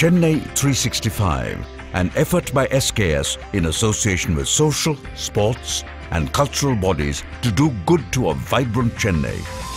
Chennai 365, an effort by SKS in association with social, sports, and cultural bodies to do good to a vibrant Chennai.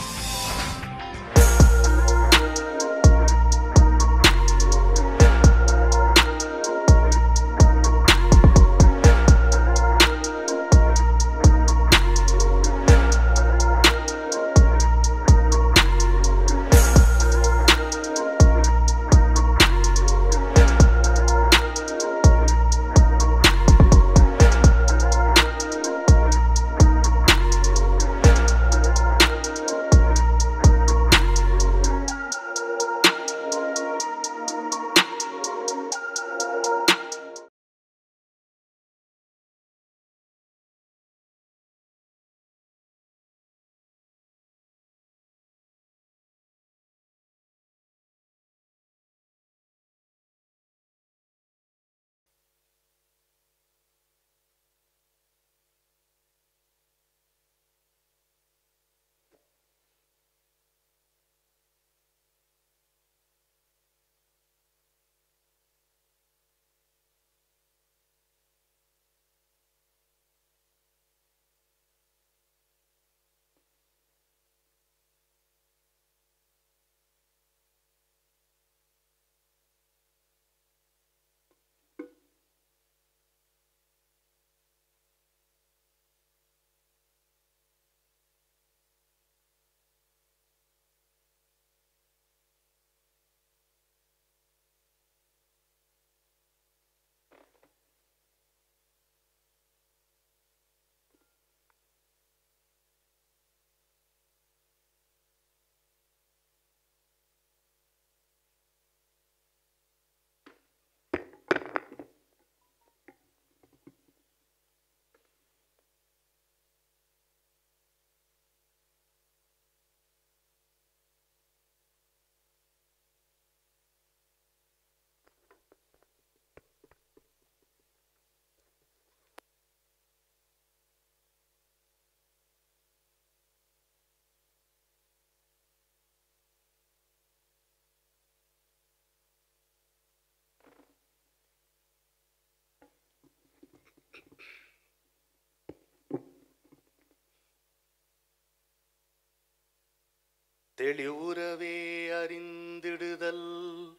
தெளிவுறவே அறிந்திடுதல்.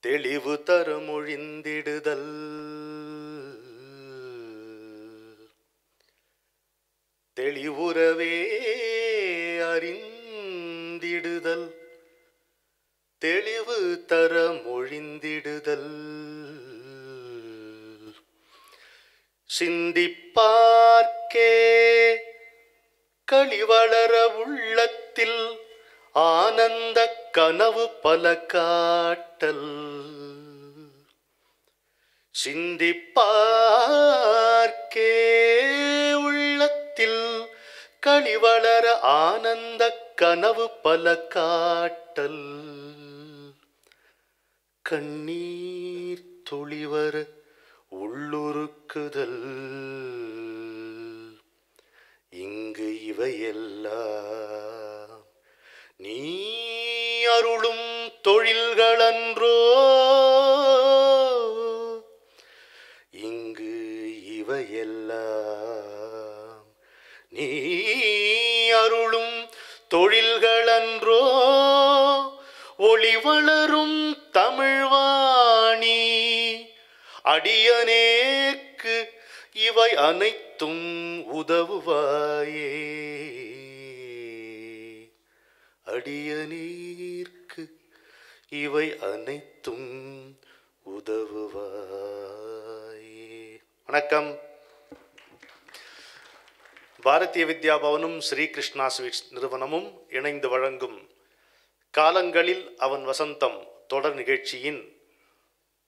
தெளிவு தரமொழிந்திடுதல் தெளிவுறவே அறிந்திடுதல். தெளிவு தரமொழிந்திடுதல் சிந்திப்பார்க்கே களிவளர உள்ளத்தில் ஆனந்த கனவு பல காட்டல். சிந்திப்பார்க்கே உள்ளத்தில் களிவளர ஆனந்த கனவு பல காட்டல். கண்ணீர் துளிவர உள்ளுருக்குதல் இங்கு இவையெல்லாம் நீ அருளும் தொழில்களன்றோ இங்கு இவையெல்லாம் நீ அருளும் தொழில்களன்றோ ஒளி வளரும் தமிழ்வாணி அடியனேக்கு இவை அனைத்தும் உதவுவாயே. அடியனீர்க்கு இவை அனைத்தும் உதவுவாய். வணக்கம். பாரதிய வித்யா பவனும் ஸ்ரீகிருஷ்ணா ஸ்வீட்ஸ் நிறுவனமும் இணைந்து வழங்கும் காலங்களில் அவன் வசந்தம் தொடர் நிகழ்ச்சியின்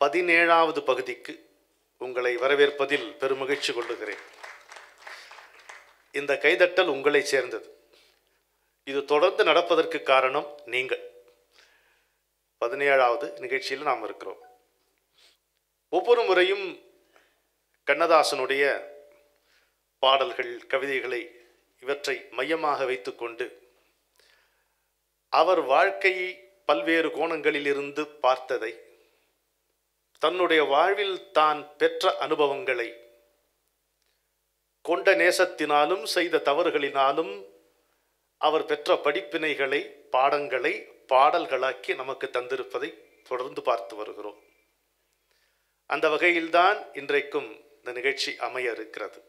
பதினேழாவது பகுதிக்கு உங்களை வரவேற்பதில் பெருமகிழ்ச்சி கொள்ளுகிறேன். இந்த கைதட்டல் உங்களை சேர்ந்தது. இது தொடர்ந்து நடப்பதற்கு காரணம் நீங்கள். பதினேழாவது நிகழ்ச்சியில் நாம் இருக்கிறோம். ஒவ்வொரு முறையும் கண்ணதாசனுடைய பாடல்கள் கவிதைகளை இவற்றை மையமாக வைத்துக்கொண்டு அவர் வாழ்க்கையை பல்வேறு கோணங்களிலிருந்து பார்த்ததை தன்னுடைய வாழ்வில் தான் பெற்ற அனுபவங்களை கொண்ட நேசத்தினாலும் செய்த தவறுகளினாலும் அவர் பெற்ற படிப்பினைகளை பாடங்களை பாடல்களாக்கி நமக்கு தந்திருப்பதை தொடர்ந்து பார்த்து வருகிறோம். அந்த வகையில்தான் இன்றைக்கும் இந்த நிகழ்ச்சி அமைய இருக்கிறது.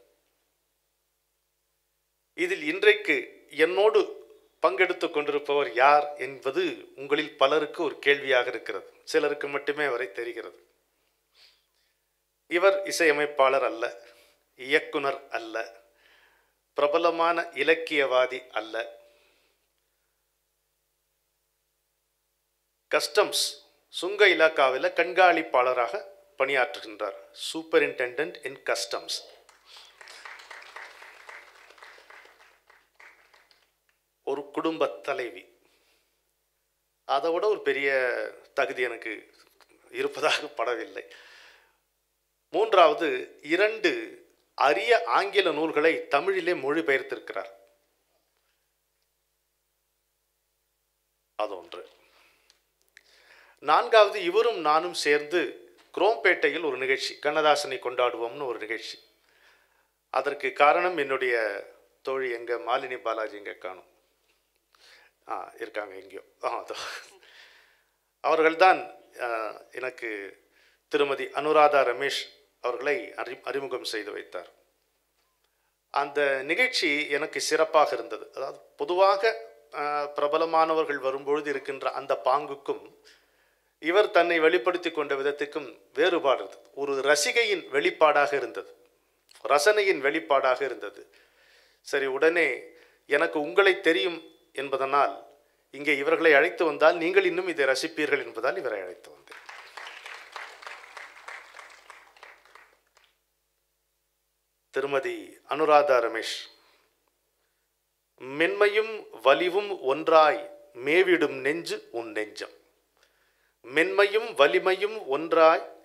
இதில் இன்றைக்கு என்னோடு பங்கெடுத்து கொண்டிருப்பவர் யார் என்பது உங்களில் பலருக்கு ஒரு கேள்வியாக இருக்கிறது. சிலருக்கு மட்டுமே அவரை தெரிகிறது. இவர் இசையமைப்பாளர் அல்ல இயக்குனர் அல்ல பிரபலமான இலக்கியவாதி அல்ல கஸ்டம்ஸ் சுங்க இலாக்காவில் கண்காணிப்பாளராக பணியாற்றுகின்றார். சூப்பரிண்டெண்டன்ட் இன் கஸ்டம்ஸ் ஒரு குடும்ப தலைவி. அதை விட ஒரு பெரிய தகுதி எனக்கு இருப்பதாக படவில்லை. மூன்றாவது இரண்டு அரிய ஆங்கில நூல்களை தமிழிலே மொழிபெயர்த்திருக்கிறார். அது ஒன்று. நான்காவது இவரும் நானும் சேர்ந்து குரோம்பேட்டையில் ஒரு நிகழ்ச்சி கண்ணதாசனை கொண்டாடுவோம்னு ஒரு நிகழ்ச்சி. அதற்கு காரணம் என்னுடைய தோழி எங்கள் மாலினி பாலாஜி எங்கே காணும். ஆ இருக்காங்க எங்கேயோ. ஆ அதோ. அவர்கள்தான் எனக்கு திருமதி அனுராதா ரமேஷ் அவர்களை அறி அறிமுகம் செய்து வைத்தார். அந்த நிகழ்ச்சி எனக்கு சிறப்பாக இருந்தது. அதாவது பொதுவாக பிரபலமானவர்கள் வரும்பொழுது இருக்கின்ற அந்த பாங்குக்கும் இவர் தன்னை வெளிப்படுத்தி கொண்ட விதத்துக்கும் வேறுபாடு இருந்தது ஒரு ரசிகையின் வெளிப்பாடாக இருந்தது. ரசனையின் வெளிப்பாடாக இருந்தது. சரி உடனே எனக்கு உங்களை தெரியும் என்பதனால் இங்கே இவர்களை அழைத்து வந்தால் நீங்கள் இன்னும் இதை ரசிப்பீர்கள் என்பதால் இவரை அழைத்து வந்தேன். திருமதி அனுராதா ரமேஷ் மென்மையும் வலிவும் ஒன்றாய் மேவிடும் நெஞ்சு உன் நெஞ்சம். மென்மையும் வலிமையும் ஒன்றாய்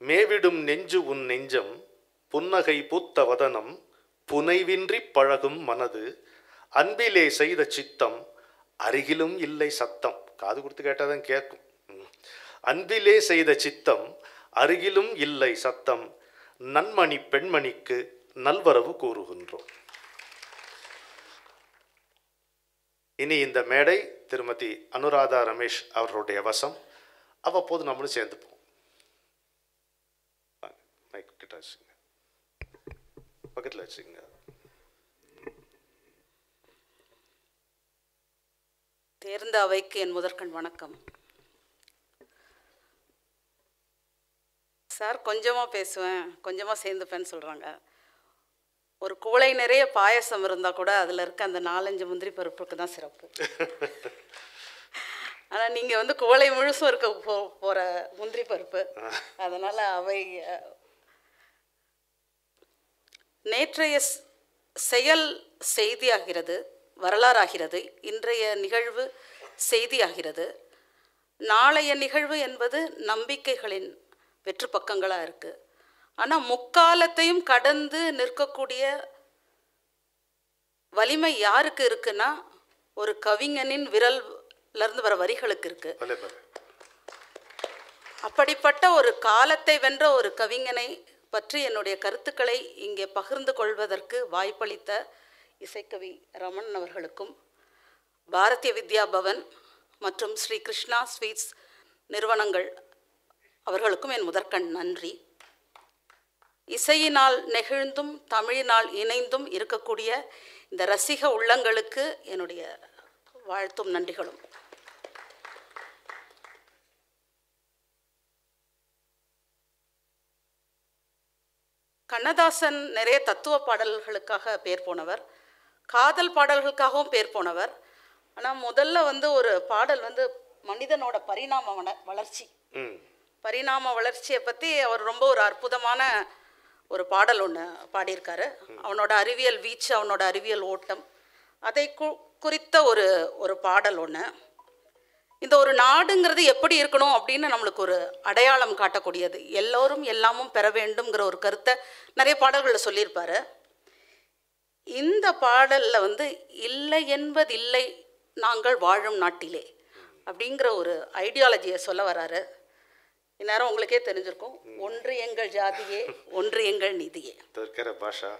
மேவிடும் நெஞ்சு உன் நெஞ்சம் புன்னகை பூத்த வதனம் புனைவின்றி பழகும் மனது அன்பிலே செய்த சித்தம் அருகிலும் இல்லை சத்தம். காது கொடுத்து கேட்டாதான் கேட்கும். ம். அன்பிலே செய்த சித்தம் அருகிலும் இல்லை சத்தம் நன்மணி பெண்மணிக்கு நல்வரவு கூறுகின்றோம். இனி இந்த மேடை திருமதி அனுராதா ரமேஷ் அவர்களுடைய வசம். அவ்வப்போது நம்மளும் சேர்ந்துப்போம். மைக் கிட்ட வச்சுங்க பக்கத்தில் வச்சுங்க தேர்ந்த அவைக்கு என் முதற்கண் வணக்கம். சார் கொஞ்சமாக பேசுவேன். கொஞ்சமாக சேர்ந்துப்பேன்னு சொல்கிறாங்க ஒரு குவளை நிறைய பாயசம் இருந்தால் கூட அதில் இருக்க அந்த நாலஞ்சு முந்திரி பருப்புக்கு தான் சிறப்பு. ஆனால் நீங்கள் வந்து கோலை முழுசும் இருக்க போ போகிற முந்திரி பருப்பு. அதனால் அவை நேற்றைய செயல் செய்தியாகிறது வரலாறாகிறது இன்றைய நிகழ்வு செய்தியாகிறது. நாளைய நிகழ்வு என்பது நம்பிக்கைகளின் வெற்று பக்கங்களாக இருக்குது ஆனால் முக்காலத்தையும் கடந்து நிற்கக்கூடிய வலிமை யாருக்கு இருக்குன்னா ஒரு கவிஞனின் விரல் இருந்து வர வரிகளுக்கு பலே அப்படிப்பட்ட ஒரு காலத்தை வென்ற ஒரு கவிஞனை பற்றி என்னுடைய கருத்துக்களை இங்கே பகிர்ந்து கொள்வதற்கு வாய்ப்பளித்த இசைக்கவி ரமணன் அவர்களுக்கும் பாரதிய வித்யா பவன் மற்றும் ஸ்ரீ கிருஷ்ணா ஸ்வீட்ஸ் நிறுவனங்கள் அவர்களுக்கும் என் முதற்கண் நன்றி. இசையினால் நெகிழ்ந்தும் தமிழினால் இணைந்தும் இருக்கக்கூடிய இந்த ரசிக உள்ளங்களுக்கு என்னுடைய வாழ்த்தும் நன்றிகளும். கண்ணதாசன் நிறைய தத்துவ பாடல்களுக்காக பேர் போனவர். காதல் பாடல்களுக்காகவும் பேர் போனவர். ஆனால் முதல்ல வந்து ஒரு பாடல் வந்து மனிதனோட பரிணாம வள- வளர்ச்சி. பரிணாம வளர்ச்சியை பற்றி அவர் ரொம்ப ஒரு அற்புதமான ஒரு பாடல் ஒன்று பாடியிருக்காரு. அவனோட அறிவியல் வீச்சு அவனோட அறிவியல் ஓட்டம். அதை கு குறித்த ஒரு ஒரு பாடல் ஒன்று இந்த ஒரு நாடுங்கிறது எப்படி இருக்கணும் அப்படின்னு நம்மளுக்கு ஒரு அடையாளம் காட்டக்கூடியது. எல்லோரும் எல்லாமும் பெற வேண்டும்ங்கிற ஒரு கருத்தை நிறைய பாடல்களில் சொல்லியிருப்பாரு. இந்த பாடலில் வந்து இல்லை என்பதில்லை நாங்கள் வாழும் நாட்டிலே அப்படிங்கிற ஒரு ஐடியாலஜியை சொல்ல வராரு. இந்நேரம் உங்களுக்கே தெரிஞ்சிருக்கும். ஒன்று எங்கள் ஜாதியே ஒன்று எங்கள் நிதியே. இருக்கிற பாஷா.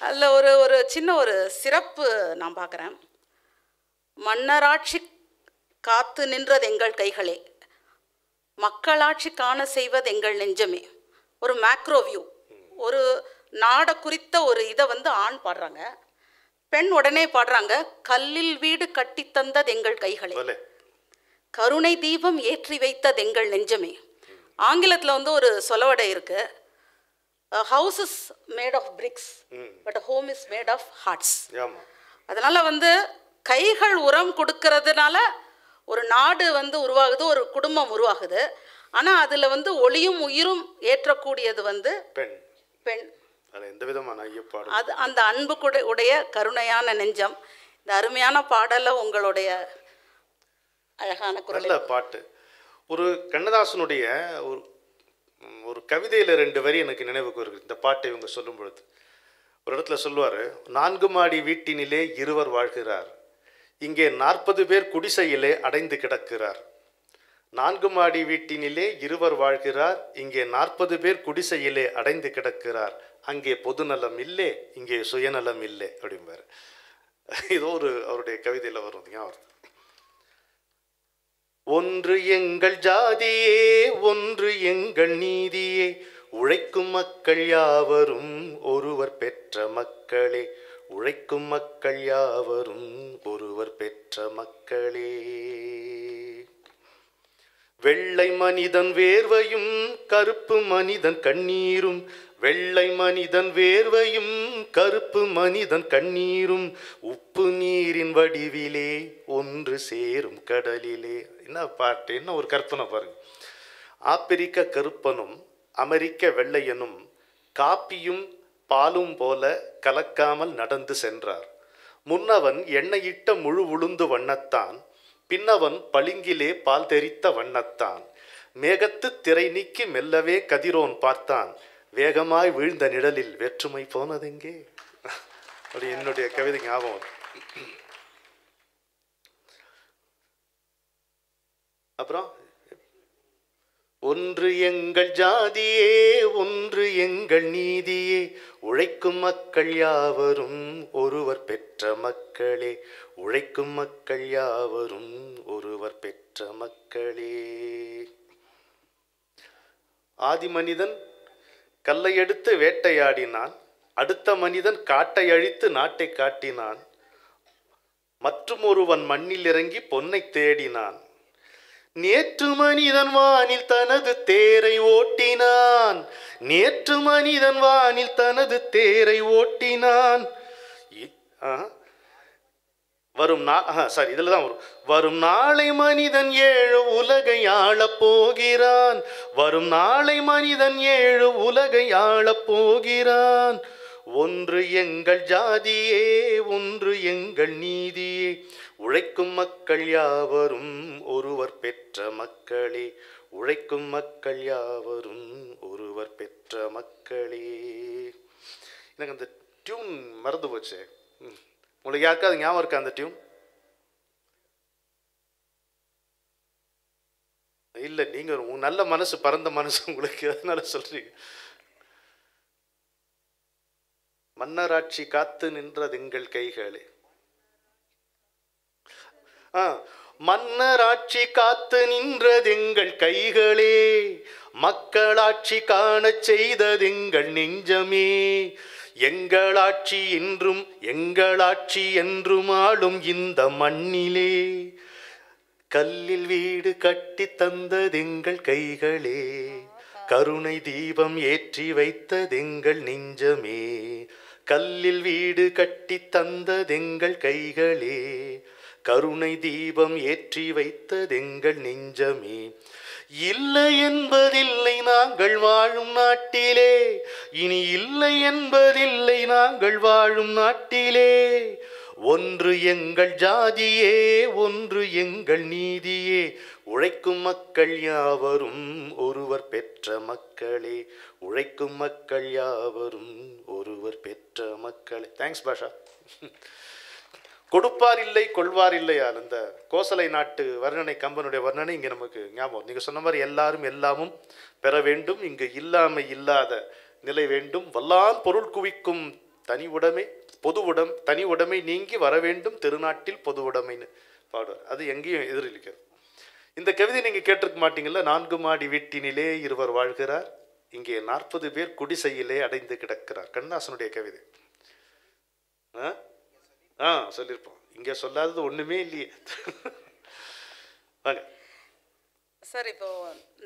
அதில் ஒரு ஒரு சின்ன ஒரு சிறப்பு நான் பார்க்குறேன். மன்னராட்சி காத்து நின்றது எங்கள் கைகளே. மக்களாட்சி காண செய்வது எங்கள் நெஞ்சமே. ஒரு மேக்ரோ வியூ ஒரு நாடை குறித்த ஒரு இதை வந்து ஆண் பாடுறாங்க. பெண் உடனே பாடுறாங்க கல்லில் வீடு கட்டித் தந்தது எங்கள் கைகளே. கருணை தீபம் ஏற்றி வைத்தது எங்கள் நெஞ்சமே. ஆங்கிலத்தில் வந்து ஒரு சொலவடை இருக்கு. House is made of bricks but home is made of hearts அதனால் வந்து கைகள் உரம் கொடுக்கறதுனால ஒரு நாடு வந்து உருவாகுது ஒரு குடும்பம் உருவாகுது. ஆனால் அதில் வந்து ஒளியும் உயிரும் ஏற்றக்கூடியது வந்து பெண். பெண். எந்த விதமான ஐயப்பாடும் அது அந்த அன்பு கூட உடைய கருணையான நெஞ்சம். இந்த அருமையான பாடலை உங்களுடைய அழகான குரல் பாட்டு. ஒரு கண்ணதாசனுடைய ஒரு ஒரு கவிதையில் ரெண்டு வரி எனக்கு நினைவுக்கு வருது இந்த பாட்டை இவங்க சொல்லும் பொழுது ஒரு இடத்துல சொல்லுவார் நான்கு மாடி வீட்டினிலே இருவர் வாழ்கிறார். இங்கே நாற்பது பேர் குடிசையிலே அடைந்து கிடக்கிறார். நான்கு மாடி வீட்டினிலே இருவர் வாழ்கிறார். இங்கே நாற்பது பேர் குடிசையிலே அடைந்து கிடக்கிறார். அங்கே பொதுநலம் இல்லை இங்கே சுயநலம் இல்லை அப்படிம்பார். ஏதோ ஒரு அவருடைய கவிதையில் வரும் ஞாபகம் ஒன்று எங்கள் ஜாதியே ஒன்று எங்கள் நீதியே உழைக்கும் மக்கள் யாவரும் ஒருவர் பெற்ற மக்களே உழைக்கும் மக்கள் யாவரும் ஒருவர் பெற்ற மக்களே. வெள்ளை மனிதன் வேர்வையும் கருப்பு மனிதன் கண்ணீரும். வெள்ளை மனிதன் வேர்வையும் கருப்பு மனிதன் கண்ணீரும். உப்பு நீரின் வடிவிலே ஒன்று சேரும் கடலிலே. என்ன பாட்டு? என்ன ஒரு கற்பனை பாருங்க. ஆப்பிரிக்க கருப்பனும் அமெரிக்க வெள்ளையனும் காப்பியும் பாலும் போல கலக்காமல் நடந்து சென்றார். முன்னவன் எண்ணெயிட்ட முழு உளுந்து வண்ணத்தான் பின்னவன் பளிங்கிலே பால் தெரித்த வண்ணத்தான். மேகத்து திரை நீக்கி மெல்லவே கதிரோன் பார்த்தான். வேகமாய் வீழ்ந்த நிழலில் வேற்றுமை போனதெங்கே? அப்படி என்னுடைய கவிதை ஞாபகம் அப்புறம்? ஒன்று எங்கள் ஜாதியே ஒன்று எங்கள் நீதியே. உழைக்கும் மக்கள் யாவரும் ஒருவர் பெற்ற மக்களே. உழைக்கும் மக்கள் யாவரும் ஒருவர் பெற்ற மக்களே. ஆதி மனிதன் கல்லை எடுத்து வேட்டையாடினான். அடுத்த மனிதன் காட்டை அழித்து நாட்டை காட்டினான். மற்றும் ஒருவன் மண்ணில் இறங்கி பொன்னை தேடினான். நேற்று மனிதன் வானில் தனது தேரை ஓட்டினான். நேற்று மனிதன் வானில் தனது தேரை ஓட்டினான். ஆ? வரும் நா சாரி இதில் தான் வரும். வரும் நாளை மனிதன் ஏழு உலகை ஆளப் போகிறான். வரும் நாளை மனிதன் ஏழு உலகை ஆளப் போகிறான். ஒன்று எங்கள் ஜாதியே ஒன்று எங்கள் நீதியே. உழைக்கும் மக்கள் யாவரும் ஒருவர் பெற்ற மக்களே. உழைக்கும் மக்கள் யாவரும் ஒருவர் பெற்ற மக்களே. எனக்கு அந்த டியூன் மறந்து போச்சு. ம். உங்களுக்கு யாருக்காவது ஞாபகம் இருக்கா அந்த டியூன் இல்லை நீங்கள் நல்ல மனசு பரந்த மனசு உங்களுக்கு அதனால சொல்றீங்க? மன்னராட்சி காத்து நின்றது எங்கள் கைகளே. மன்னராட்சி காத்து நின்றதெங்கள் கைகளே மக்களாட்சி காணச் செய்ததெங்கள் நெஞ்சமே. எங்களாட்சி என்றும் எங்களாட்சி என்றும் ஆளும் இந்த மண்ணிலே கல்லில் வீடு கட்டி தந்ததெங்கள் கைகளே. கருணை தீபம் ஏற்றி வைத்ததெங்கள் நெஞ்சமே கல்லில் வீடு கட்டி தந்ததெங்கள் கைகளே. கருணை தீபம் ஏற்றி வைத்ததெங்கள் நெஞ்சமே. இல்லை என்பதில்லை நாங்கள் வாழும் நாட்டிலே. இனி இல்லை என்பதில்லை நாங்கள் வாழும் நாட்டிலே. ஒன்று எங்கள் ஜாதியே ஒன்று எங்கள் நீதியே. உழைக்கும் மக்கள் யாவரும் ஒருவர் பெற்ற மக்களே. உழைக்கும் மக்கள் யாவரும் ஒருவர் பெற்ற மக்களே. தேங்க்ஸ் பாஷா கொடுப்பார் இல்லை கொள்வார் இல்லையா அந்த கோசலை நாட்டு வர்ணனை கம்பனுடைய வர்ணனை இங்கே நமக்கு ஞாபகம். நீங்கள் சொன்ன மாதிரி எல்லாரும் எல்லாமும் பெற வேண்டும் இங்கு இல்லாமை இல்லாத நிலை வேண்டும். வல்லான் பொருள் குவிக்கும் தனி உடைமை பொது உடம் தனி உடைமை நீங்கி வர வேண்டும் திருநாட்டில் பொது உடைமைன்னு பாடுவார். அது எங்கேயும் எதிரொலிக்கிறது இந்த கவிதை நீங்கள் கேட்டிருக்க மாட்டீங்கல்ல? நான்கு மாடி வீட்டினிலே இருவர் வாழ்கிறார். இங்கே நாற்பது பேர் குடிசையிலே அடைந்து கிடக்கிறார். கண்ணாசனுடைய கவிதை. ஆ? ஆ சொல்லியிருப்போம் இங்கே சொல்லாதது ஒன்றுமே இல்லையே. வாங்க. சார் இப்போ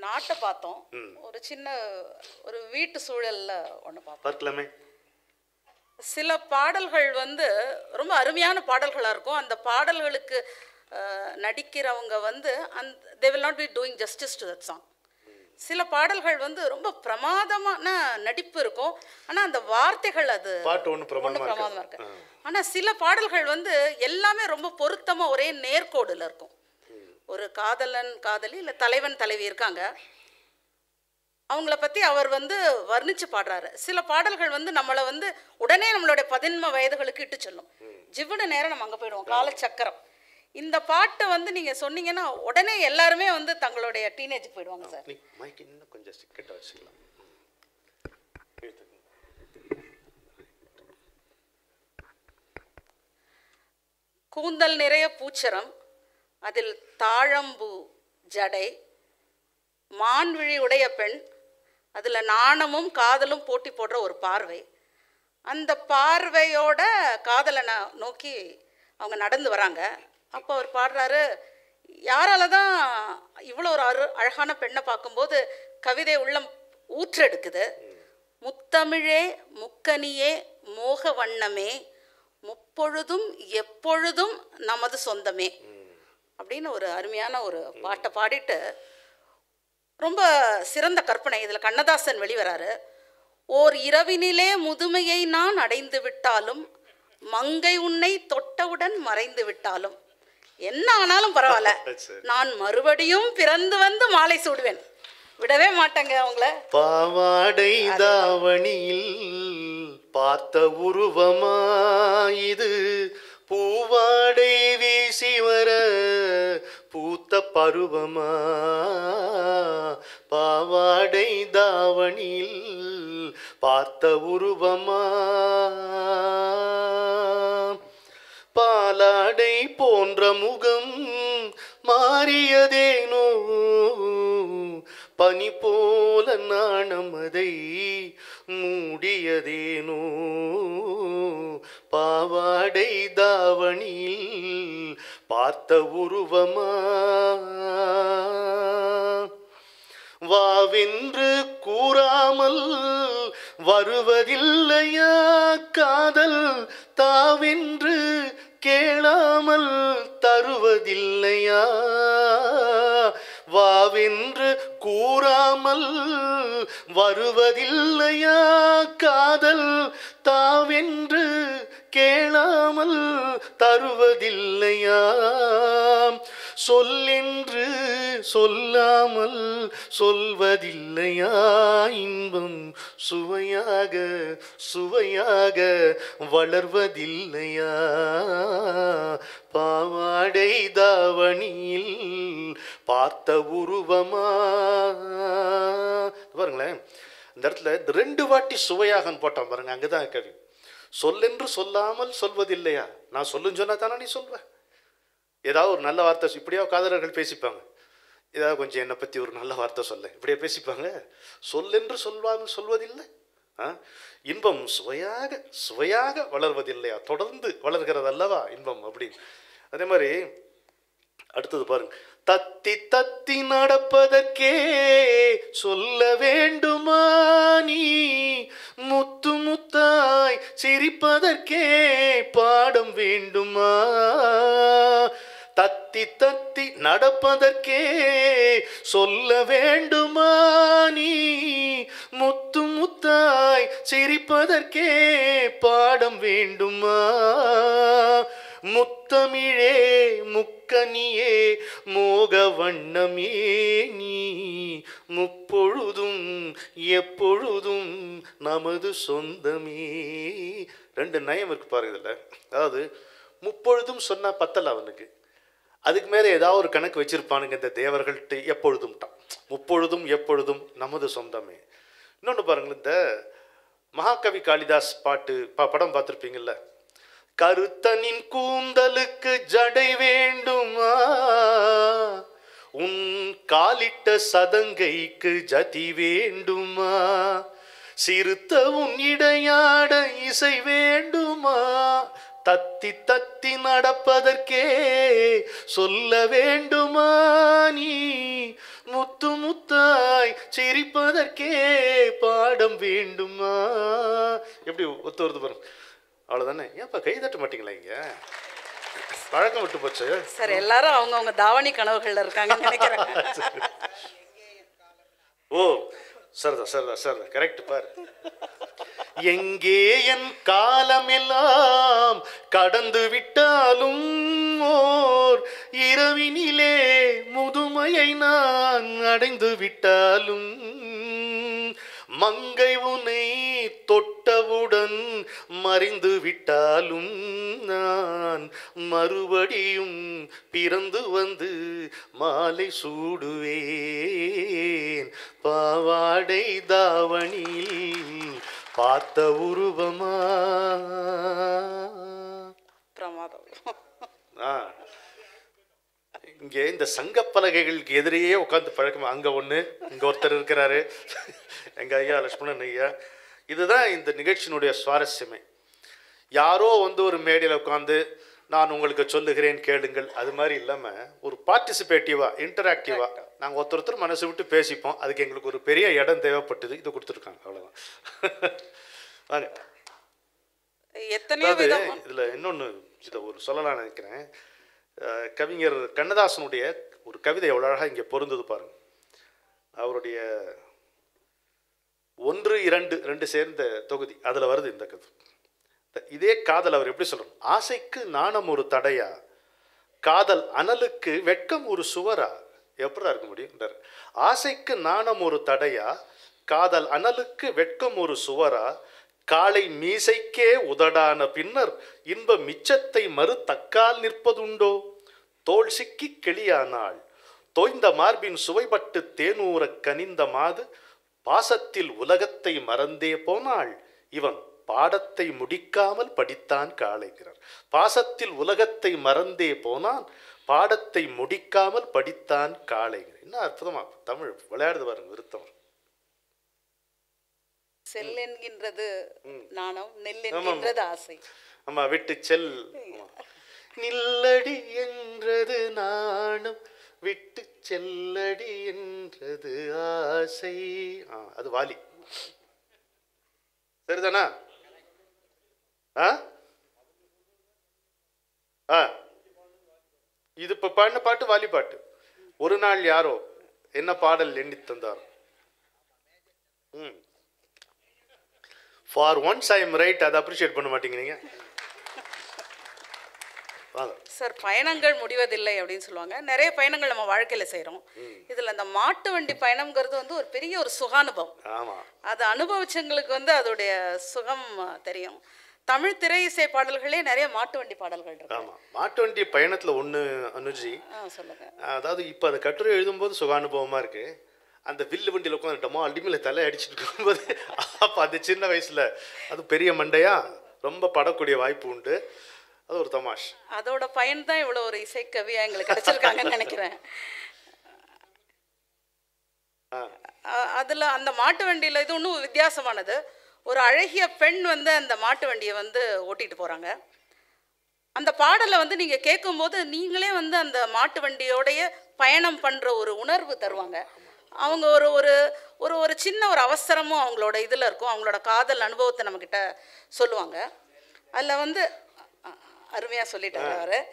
நாட்டை பார்த்தோம். ஒரு சின்ன ஒரு வீட்டு சூழல்ல ஒன்று பார்த்தோம். பார்க்கலாமே. சில பாடல்கள் வந்து ரொம்ப அருமையான பாடல்களாக இருக்கும். அந்த பாடல்களுக்கு நடிக்கிறவங்க வந்து and they will not be doing justice to that song சில பாடல்கள் வந்து ரொம்ப பிரமாதமான நடிப்பு இருக்கும். ஆனால் அந்த வார்த்தைகள் அது பாட்டு ஒன்று பிரமாதமாக பிரமாதமா இருக்கு. ஆனால் சில பாடல்கள் வந்து எல்லாமே ரொம்ப பொருத்தமா ஒரே நேர்கோடுல இருக்கும். ஒரு காதலன் காதலி இல்லை தலைவன் தலைவி இருக்காங்க. அவங்கள பற்றி அவர் வந்து வர்ணிச்சு பாடுறாரு. சில பாடல்கள் வந்து நம்மளை வந்து உடனே நம்மளுடைய பதின்ம வயதுகளுக்கு இட்டு செல்லும். ஜிவ்வுன நேரம் நம்ம அங்கே போயிடுவோம். காலச்சக்கரம். இந்த பாட்டு வந்து நீங்கள் சொன்னீங்கன்னா உடனே எல்லாருமே வந்து தங்களுடைய டீனேஜுக்கு போயிடுவாங்க சார். மைக் இன்னும் கொஞ்சம் கிட்ட வச்சுக்கலாம். கூந்தல் நிறைய பூச்சரம் அதில் தாழம்பூ ஜடை மான்விழி உடைய பெண் அதில் நாணமும் காதலும் போட்டி போடுற ஒரு பார்வை. அந்த பார்வையோட காதலனை நோக்கி அவங்க நடந்து வராங்க. அப்போ அவர் பாடுறாரு யாரால தான் இவ்வளோ ஒரு அரு அழகான பெண்ணை பார்க்கும்போது கவிதை உள்ளம் ஊற்றெடுக்குது. முத்தமிழே முக்கனியே மோக வண்ணமே முப்பொழுதும் எப்பொழுதும் நமது சொந்தமே. அப்படின்னு ஒரு அருமையான ஒரு பாட்டை பாடிட்டு ரொம்ப சிறந்த கற்பனை. இதில் கண்ணதாசன் வெளிவராரு ஓர் இரவினிலே முதுமையை நான் அடைந்து விட்டாலும் மங்கை உன்னை தொட்டவுடன் மறைந்து விட்டாலும் என்ன ஆனாலும் பரவாயில்ல. நான் மறுபடியும் பிறந்து வந்து மாலை சூடுவேன். விடவே மாட்டேங்க அவங்கள. பாவாடை தாவணியில் பார்த்த உருவமா இது பூவாடை வீசி வர பூத்த பருவமா? பாவாடை தாவணியில் பார்த்த உருவமா? பாலாடை போன்ற முகம் மாறியதேனோ? பனி போல நாணமதை மூடியதேனோ? பாவாடை தாவணியில் பார்த்த உருவமா? வாவென்று கூறாமல் வருவதில்லையா காதல்? தாவென்று கேளாமல் தருவதில்லையா? வாவென்று கூறாமல் வருவதில்லையா காதல்? தாவென்று கேளாமல் தருவதில்லையா? சொல்லென்று சொல்லாமல் சொல்வதில்லையா இன்பம்? சுவையாக சுவையாக வளர்வதில்லையா? பாவாடை தாவணியில் பார்த்த உருவமா? பாருங்களேன். இந்த இடத்துல இந்த ரெண்டு வாட்டி சுவையாகன்னு போட்டான் பாருங்க அங்கதான் கவி சொல்லென்று சொல்லாமல் சொல்வதில்லையா? நான் சொல்லுன்னு சொன்னா தானே நீ சொல்வேன் ஏதாவது ஒரு நல்ல வார்த்தை இப்படியா காதலர்கள் பேசிப்பாங்க. ஏதாவது கொஞ்சம் என்னை பற்றி ஒரு நல்ல வார்த்தை சொல்ல இப்படியே பேசிப்பாங்க? சொல்லென்று சொல்வாமல் சொல்வதில்லை. ஆ? இன்பம் சுவையாக சுவையாக வளர்வதில்லையா? தொடர்ந்து வளர்கிறது அல்லவா இன்பம் அப்படின்னு. அதே மாதிரி அடுத்தது பாருங்க. தத்தி தத்தி நடப்பதற்கே சொல்ல வேண்டுமா நீ? முத்து முத்தாய் சிரிப்பதற்கே பாடம் வேண்டுமா? தத்தி தத்தி நடப்பதற்கே சொல்ல வேண்டுமா நீ? முத்து முத்தாய் சிரிப்பதற்கே பாடம் வேண்டுமா? முத்தமிழே முக்கனியே மோக வண்ணமே நீ. முப்பொழுதும் எப்பொழுதும் நமது சொந்தமே. ரெண்டு நயம் இருக்கு பாருங்க இதில். அதாவது முப்பொழுதும் சொன்னால் பத்தல அவனுக்கு. அதுக்கு மேலே ஏதாவது ஒரு கணக்கு வச்சிருப்பானுங்க இந்த தேவர்கள்ட்டு எப்பொழுதும்ட்டான் முப்பொழுதும் எப்பொழுதும் நமது சொந்தமே. இன்னொன்று பாருங்களேன் இந்த மகாகவி காளிதாஸ் பாட்டு பா படம் பார்த்துருப்பீங்கல்ல? கருத்தனின் கூந்தலுக்கு ஜடை வேண்டுமா? உன் காலிட்ட சதங்கைக்கு ஜதி வேண்டுமா? சிறுத்த உன் இடையாட இசை வேண்டுமா? தத்தி தத்தி நடப்பதற்கே சொல்ல வேண்டுமா நீ? முத்து முத்தாய் சிரிப்பதற்கே பாடம் வேண்டுமா? எப்படி ஒத்து வருது பாருங்க. அவ்வளோதானே ஏன்ப்பா கை தட்ட மாட்டீங்களா இங்க? பழக்கம் விட்டு போச்சு. சார் எல்லாரும் அவங்கவங்க தாவணி கனவுகள்ல இருக்காங்கன்னு நினைக்கிறேன். ஓ சரிதா சரிதா சரிதா கரெக்ட் பாரு. எங்கே என் காலமெல்லாம் கடந்து விட்டாலும் ஓர் இரவினிலே முதுமையை நான் அடைந்து விட்டாலும் மங்கை உனை தொட்டவுடன் மறைந்து விட்டாலும் நான் மறுபடியும் பிறந்து வந்து மாலை சூடுவேன். பாவாடை தாவணியில் பார்த்த உருவமா? பிரமாதம். ஆ. இங்கே இந்த சங்கப்பலகைகளுக்கு எதிரையே உட்காந்து பழக்கம். அங்கே ஒன்று இங்கே ஒருத்தர் இருக்கிறாரு. எங்கள் ஐயா லட்சுமணன் ஐயா. இதுதான் இந்த நிகழ்ச்சியினுடைய சுவாரஸ்யமே. யாரோ வந்து ஒரு மேடையில் உட்காந்து நான் உங்களுக்கு சொல்லுகிறேன் கேளுங்கள். அது மாதிரி இல்லாமல் ஒரு பார்ட்டிசிபேட்டிவாக இன்டராக்டிவாக நாங்கள் ஒருத்தர் ஒருத்தர் மனசு விட்டு பேசிப்போம். அதுக்கு எங்களுக்கு ஒரு பெரிய இடம் தேவைப்பட்டது. இது கொடுத்துருக்காங்க. அவ்வளோதான் வாங்க. இதில் இன்னொன்று இதை ஒரு சொல்லலாம்னு நினைக்கிறேன். கவிஞர் கண்ணதாசனுடைய ஒரு கவிதை எவ்வளோ அழகாக இங்கே பொருந்தது பாருங்க. அவருடைய ஒன்று இரண்டு ரெண்டு சேர்ந்த தொகுதி. அதில் வருது இந்த கதை. இதே காதல் அவர் எப்படி சொல்கிறார் ஆசைக்கு நாணம் ஒரு தடையா? காதல் அனலுக்கு வெட்கம் ஒரு சுவரா? எப்படா இருக்க முடியும்ன்றார் ஆசைக்கு நாணம் ஒரு தடையா? காதல் அனலுக்கு வெட்கம் ஒரு சுவரா? காளை மீசைக்கே உதடான பின்னர் இன்ப மிச்சத்தை மறு தக்கால் நிற்பதுண்டோ? தோல் சிக்கி கிளியானாள். தோய்ந்த மார்பின் சுவைப்பட்டு தேனூரக் கனிந்த மாது பாசத்தில் உலகத்தை மறந்தே போனாள். இவன் பாடத்தை முடிக்காமல் படித்தான் காளைகிறார் பாசத்தில் உலகத்தை மறந்தே போனான் பாடத்தை முடிக்காமல் படித்தான் காளைகிறார் என்ன அற்புதமா தமிழ் விளையாடுது பாருங்க விருத்தம். செல் என்கின்றது நாணம் நெல். என்கின்றது ஆசை. ஆமா விட்டு செல். நில்லடி என்றது நாணம் விட்டு செல்லடி என்றது ஆசை. அது வாலி. சரிதானா? ஆ? ஆ. இது இப்போ பாடின பாட்டு வாலி பாட்டு. ஒரு நாள் யாரோ என்ன பாடல் எண்ணி தந்தார்? ம். For once I am right அதை அப்ரிஷியேட் பண்ண மாட்டேங்கிறீங்க சார் பயணங்கள் முடிவதில்லை அப்படின்னு சொல்லுவாங்க. நிறைய பயணங்கள் நம்ம வாழ்க்கையில செய்றோம். இதுல இந்த மாட்டு வண்டி பயணம்ங்கிறது வந்து ஒரு பெரிய ஒரு சுகானுபவம். ஆமாம் அது அனுபவிச்சவங்களுக்கு வந்து அதோடைய சுகம் தெரியும். தமிழ் திரை இசை பாடல்களே நிறைய மாட்டு வண்டி பாடல்கள் இருக்கு. மாட்டு வண்டி பயணத்தில் ஒன்று அனுஜி. சொல்லுங்க. அதாவது இப்போ அந்த கட்டுரை எழுதும்போது சுகானுபவமாக இருக்கு. அந்த வில்லு வண்டியில் உட்காந்துட்டோமோ அடிமையில் தலை அடிச்சுட்டு இருக்கும்போது அப்போ அந்த சின்ன வயசில் அது பெரிய மண்டையா ரொம்ப படக்கூடிய வாய்ப்பு உண்டு. அது ஒரு தமாஷ். அதோட பயன் தான் இவ்வளோ ஒரு இசைக்கவியா எங்களுக்கு கிடைச்சிருக்காங்கன்னு நினைக்கிறேன். அதுல அந்த மாட்டு வண்டியில இது இன்னும் வித்தியாசமானது. ஒரு அழகிய பெண் வந்து அந்த மாட்டு வண்டியை வந்து ஓட்டிட்டு போறாங்க. அந்த பாடலை வந்து நீங்க கேட்கும்போது நீங்களே வந்து அந்த மாட்டு வண்டியோடைய பயணம் பண்ற ஒரு உணர்வு தருவாங்க. அவங்க ஒரு ஒரு ஒரு ஒரு சின்ன ஒரு அவசரமும் அவங்களோட இதில் இருக்கும். அவங்களோட காதல் அனுபவத்தை நம்மக்கிட்ட சொல்லுவாங்க. அதில் வந்து அ- அருமையா சொல்லிட்டாரு அவரு.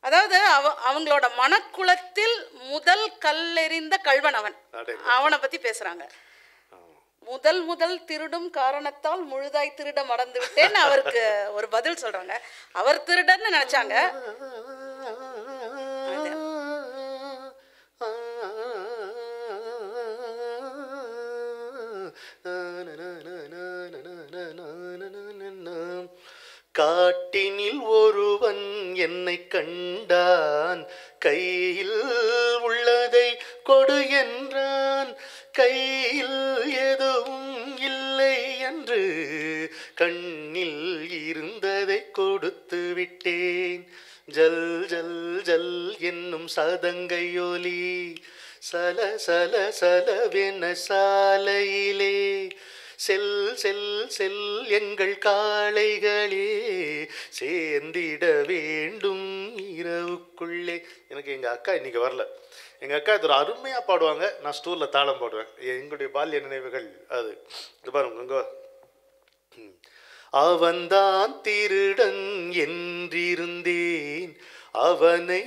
அதாவது அவ அவங்களோட மனக்குளத்தில் முதல் கல்லெறிந்த கல்வன் அவன் பத்தி பேசுறாங்க. முதல் முதல் திருடும் காரணத்தால் முழுதாய் திருட மறந்து விட்டேன்னு அவருக்கு ஒரு பதில் சொல்றாங்க. அவர் திருடன்னு நினைச்சாங்க. காட்டினில் ஒருவன் என்னை கண்டான். கையில் உள்ளதை கொடு என்றான். கையில் எதுவும் இல்லை என்று கண்ணில் இருந்ததை கொடுத்து விட்டேன். ஜல் ஜல் ஜல் என்னும் சதங்கையொலி சல சல சலவென சாலையிலே செல் செல் செல் எங்கள் காளைகளே சேர்ந்திட வேண்டும் இரவுக்குள்ளே. எனக்கு எங்கள் அக்கா இன்னைக்கு வரல. எங்கள் அக்கா இது ஒரு அருமையாக பாடுவாங்க. நான் ஸ்டூரில் தாளம் பாடுவேன். எங்களுடைய பால்ய நினைவுகள் அது. இது பாருங்க இங்க. அவன்தான் திருடன் என்றிருந்தேன். அவனை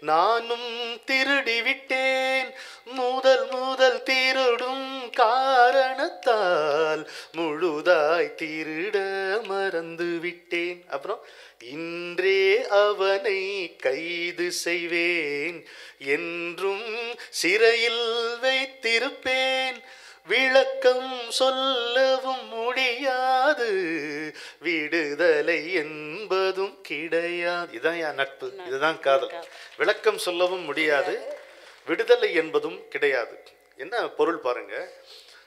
நானும் திருடி விட்டேன் முதல் முதல் திருடும் காரணத்தால் முழுதாய் திருட மறந்து விட்டேன் அப்புறம் இன்றே அவனை கைது செய்வேன். என்றும் சிறையில் வைத்திருப்பேன். விளக்கம் சொல்லவும் முடியாது. விடுதலை என்பதும் கிடையாது. இதான் என் நட்பு. இதுதான் காதல். விளக்கம் சொல்லவும் முடியாது. விடுதலை என்பதும் கிடையாது. என்ன பொருள் பாருங்க.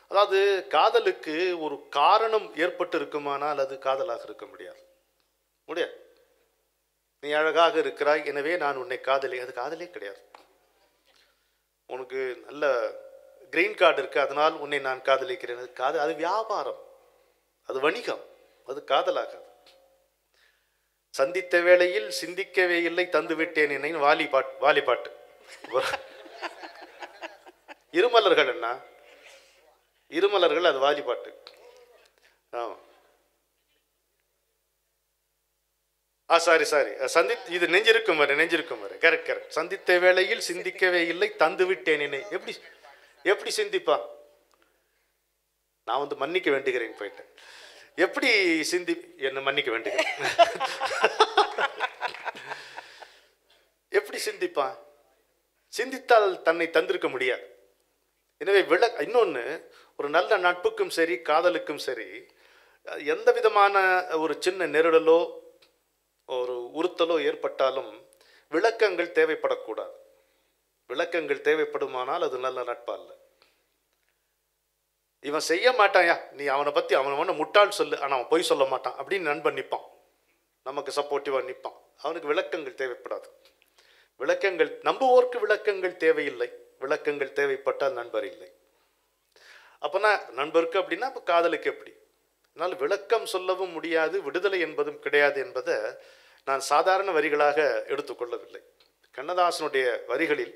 அதாவது காதலுக்கு ஒரு காரணம் ஏற்பட்டு இருக்குமானால் அது காதலாக இருக்க முடியாது. முடியாது. நீ அழகாக இருக்கிறாய். எனவே நான் உன்னை காதலி அது காதலே கிடையாது. உனக்கு நல்ல கிரீன் கார்டு இருக்குது அதனால் உன்னை நான் காதலிக்கிறேன். அது காதல் அது வியாபாரம். அது வணிகம். அது காதலாகாது. சந்தித்த வேளையில் சிந்திக்கவே இல்லை தந்துவிட்டேன் என்னை. வாலி பாட்டு வாலி பாட்டு இருமலர்கள் என்ன இருமலர்கள் அது வாலி பாட்டு ஆமாம் ஆ சாரி சாரி சந்தி இது நெஞ்சிருக்கும் வரை நெஞ்சிருக்கும் வரை. கரெக்ட் கரெக்ட் சந்தித்த வேளையில் சிந்திக்கவே இல்லை தந்து விட்டேன் என்னை. எப்படி எப்படி சிந்திப்பா? நான் வந்து மன்னிக்க வேண்டுகிறேன் போயிட்டேன். எப்படி சிந்தி என்ன மன்னிக்க வேண்டுகிறேன்? எப்படி சிந்திப்பான் சிந்தித்தால் தன்னை தந்திருக்க முடியாது. எனவே விள இன்னொன்று ஒரு நல்ல நட்புக்கும் சரி காதலுக்கும் சரி எந்த விதமான ஒரு சின்ன நெருடலோ ஒரு உறுத்தலோ ஏற்பட்டாலும் விளக்கங்கள் தேவைப்படக்கூடாது. விளக்கங்கள் தேவைப்படுமானால் அது நல்ல நட்பா அல்ல. இவன் செய்ய மாட்டாயா நீ அவனை பற்றி அவனை ஒன்று முட்டாள் சொல்லு. ஆனால் அவன் பொய் சொல்ல மாட்டான். அப்படின்னு நண்பன் நிற்பான் நமக்கு சப்போர்ட்டிவாக நிற்பான் அவனுக்கு விளக்கங்கள் தேவைப்படாது. விளக்கங்கள் நம்புவோர்க்கு விளக்கங்கள் தேவையில்லை. விளக்கங்கள் தேவைப்பட்டால் நண்பர் இல்லை. அப்போனா நண்பருக்கு அப்படின்னா இப்போ காதலுக்கு எப்படி? அதனால் விளக்கம் சொல்லவும் முடியாது விடுதலை என்பதும் கிடையாது என்பதை நான் சாதாரண வரிகளாக எடுத்துக்கொள்ளவில்லை கண்ணதாசனுடைய வரிகளில்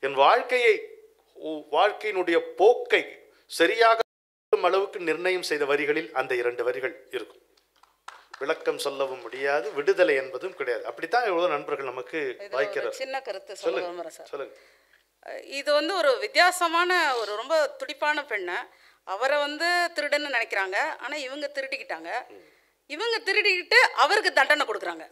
என் வாழ்க்கையை உ- வாழ்க்கையினுடைய போக்கை சரியாக அளவுக்கு நிர்ணயம் செய்த வரிகளில் அந்த இரண்டு வரிகள் இருக்கும். விளக்கம் சொல்லவும் முடியாது விடுதலை என்பதும் கிடையாது. அப்படித்தான் எவ்வளவு நண்பர்கள் நமக்கு வாய்க்கிறார். சின்ன கருத்து சொல்ல சொல்லுங்க சொல்லுங்க. இது வந்து ஒரு வித்தியாசமான ஒரு ரொம்ப துடிப்பான பெண்ணை. அவரை வந்து திருடன்னு நினைக்கிறாங்க. ஆனால் இவங்க திருடிக்கிட்டாங்க. இவங்க திருடிக்கிட்டு அவருக்கு தண்டனை கொடுக்குறாங்க.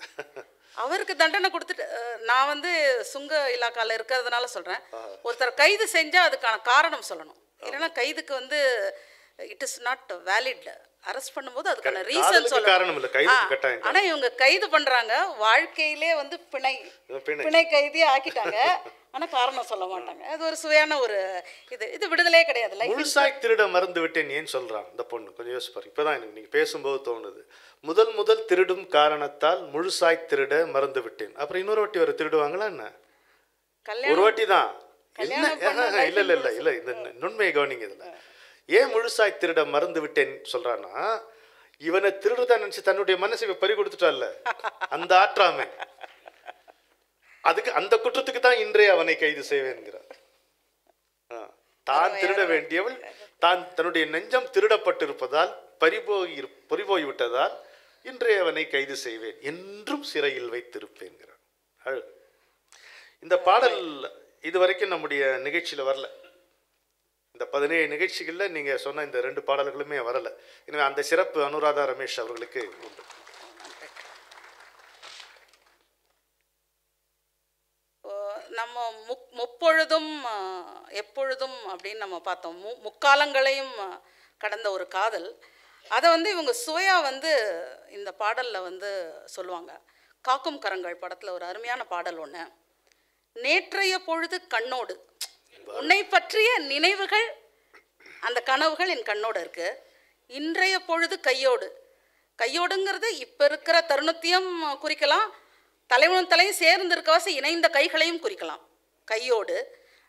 அவருக்கு தண்டனை கொடுத்துட்டு நான் வந்து சுங்க இலாக்கால இருக்கிறதுனால சொல்கிறேன் ஒருத்தர் கைது செஞ்சால் அதுக்கான காரணம் சொல்லணும். இல்லைன்னா கைதுக்கு வந்து it is not valid arrest பண்ணும்போது அதுக்கான ரீசன் சொல்லணும். கட்டாயம் ஆனால் இவங்க கைது பண்ணுறாங்க வாழ்க்கையிலே வந்து பிணை. பிணை. கைதியே ஆக்கிட்டாங்க. ஆனால் காரணம் சொல்ல மாட்டாங்க. அது ஒரு சுவையான ஒரு இது. இது விடுதலையே கிடையாது. முழுசாய் திருட மறந்து விட்டேன் ஏன் சொல்றான் இந்த பொண்ணு? கொஞ்சம் யோசிச்சு பாருங்க இப்பதான் எனக்கு நீங்க பேசும்போது தோணுது. முதல் முதல் திருடும் காரணத்தால் முழுசாய் திருட மறந்து விட்டேன். அப்புறம் இன்னொரு வாட்டி வர திருடுவாங்களா என்ன? ஒரு கல்யாணம் வாட்டி தான். இல்ல இல்ல இல்ல இல்ல இந்த நுண்மையை கவனிங்க இதுல ஏன் முழுசாய் திருட மறந்து விட்டேன் சொல்றான்னா இவனை திருடுதா நினைச்சு தன்னுடைய மனசை இவ பறி கொடுத்துட்டால அந்த ஆற்றாமை. அதுக்கு அந்த குற்றத்துக்கு தான் இன்றைய அவனை கைது செய்வேன்கிறார். தான் திருட வேண்டியவள் தான் தன்னுடைய நெஞ்சம் திருடப்பட்டிருப்பதால் பறிபோய் பறிபோய் விட்டதால் இன்றைய அவனை கைது செய்வேன் என்றும் சிறையில் வைத்திருப்பேன்கிறார் இந்த பாடல் இது வரைக்கும் நம்முடைய நிகழ்ச்சியில் வரல. இந்த பதினேழு நிகழ்ச்சிகளில் நீங்கள் சொன்ன இந்த ரெண்டு பாடல்களுமே வரல. எனவே அந்த சிறப்பு அனுராதா ரமேஷ் அவர்களுக்கு உண்டு. நம்ம முக் முப்பொழுதும் எப்பொழுதும் அப்படின்னு நம்ம பார்த்தோம். மு முக்காலங்களையும் கடந்த ஒரு காதல். அதை வந்து இவங்க சுவையாக வந்து இந்த பாடலில் வந்து சொல்லுவாங்க. காக்கும் கரங்கள் படத்தில் ஒரு அருமையான பாடல் ஒன்று நேற்றைய பொழுது கண்ணோடு. உன்னை பற்றிய நினைவுகள் அந்த கனவுகள் என் கண்ணோடு இருக்கு. இன்றைய பொழுது கையோடு. கையோடுங்கிறது இப்போ இருக்கிற தருணத்தையும் குறிக்கலாம். தலைவனும் தலையும் சேர்ந்து இருக்கவாசி இணைந்த கைகளையும் குறிக்கலாம். கையோடு.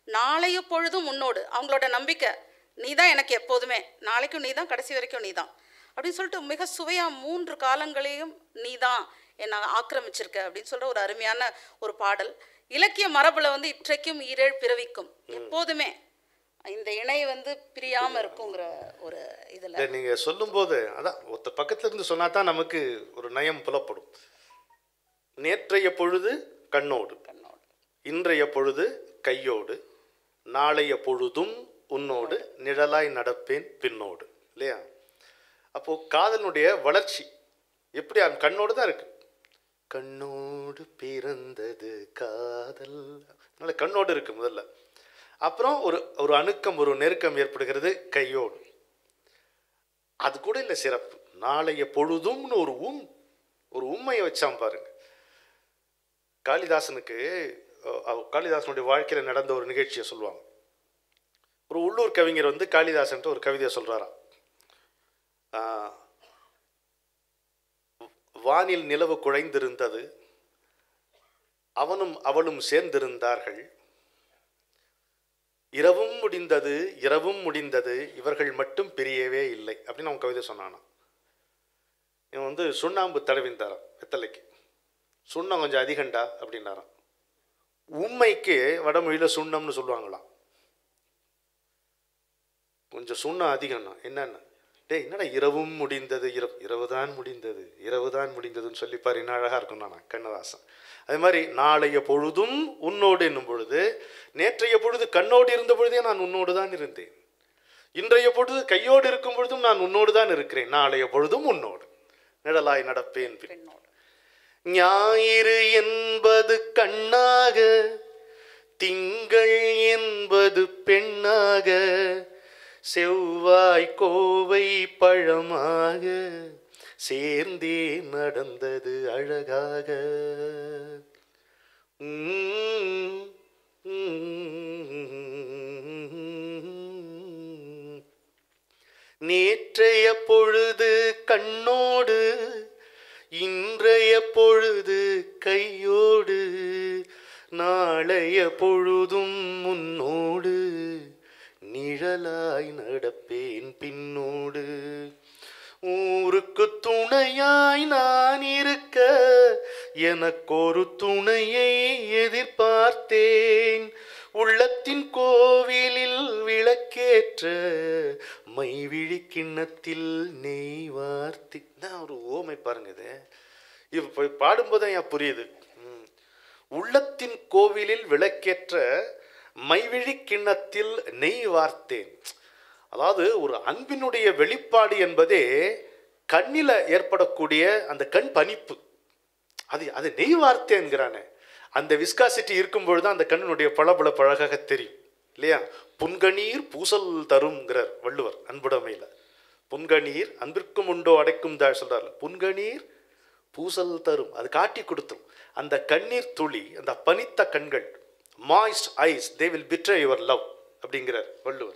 நாளைய பொழுதும் உன்னோடு. அவங்களோட நம்பிக்கை நீ தான் எனக்கு எப்போதுமே நாளைக்கும் நீ தான் கடைசி வரைக்கும் நீ தான் அப்படின்னு சொல்லிட்டு மிக சுவையாக மூன்று காலங்களையும் நீ தான் என்னை ஆக்கிரமிச்சிருக்க அப்படின்னு சொல்கிற ஒரு அருமையான ஒரு பாடல். இலக்கிய மரபில் வந்து இற்றைக்கும் ஈரேழ் பிறவிக்கும். எப்போதுமே இந்த இணை வந்து பிரியாமல் இருக்குங்கிற ஒரு இதில். இதை நீங்கள் சொல்லும்போது அதான் ஒருத்தர் பக்கத்துல இருந்து சொன்னா தான் நமக்கு ஒரு நயம் புலப்படும். நேற்றைய பொழுது கண்ணோடு. கண்ணோடு. இன்றைய பொழுது கையோடு. நாளைய பொழுதும் உன்னோடு நிழலாய் நடப்பேன் பின்னோடு. இல்லையா? அப்போ காதலுடைய வளர்ச்சி எப்படி கண்ணோடு தான் இருக்கு. கண்ணோடு பிறந்தது காதல். அதனால கண்ணோடு இருக்கு முதல்ல. அப்புறம் ஒரு ஒரு அணுக்கம் ஒரு நெருக்கம் ஏற்படுகிறது கையோடு. அது கூட இல்லை சிறப்பு. நாளைய பொழுதும்னு ஒரு உம் ஒரு உண்மையை வச்சான் பாருங்க. காளிதாசனுக்கு அவ- காளிதாசனுடைய வாழ்க்கையில் நடந்த ஒரு நிகழ்ச்சியை சொல்லுவாங்க. ஒரு உள்ளூர் கவிஞர் வந்து காளிதாசன்ட்டு ஒரு கவிதையை சொல்கிறாராம் வானில் நிலவு குழைந்திருந்தது. அவனும் அவளும் சேர்ந்திருந்தார்கள். இரவும் முடிந்தது இரவும் முடிந்தது இவர்கள் மட்டும் பிரியவே இல்லை அப்படின்னு அவன் கவிதை சொன்னானான் இவன் வந்து சுண்ணாம்பு தடவிந்தாராம் வெத்தலைக்கு. சுண்ணம் கொஞ்சம் அதிகண்டா அப்படின்னாராம். உண்மைக்கு வடமொழியில் சுண்ணம்னு சொல்லுவாங்களாம். கொஞ்சம் சுண்ணம் அதிகம்னா என்னென்ன? டேய் என்னடா இரவும் முடிந்தது? இரவு இரவு தான் முடிந்தது. இரவு தான் முடிந்ததுன்னு சொல்லிப்பார் என்ன அழகாக இருக்கும் நான் கண்ணதாசன். அதே மாதிரி நாளைய பொழுதும் உன்னோடு என்னும் பொழுது நேற்றைய பொழுது கண்ணோடு இருந்த பொழுதே நான் உன்னோடு தான் இருந்தேன். இன்றைய பொழுது கையோடு இருக்கும் பொழுதும் நான் உன்னோடு தான் இருக்கிறேன். நாளைய பொழுதும் உன்னோடு. நிழலாய் நடப்பேன் பின். பெண்ணோடு. ஞாயிறு என்பது கண்ணாக திங்கள் என்பது பெண்ணாக செவ்வாய் கோவை பழமாக சேர்ந்தே நடந்தது அழகாக உம், உம். நேற்றைய பொழுது கண்ணோடு இன்றைய பொழுது கையோடு நாளைய பொழுதும் முன்னோடு நிழலாய் நடப்பேன் பின்னோடு. ஊருக்கு துணையாய் நான் இருக்க எனக்கொரு துணையை எதிர்பார்த்தேன். உள்ளத்தின் கோவிலில் விளக்கேற்ற மைவிழி கிண்ணத்தில் நெய் வார்த்தி நான் ஒரு ஓமை பாருங்க இது. இப்போ போய் பாடும்போது ஏன் புரியுது? உள்ளத்தின் கோவிலில் விளக்கேற்ற மைவிழி கிண்ணத்தில் நெய் வார்த்தேன். அதாவது ஒரு அன்பினுடைய வெளிப்பாடு என்பதே கண்ணில் ஏற்படக்கூடிய அந்த கண் பனிப்பு. அது அது நெய் வார்த்தேங்கிறானே அந்த விஸ்காசிட்டி இருக்கும்பொழுது தான் அந்த கண்ணினுடைய பளபள பழகாக தெரியும். இல்லையா? புன்கணீர் பூசல் தருங்கிறார் வள்ளுவர் அன்புடைமையில். புன்கணீர் அன்பிற்கும் உண்டோ அடைக்கும் தாய் சொல்கிறார் புன்கணீர் பூசல் தரும். அது காட்டி கொடுத்துரும். அந்த கண்ணீர் துளி அந்த பனித்த கண்கள் moist eyes they will betray your love அப்படிங்கிறார் வள்ளுவர்.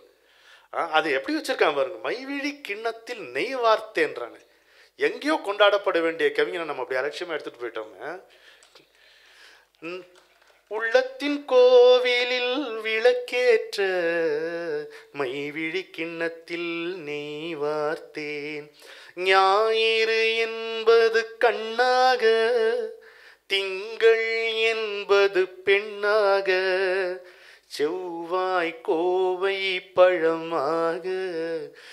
ஆ, அது எப்படி வச்சுருக்காங்க பாருங்க. மைவிழி கிண்ணத்தில் நெய் வார்த்தைன்றானே. எங்கேயோ கொண்டாடப்பட வேண்டிய கவிஞனை நம்ம அப்படி அலட்சியமாக எடுத்துட்டு போயிட்டோங்க உள்ளத்தின் கோவிலில் விளக்கேற்ற மைவிழி கிண்ணத்தில் நெய் வார்த்தேன். ஞாயிறு என்பது கண்ணாக திங்கள் என்பது பெண்ணாக செவ்வாய் கோவை பழமாக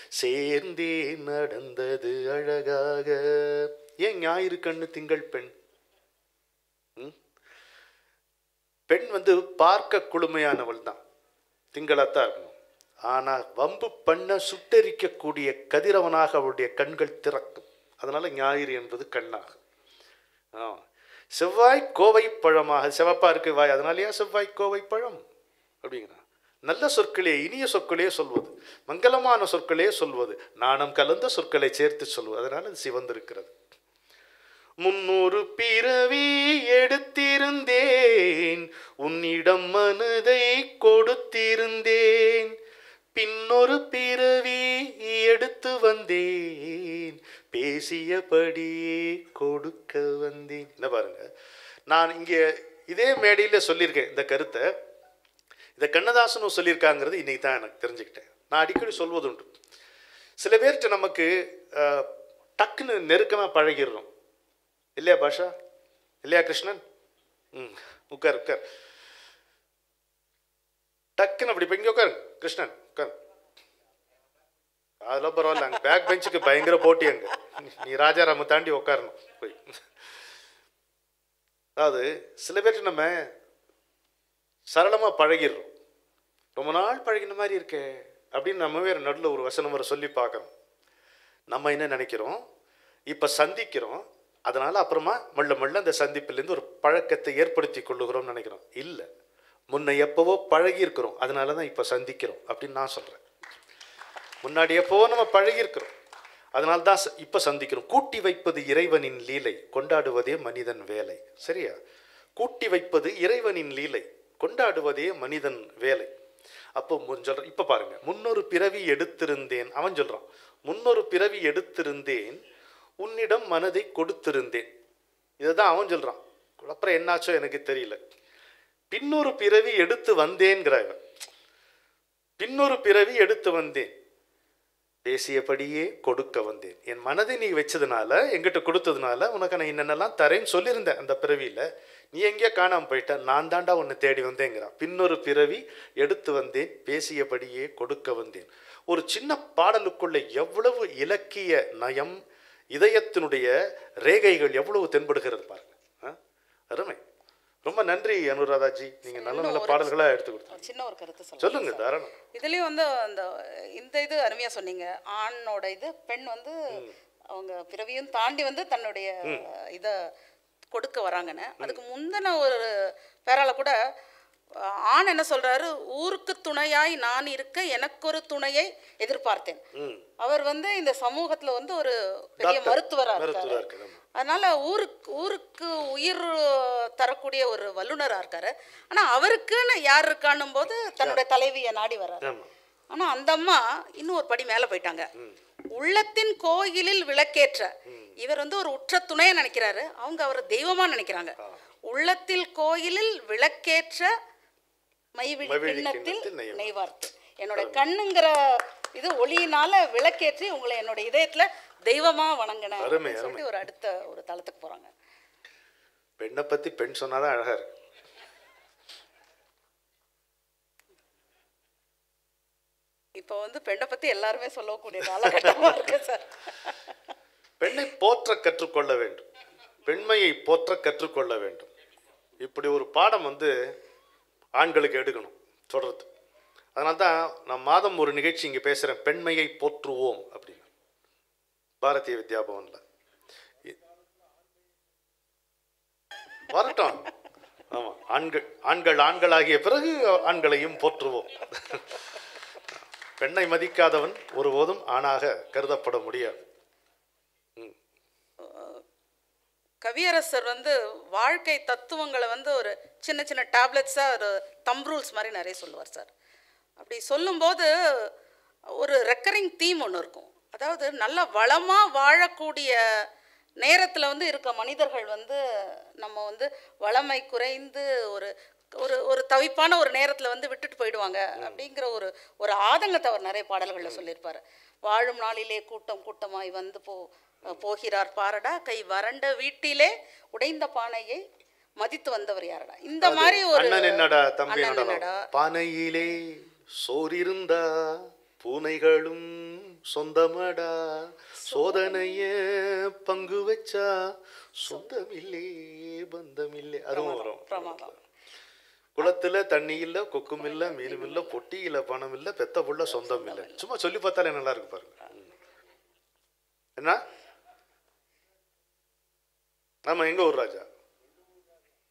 சேர்ந்தே நடந்தது அழகாக. ஏன் ஞாயிறு கண்ணு திங்கள் பெண்? ம்? பெண் வந்து பார்க்க குளுமையானவள் தான். திங்களாத்தான் இருக்கணும். ஆனால் வம்பு பண்ண சுட்டெரிக்கக்கூடிய கதிரவனாக அவளுடைய கண்கள் திறக்கும். அதனால ஞாயிறு என்பது கண்ணாகும் ஆ. செவ்வாய் கோவை பழமாக சிவப்பா இருக்கு வாய் அதனாலயா செவ்வாய் கோவை பழம்? அப்படிங்கிறான் நல்ல சொற்களே இனிய சொற்களே சொல்வது. மங்களமான சொற்களே சொல்வது. நாணம் கலந்த சொற்களை சேர்த்து சொல்வது. அதனால அது சிவந்திருக்கிறது. முன்னூறு பிறவி எடுத்திருந்தேன். உன்னிடம் மனதை கொடுத்திருந்தேன். பின்னொரு பிறவி எடுத்து வந்தேன். பேசியபடியே கொடுக்க வந்தேன். இந்த பாருங்க. நான் இங்கே இதே மேடையில் சொல்லியிருக்கேன் இந்த கருத்தை. இதை கண்ணதாசனும் சொல்லியிருக்காங்கிறது இன்றைக்கி தான் எனக்கு தெரிஞ்சுக்கிட்டேன். நான் அடிக்கடி சொல்வதுண்டு சில பேர்கிட்ட நமக்கு டக்குன்னு நெருக்கமாக பழகிடுறோம். இல்லையா பாஷா? இல்லையா கிருஷ்ணன்? ம் உட்கார் உட்கார். டக்குன்னு அப்படி இப்போ இங்கே உட்காரு கிருஷ்ணன். அதெல்லாம் பரவாயில்ல அங்கே பேக் பெஞ்சுக்கு பயங்கர போட்டி அங்கே. நீ ராஜாராம தாண்டி உட்காரணும் போய். அதாவது சில பேர் நம்ம சரளமாக பழகிடுறோம். ரொம்ப நாள் பழகின மாதிரி இருக்கே அப்படின்னு நம்ம வேறு நடுவில் ஒரு வசனம் வர சொல்லி பார்க்குறோம் நம்ம என்ன நினைக்கிறோம்? இப்போ சந்திக்கிறோம். அதனால் அப்புறமா மெல்ல மெல்ல அந்த சந்திப்புலேருந்து ஒரு பழக்கத்தை ஏற்படுத்தி கொள்ளுகிறோம்னு நினைக்கிறோம். இல்லை முன்ன எப்போவோ பழகி இருக்கிறோம் அதனால தான் இப்போ சந்திக்கிறோம் அப்படின்னு நான் சொல்கிறேன் முன்னாடி எப்போவோ நம்ம பழகியிருக்கிறோம். அதனால தான் இப்போ சந்திக்கிறோம். கூட்டி வைப்பது இறைவனின் லீலை கொண்டாடுவதே மனிதன் வேலை. சரியா? கூட்டி வைப்பது இறைவனின் லீலை கொண்டாடுவதே மனிதன் வேலை. அப்போ முன் சொல்ற இப்போ பாருங்க. முன்னொரு பிறவி எடுத்திருந்தேன் அவன் சொல்கிறான் முன்னொரு பிறவி எடுத்திருந்தேன் உன்னிடம் மனதை கொடுத்திருந்தேன். இதை தான் அவன் சொல்கிறான் அப்புறம் என்னாச்சோ எனக்கு தெரியல. பின்னொரு பிறவி எடுத்து வந்தேன்கிற பின்னொரு பிறவி எடுத்து வந்தேன். பேசியபடியே கொடுக்க வந்தேன். என் மனதை நீ வச்சதுனால எங்கிட்ட கொடுத்ததுனால உனக்கு நான் என்னென்னலாம் தரேன்னு சொல்லியிருந்தேன் அந்த பிறவியில். நீ எங்கேயோ காணாமல் போயிட்ட நான் தாண்டா உன்னை தேடி வந்தேங்கிறான். பின்னொரு பிறவி எடுத்து வந்தேன் பேசியபடியே கொடுக்க வந்தேன். ஒரு சின்ன பாடலுக்குள்ள எவ்வளவு இலக்கிய நயம் இதயத்தினுடைய ரேகைகள் எவ்வளவு தென்படுகிறது பாருங்க. அருமை. ரொம்ப நன்றி அனுராதாஜி. நீங்க நல்ல நல்ல இன்னும் ஒரு பாடல்களா எடுத்து கொடுத்தீங்க. ஒரு சின்ன ஒரு கருத்து சொல்லுங்க தாராளம். இதுலயும் வந்து அந்த இந்த இது அருமையா சொன்னீங்க. ஆணோட இது பெண் வந்து அவங்க பிறவியும் தாண்டி வந்து தன்னுடைய இதை கொடுக்க வராங்கன்னு. அதுக்கு முந்தின ஒரு பேரால கூட ஆண் என்ன சொல்றாரு? ஊருக்கு துணையாய் நான் இருக்க எனக்கொரு துணையை எதிர்பார்த்தேன். அவர் வந்து இந்த சமூகத்துல வந்து ஒரு பெரிய. மருத்துவரா இருக்காரு. அதனால ஊருக்கு ஊருக்கு உயிர் தரக்கூடிய ஒரு வல்லுனரா இருக்காரு. ஆனா அவருக்குன்னு யார் இருக்கான்னும் போது தன்னுடைய தலைவியை நாடி வர்றாரு. ஆமா. ஆனா அந்த அம்மா இன்னும் ஒரு படி மேல போயிட்டாங்க. உள்ளத்தின் கோயிலில் விளக்கேற்ற இவர் வந்து ஒரு உற்ற துணையை நினைக்கிறாரு. அவங்க அவரை தெய்வமா நினைக்கிறாங்க. உள்ளத்தில் கோயிலில் விளக்கேற்ற மைவிழி நெய்வார்த்து. நெய்வார்த்து. என்னோட கண்ணுங்கிற இது ஒளியினால விளக்கேற்றி உங்களை என்னோட இதயத்துல தெய்வமா வணங்கினேன் சொல்லிட்டு ஒரு அடுத்த ஒரு தளத்துக்கு போறாங்க. பெண்ணை பத்தி பெண் சொன்னாதான் அழகா இருக்கு. இப்போ வந்து பெண்ணை பத்தி எல்லாருமே சொல்லக்கூடிய காலகட்டமா இருக்கு சார். பெண்ணை போற்ற கற்றுக்கொள்ள வேண்டும். பெண்மையை போற்ற கற்றுக்கொள்ள வேண்டும். இப்படி ஒரு பாடம் வந்து ஆண்களுக்கு எடுக்கணும் தொடர்ந்து. அதனால தான் நான் மாதம் ஒரு நிகழ்ச்சி இங்கே பேசுகிறேன் பெண்மையை போற்றுவோம் அப்படின்னு பாரதிய வித்யா பவனில் வரட்டும். ஆமாம் ஆண்கள் ஆண்கள் ஆண்களாகிய பிறகு ஆண்களையும் போற்றுவோம். பெண்ணை மதிக்காதவன் ஒருபோதும் ஆணாக கருதப்பட முடியாது. கவியரசர் வந்து வாழ்க்கை தத்துவங்களை வந்து ஒரு சின்ன சின்ன டேப்லெட்ஸாக ஒரு தம் ரூல்ஸ் மாதிரி நிறைய சொல்லுவார் சார். அப்படி சொல்லும்போது ஒரு ரெக்கரிங் தீம் ஒன்று இருக்கும். அதாவது நல்ல வளமாக வாழக்கூடிய நேரத்தில் வந்து இருக்க மனிதர்கள் வந்து நம்ம வந்து வளமை குறைந்து ஒரு ஒரு ஒரு தவிப்பான ஒரு நேரத்தில் வந்து விட்டுட்டு போயிடுவாங்க அப்படிங்கிற ஒரு ஒரு ஆதங்கத்தை அவர் நிறைய பாடல்களில் சொல்லியிருப்பார். வாழும் நாளிலே கூட்டம் கூட்டமாய் வந்து போ போகிறார் பாரடா கை வறண்ட வீட்டிலே உடைந்த பானையை மதித்து வந்தவர் யாரடா? இந்த மாதிரி ஒரு அண்ணன் என்னடா தம்பி பூனைகளும் சொந்தமடா சோதனைய பங்கு வச்சா சொந்தமில்லே பந்தமில்லே. அதுவும் வரும். குளத்துல தண்ணி இல்ல கொக்கும் இல்ல மீனும் இல்ல பொட்டி இல்ல பணம் இல்ல பெத்த புள்ள சொந்தம் இல்ல. சும்மா சொல்லி பார்த்தாலே நல்லா இருக்கு பாருங்க. என்ன? ஆமா எங்க ஊர் ராஜா?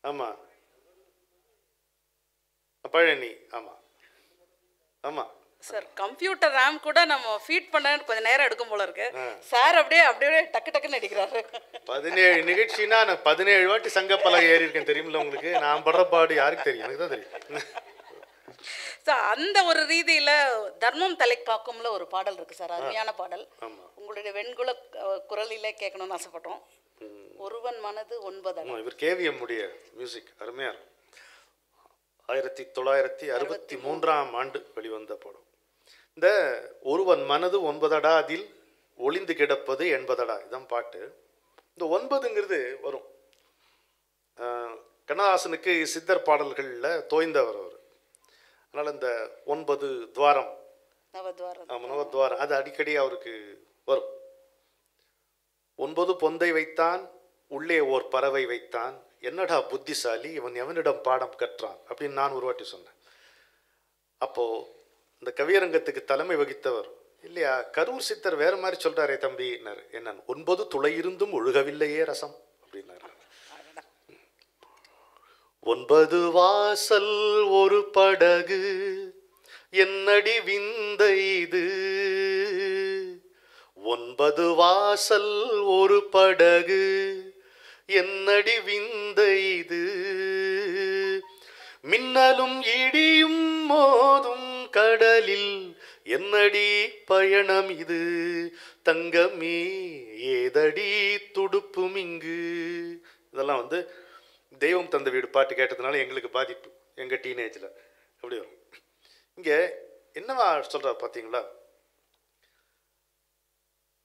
ஆமா. பழனி ஆமா. ஆமா. சார் கம்ப்யூட்டர் ரேம் கூட நம்ம ஃபீட் பண்ண கொஞ்சம் நேரம் எடுக்கும் போல இருக்கு. சார் அப்படியே அப்படியே டக்கு டக்குன்னு அடிக்கிறாரு. பதினேழு நிகழ்ச்சினா நான் பதினேழு வாட்டி சங்கப்பலகை ஏறி இருக்கேன் தெரியுமில்ல உங்களுக்கு? நான் படுற பாடு யாருக்கு தெரியும்? எனக்கு தான் தெரியும். ஸோ அந்த ஒரு ரீதியில் தர்மம் தலை காக்கும்ல ஒரு பாடல் இருக்கு சார் அருமையான பாடல். உங்களுடைய வெண்குல குரலிலே கேட்கணும்னு ஆசைப்பட்டோம். ஒருவன் மனது ஒன்பது இவர் கேவிஎம் உடைய மியூசிக் அருமையா இருக்கும். ஆயிரத்தி தொள்ளாயிரத்தி அறுபத்தி மூன்றாம் ஆண்டு வெளிவந்த படம் இந்த ஒருவன் மனது ஒன்பதடா அதில் ஒளிந்து கிடப்பது எண்பதடா இதான் பாட்டு. இந்த ஒன்பதுங்கிறது வரும். கண்ணதாசனுக்கு சித்தர் பாடல்களில் தோய்ந்தவர் அவர். அதனால் இந்த ஒன்பது துவாரம். நவத்வாரம். நவத்வாரம். அது அடிக்கடி அவருக்கு வரும். ஒன்பது பொந்தை வைத்தான் உள்ளே ஓர் பறவை வைத்தான். என்னடா புத்திசாலி இவன் எவனிடம் பாடம் கற்றான்? அப்படின்னு நான் ஒரு வாட்டி சொன்னேன். அப்போ இந்த கவியரங்கத்துக்கு தலைமை வகித்தவர். இல்லையா? கரூர் சித்தர் வேற மாதிரி சொல்றாரே தம்பின்னாரு என்னன்னு. ஒன்பது துளை இருந்தும் ஒழுகவில்லையே ரசம் அப்படின்னாரு. ஒன்பது வாசல் ஒரு படகு என்னடி விந்தை இது? ஒன்பது வாசல் ஒரு படகு என்னடி விந்தை இது? மின்னலும் இடியும் மோதும் கடலில் என்னடி பயணம் இது? தங்கமே ஏதடி துடுப்பும் இங்கு? இதெல்லாம் வந்து தெய்வம் தந்த வீடு பாட்டு கேட்டதுனால எங்களுக்கு பாதிப்பு எங்கள் டீனேஜில். எப்படி வரும். இங்கே என்னவா சொல்கிறா பார்த்தீங்களா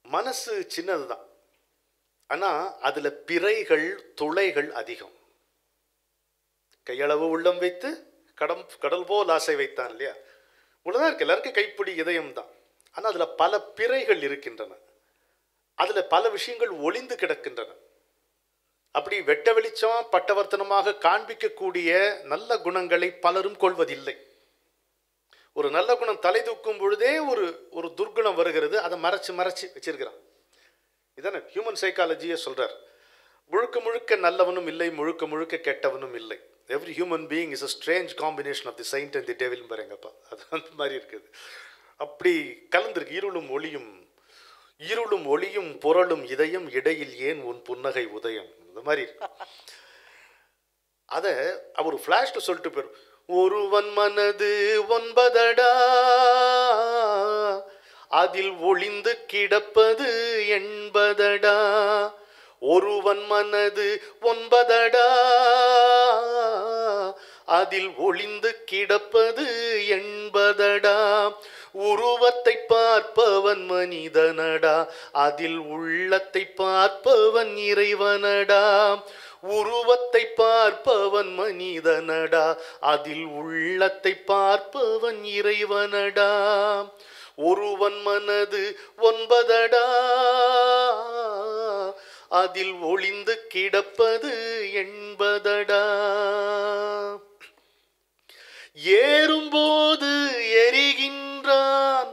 மனசு சின்னது தான் ஆனால் அதில் பிறைகள் துளைகள் அதிகம். கையளவு உள்ளம் வைத்து கடம் கடல் போல் ஆசை வைத்தான் இல்லையா? இவ்வளோதான் இருக்கு. எல்லாருக்கும் கைப்பிடி இதயம் தான். ஆனால் அதில் பல பிறைகள் இருக்கின்றன. அதில் பல விஷயங்கள் ஒளிந்து கிடக்கின்றன. அப்படி வெட்ட வெளிச்சம் பட்டவர்த்தனமாக காண்பிக்கக்கூடிய நல்ல குணங்களை பலரும் கொள்வதில்லை. ஒரு நல்ல குணம் தலை தூக்கும் பொழுதே ஒரு ஒரு துர்குணம் வருகிறது. அதை மறைச்சு மறைச்சு வச்சிருக்கிறான். இதானே ஹியூமன் சைக்காலஜியே சொல்கிறார் முழுக்க முழுக்க நல்லவனும் இல்லை முழுக்க முழுக்க கெட்டவனும் இல்லை. Every human being is a strange combination of the saint and the devil பாருங்கப்பா. அது அந்த மாதிரி இருக்குது. அப்படி கலந்துருக்கு. இருளும் ஒளியும் இருளும் ஒளியும் புரளும் இதயம் இடையில் ஏன் உன் புன்னகை உதயம்? இந்த மாதிரி அதை அவர் ஃப்ளாஷில் சொல்லிட்டு போயிடும் ஒருவன் மனது ஒன்பதடா அதில் ஒளிந்து கிடப்பது எண்பதடா ஒருவன் மனது ஒன்பதடா அதில் ஒளிந்து கிடப்பது எண்பதடா உருவத்தை பார்ப்பவன் மனிதனடா. அதில் உள்ளத்தை பார்ப்பவன் இறைவனடா. உருவத்தை பார்ப்பவன் மனிதனடா. அதில் உள்ளத்தை பார்ப்பவன் இறைவனடா. ஒருவன் மனது ஒன்பதடா. அதில் ஒளிந்து கிடப்பது எண்பதடா ஏறும்போது எரிகின்றான்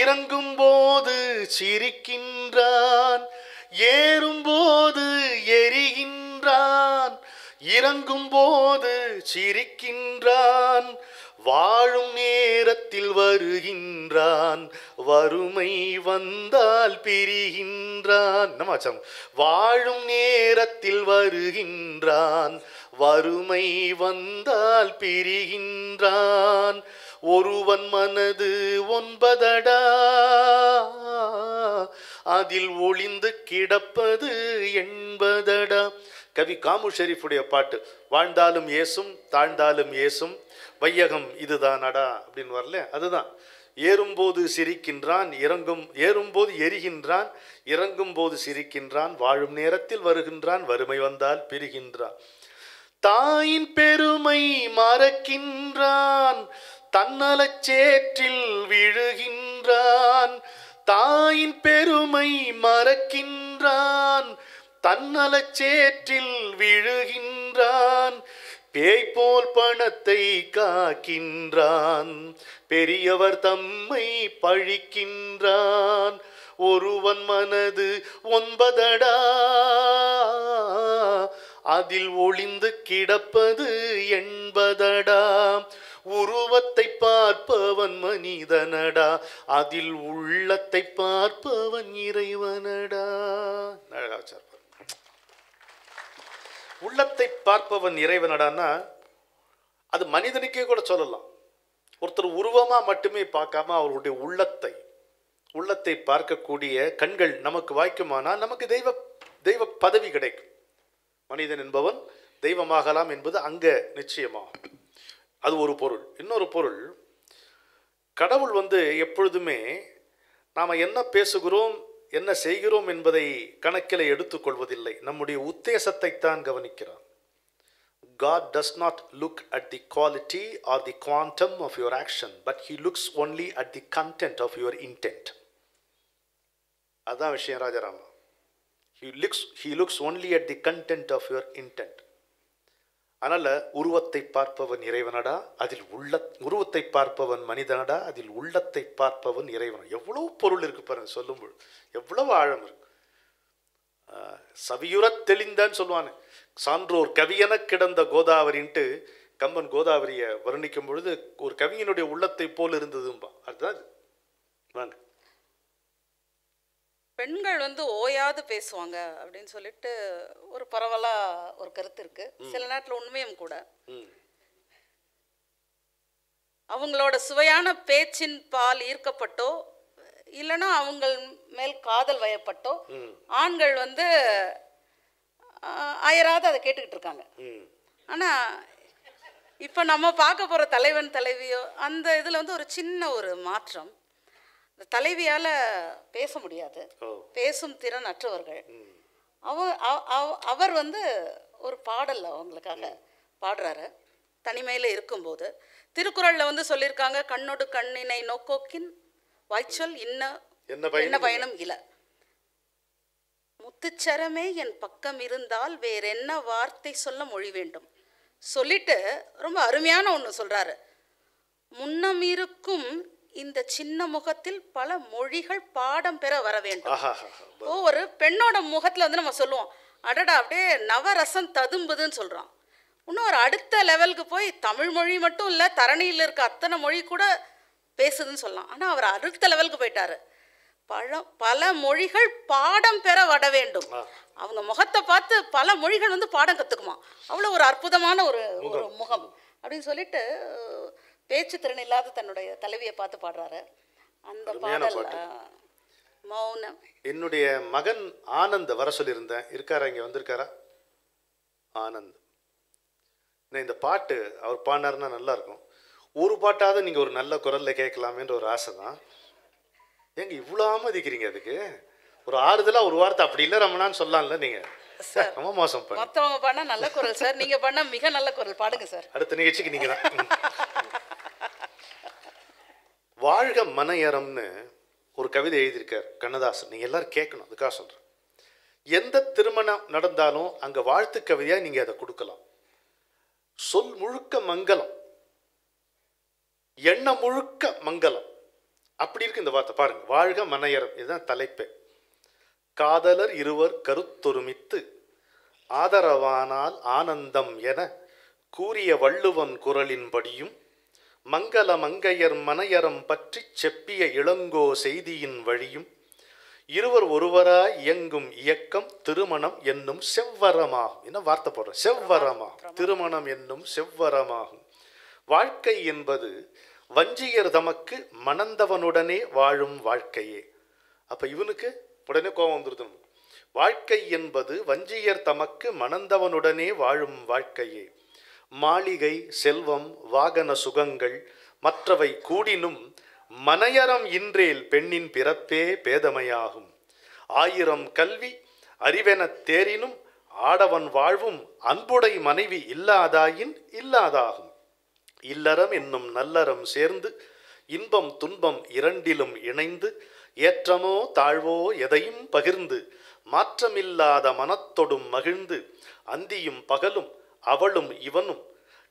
இறங்கும்போது சிரிக்கின்றான் ஏறும்போது எரிகின்றான் இறங்கும்போது சிரிக்கின்றான் வாழும் நேரத்தில் வருகின்றான் வறுமை வந்தால் பிரிகின்றான். என்னமாச்சம் வாழும் நேரத்தில் வருகின்றான் வறுமை வந்தால் பிரிகின்றான். ஒருவன் மனது ஒன்பதடா அதில் ஒளிந்து கிடப்பது என்பதடா கவி காமு ஷெரீஃபுடைய பாட்டு வாழ்ந்தாலும் ஏசும் தாழ்ந்தாலும் ஏசும் வையகம் இதுதானடா அப்படின்னு வரல. அதுதான். ஏறும்போது சிரிக்கின்றான் இறங்கும் ஏறும்போது எரிகின்றான் இறங்கும்போது சிரிக்கின்றான் வாழும் நேரத்தில் வருகின்றான் வறுமை வந்தால் பிரிகின்றான். தாயின் பெருமை மறக்கின்றான் தன்னலச் சேற்றில் விழுகின்றான். தாயின் பெருமை மறக்கின்றான் தன்னலச் சேற்றில் விழுகின்றான். பேய் போல் பணத்தை காக்கின்றான் பெரியவர் தம்மை பழிக்கின்றான். ஒருவன் மனது ஒன்பதடா அதில் ஒளிந்து கிடப்பது என்பதடா. உருவத்தை பார்ப்பவன் மனிதனடா. அதில் உள்ளத்தை பார்ப்பவன் இறைவனடா. அழகா உள்ளத்தை பார்ப்பவன் இறைவனடான்னா அது மனிதனுக்கே கூட சொல்லலாம். ஒருத்தர் உருவமாக மட்டுமே பார்க்காம அவருடைய உள்ளத்தை உள்ளத்தை பார்க்கக்கூடிய கண்கள் நமக்கு வாய்க்குமானால் நமக்கு தெய்வ தெய்வ பதவி கிடைக்கும். மனிதன் என்பவன் தெய்வமாகலாம் என்பது அங்கே நிச்சயமாகும். அது ஒரு பொருள். இன்னொரு பொருள் கடவுள் வந்து எப்பொழுதுமே நாம் என்ன பேசுகிறோம் என்ன செய்கிறோம் என்பதை கணக்கில் எடுத்துக்கொள்வதில்லை நம்முடைய உத்தேசத்தை தான் கவனிக்கிறார் God does not look at the quality or the quantum of your action but he looks only at the content of your intent அதான் விஷயம் ராஜாராமா. He looks he looks only at the content of your intent அதனால் உருவத்தை பார்ப்பவன் இறைவனடா அதில் உள்ள உருவத்தை பார்ப்பவன் மனிதனடா அதில் உள்ளத்தை பார்ப்பவன் இறைவன். எவ்வளவு பொருள் இருக்கு பாருங்க சொல்லும்போது. எவ்வளவு ஆழம் இருக்கு. சவியுறத் தெளிந்தான்னு சொல்லுவானு. சான்றோர் கவியென கிடந்த கோதாவரின்ட்டு கம்பன் கோதாவரியை வர்ணிக்கும் பொழுது ஒரு கவியினுடைய உள்ளத்தை போல் இருந்ததும்பா. அதுதான் வாங்க. பெண்கள் வந்து ஓயாது பேசுவாங்க அப்படின்னு சொல்லிட்டு ஒரு பரவலா ஒரு கருத்து இருக்கு. சில நேரத்தில் உண்மையும் கூட. அவங்களோட சுவையான பேச்சின் பால் ஈர்க்கப்பட்டோ இல்லைன்னா அவங்கள் மேல் காதல் வயப்பட்டோ ஆண்கள் வந்து அயராது அதை கேட்டுக்கிட்டு இருக்காங்க. ஆனால் இப்போ நம்ம பார்க்க போகிற தலைவன் தலைவியோ அந்த இதில் வந்து ஒரு சின்ன ஒரு மாற்றம். இந்த தலைவியால் பேச முடியாது. பேசும் திறன் அற்றவர்கள். அவ அவ- அவ- அவர் வந்து ஒரு பாடல் அவங்களுக்காக பாடுறாரு. தனிமையில் இருக்கும்போது. திருக்குறளில் வந்து சொல்லியிருக்காங்க கண்ணோடு கண்ணினை நோக்கோக்கின் வாய்ச்சொல் இன்ன என்ன பயன் என்ன பயனும் இல முத்துச்சரமே என் பக்கம் இருந்தால் வேற என்ன வார்த்தை சொல்ல மொழி வேண்டும்? சொல்லிட்டு ரொம்ப அருமையான ஒன்று சொல்றாரு. முன்னம் இருக்கும் இந்த சின்ன முகத்தில் பல மொழிகள் பாடம் பெற வர வேண்டும். ஓ ஒரு பெண்ணோட முகத்தில் வந்து நம்ம சொல்லுவோம் அடடா அப்படியே நவரசம் ததும்புதுன்னு சொல்கிறோம் இன்னும் ஒரு அடுத்த லெவலுக்கு போய் தமிழ் மொழி மட்டும் இல்லை தரணியில் இருக்க அத்தனை மொழி கூட பேசுதுன்னு சொல்லலாம். ஆனால் அவர் அடுத்த லெவலுக்கு போயிட்டாரு. பல பல மொழிகள் பாடம் பெற வட வேண்டும். அவங்க முகத்தை பார்த்து பல மொழிகள் வந்து பாடம் கற்றுக்குமா அவ்வளோ ஒரு அற்புதமான ஒரு ஒரு முகம். அப்படின்னு சொல்லிட்டு பேச்சு திறன் இல்லாத தன்னுடைய தலைவியை பார்த்து பாடுறாரு. அந்த பாடல் மௌனம். என்னுடைய மகன் ஆனந்த் வர சொல்லியிருந்தேன். இருக்காரா இங்கே வந்திருக்காரா? ஆனந்த். நான் இந்த பாட்டு அவர் பாடினாருன்னா நல்லா இருக்கும். ஒரு பாட்டாவது நீங்கள் ஒரு நல்ல குரலில் கேட்கலாமேன்ற ஒரு ஆசை தான் ஏங்க இவ்வளோ ஆமதிக்கிறீங்க அதுக்கு? ஒரு ஆறுதலாக ஒரு வார்த்தை அப்படி இல்லை ரமணான்னு சொல்லலாம்ல நீங்கள் சார். ரொம்ப மோசம் பண்ண மற்றவங்க பண்ணா நல்ல குரல் சார். நீங்க பண்ணா மிக நல்ல குரல். பாடுங்க சார். அடுத்த நிகழ்ச்சிக்கு நீங்கள் தான். வாழ்க மனையறம்னு ஒரு கவிதை எழுதியிருக்கார் கண்ணதாசன். நீங்கள் எல்லோரும் கேட்கணும் அதுக்காக சொல்கிறேன் எந்த திருமணம் நடந்தாலும் அங்கே வாழ்த்து கவிதையாக நீங்கள் அதை கொடுக்கலாம். சொல் முழுக்க மங்களம் எண்ணம் முழுக்க மங்களம். அப்படி இருக்கு இந்த வார்த்தை. பாருங்க வாழ்க மனையறம் இதுதான் தலைப்பு. காதலர் இருவர் கருத்தொருமித்து ஆதரவானால் ஆனந்தம் என கூறிய வள்ளுவன் குரலின்படியும் மங்கள மங்கையர் மனையறம் பற்றி செப்பிய இளங்கோ செய்தியின் வழியும் இருவர் ஒருவராய் இயங்கும் இயக்கம் திருமணம் என்னும் செவ்வரமாகும். என்ன வார்த்தை போடுறேன் செவ்வரமாகும். திருமணம் என்னும் செவ்வரமாகும். வாழ்க்கை என்பது வஞ்சியர் தமக்கு மணந்தவனுடனே வாழும் வாழ்க்கையே. அப்ப இவனுக்கு உடனே கோபம் வந்துருது வாழ்க்கை என்பது வஞ்சியர் தமக்கு மணந்தவனுடனே வாழும் வாழ்க்கையே. மாளிகை செல்வம் வாகன சுகங்கள் மற்றவை கூடினும் மனையறம் இன்றேல் பெண்ணின் பிறப்பே பேதமையாகும். ஆயிரம் கல்வி அறிவெனத் தேறினும் ஆடவன் வாழ்வும் அன்புடை மனைவி இல்லாதாயின் இல்லாதாகும். இல்லறம் என்னும் நல்லறம் சேர்ந்து இன்பம் துன்பம் இரண்டிலும் இணைந்து ஏற்றமோ தாழ்வோ எதையும் பகிர்ந்து மாற்றமில்லாத மனத்தொடும் மகிழ்ந்து அந்தியும் பகலும் அவளும் இவனும்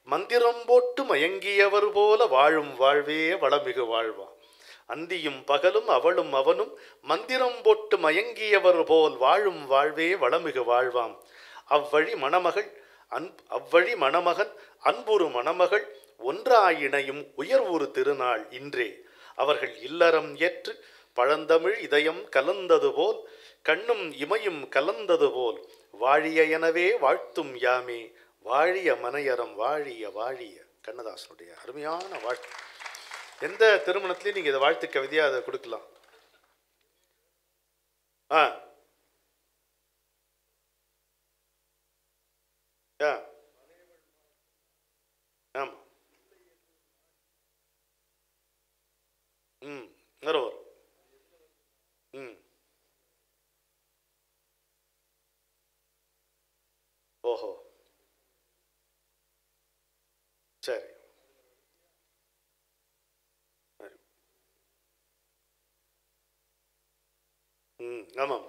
மந்திரம் போட்டு மயங்கியவர் போல வாழும் வாழ்வே வளமிகு வாழ்வான் அந்தியும் பகலும் அவளும் அவனும் மந்திரம் போட்டு மயங்கியவர் போல் வாழும் வாழ்வே வளமிகு வாழ்வாம். அவ்வழி மணமகள் அன் அவ்வழி மணமகன் அன்புறு மணமகள் ஒன்றாயினையும் உயர்வுறு திருநாள் இன்றே. அவர்கள் இல்லறம் ஏற்று பழந்தமிழ் இதயம் கலந்தது போல் கண்ணும் இமையும் கலந்தது போல் வாழிய எனவே வாழ்த்தும் யாமே. வாழிய மனையறம் வாழிய வாழிய. கண்ணதாசனுடைய அருமையான வாழ்த்து எந்த திருமணத்திலையும் நீங்கள் இதை வாழ்த்து கவிதையாக அதை கொடுக்கலாம். ஆ. ஆ ஆமா. ம். வரும். ம். ஓஹோ. சரி. ம் ஆமாம்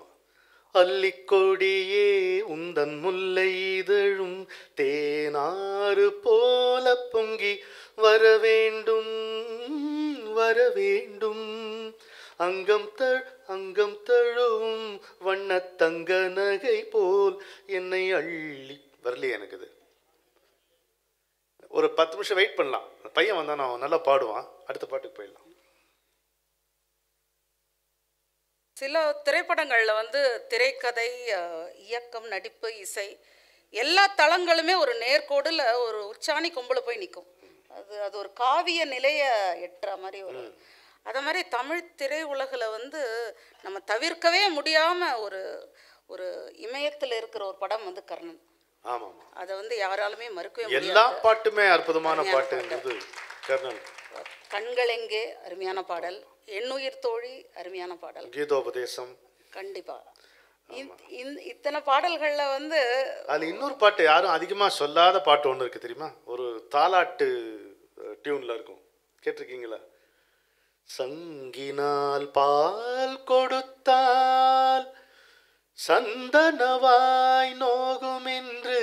அல்லிக்கொடியே உந்தன் முல்லை இதழும் தேனாறு போல பொங்கி வர வேண்டும் வர வேண்டும். அங்கம் தழ் அங்கம் தழுவும் வண்ண தங்க நகை போல் என்னை அள்ளி வரலையே எனக்கு இது ஒரு பத்து நிமிஷம் வெயிட் பண்ணலாம். பையன் வந்தான் அவன் நல்லா பாடுவான். அடுத்த பாட்டுக்கு போயிடலாம். சில திரைப்படங்களில் வந்து திரைக்கதை இயக்கம் நடிப்பு இசை எல்லா தளங்களுமே ஒரு நேர்கோடில் ஒரு உச்சாணி கொம்பில் போய் நிற்கும் அது அது ஒரு காவிய நிலையை எட்டுற மாதிரி ஒரு அதை மாதிரி தமிழ் திரையுலகில் வந்து நம்ம தவிர்க்கவே முடியாமல் ஒரு ஒரு இமயத்தில் இருக்கிற ஒரு படம் வந்து கர்ணன். ஆமாம். அதை வந்து யாராலுமே மறுக்கவே எல்லா பாட்டுமே அற்புதமான பாட்டுங்கிறது கர்ணன். கண்கள் எங்கே அருமையான பாடல் எண்ணுயிர் தோழி அருமையான பாடல். கீதோபதேசம். கண்டிப்பா. இத்தனை பாடல்கள்ல வந்து அதில் இன்னொரு பாட்டு யாரும் அதிகமாக சொல்லாத பாட்டு ஒன்று இருக்குது தெரியுமா? ஒரு தாலாட்டு டியூனில் இருக்கும். கேட்டிருக்கீங்களா? சங்கினால் பால் கொடுத்தால் சந்தனவாய் நோகுமென்று.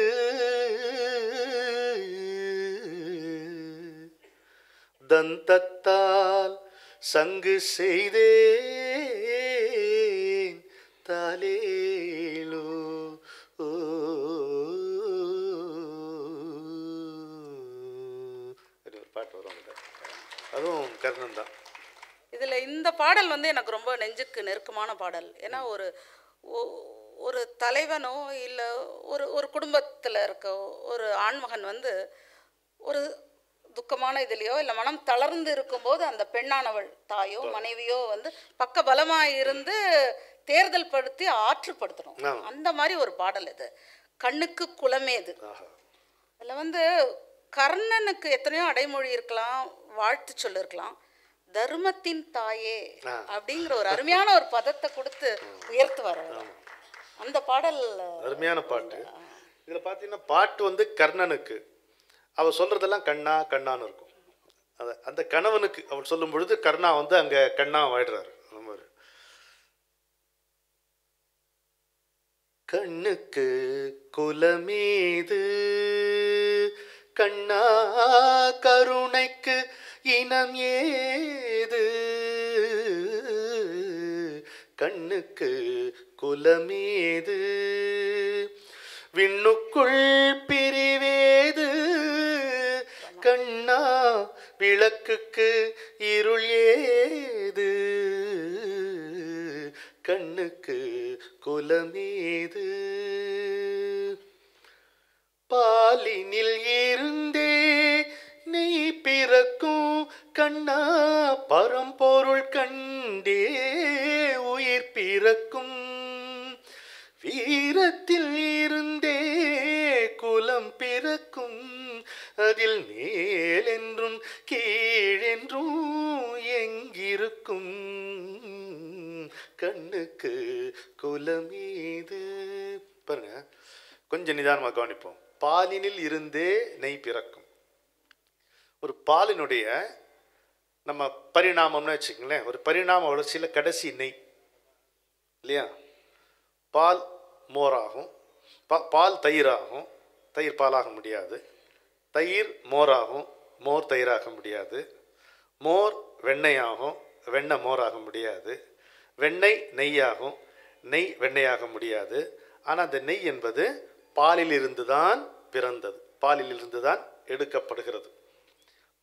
தந்தத்தால் சங்கு செய்தேன் தாலேலோ. ஒரு பாட்டு வரும் அதுவும் கர்ணன் தான். இதில் இந்த பாடல் வந்து எனக்கு ரொம்ப நெஞ்சுக்கு நெருக்கமான பாடல். ஏன்னா ஒரு ஒரு தலைவனோ இல்லை ஒரு ஒரு குடும்பத்தில் இருக்க ஒரு ஆண்மகன் வந்து ஒரு துக்கமான இதுலேயோ இல்லை மனம் தளர்ந்து இருக்கும்போது அந்த பெண்ணானவள் தாயோ மனைவியோ வந்து பக்க பலமாக இருந்து தேர்தல் படுத்தி ஆற்றுப்படுத்தணும். அந்த மாதிரி ஒரு பாடல் இது. கண்ணுக்கு குலமேது ஆஹா. அதில் வந்து கர்ணனுக்கு எத்தனையோ அடைமொழி இருக்கலாம் வாழ்த்து சொல் இருக்கலாம் தர்மத்தின் தாயே. அப்படிங்கிற ஒரு அருமையான ஒரு பதத்தை கொடுத்து உயர்த்துவார். அந்த பாடல் அருமையான பாட்டு. இதில் பார்த்தீங்கன்னா பாட்டு வந்து கர்ணனுக்கு. அவர் சொல்றதெல்லாம் கண்ணா கண்ணான்னு இருக்கும். அது அந்த கணவனுக்கு அவர் சொல்லும் பொழுது கர்ணா வந்து அங்கே கண்ணா மாதிரி கண்ணுக்கு குலமீது கண்ணா கருணைக்கு இனம் ஏது? கண்ணுக்கு குலமேது விண்ணுக்குள் பிரிவேது? கண்ணா விளக்குக்கு இருள் ஏது? கண்ணுக்கு குலமேது பாலினில் இருந்தே நெய் பிறக்கும் கண்ணா பரம்பொருள் கண்டே உயிர் பிறக்கும். வீரத்தில் இருந்தே குலம் பிறக்கும் அதில் மேலென்றும் கீழென்றும் எங்கிருக்கும். கண்ணுக்கு குலமீது பாருங்க கொஞ்சம் நிதானமாக கவனிப்போம். பாலினில் இருந்தே நெய் பிறக்கும். ஒரு பாலினுடைய நம்ம பரிணாமம்னு வச்சுக்கங்களேன் ஒரு பரிணாம வளர்ச்சியில் கடைசி நெய். இல்லையா? பால் மோராகும். பா பால் தயிராகும். தயிர் பாலாக முடியாது. தயிர் மோராகும். மோர் தயிராக முடியாது. மோர் வெண்ணெயாகும். வெண்ணெய் மோராக முடியாது. வெண்ணெய் நெய்யாகும். நெய் வெண்ணெயாக முடியாது. ஆனால் அந்த நெய் என்பது பாலிலிருந்து தான் பிறந்தது. பாலிலிருந்து தான் எடுக்கப்படுகிறது.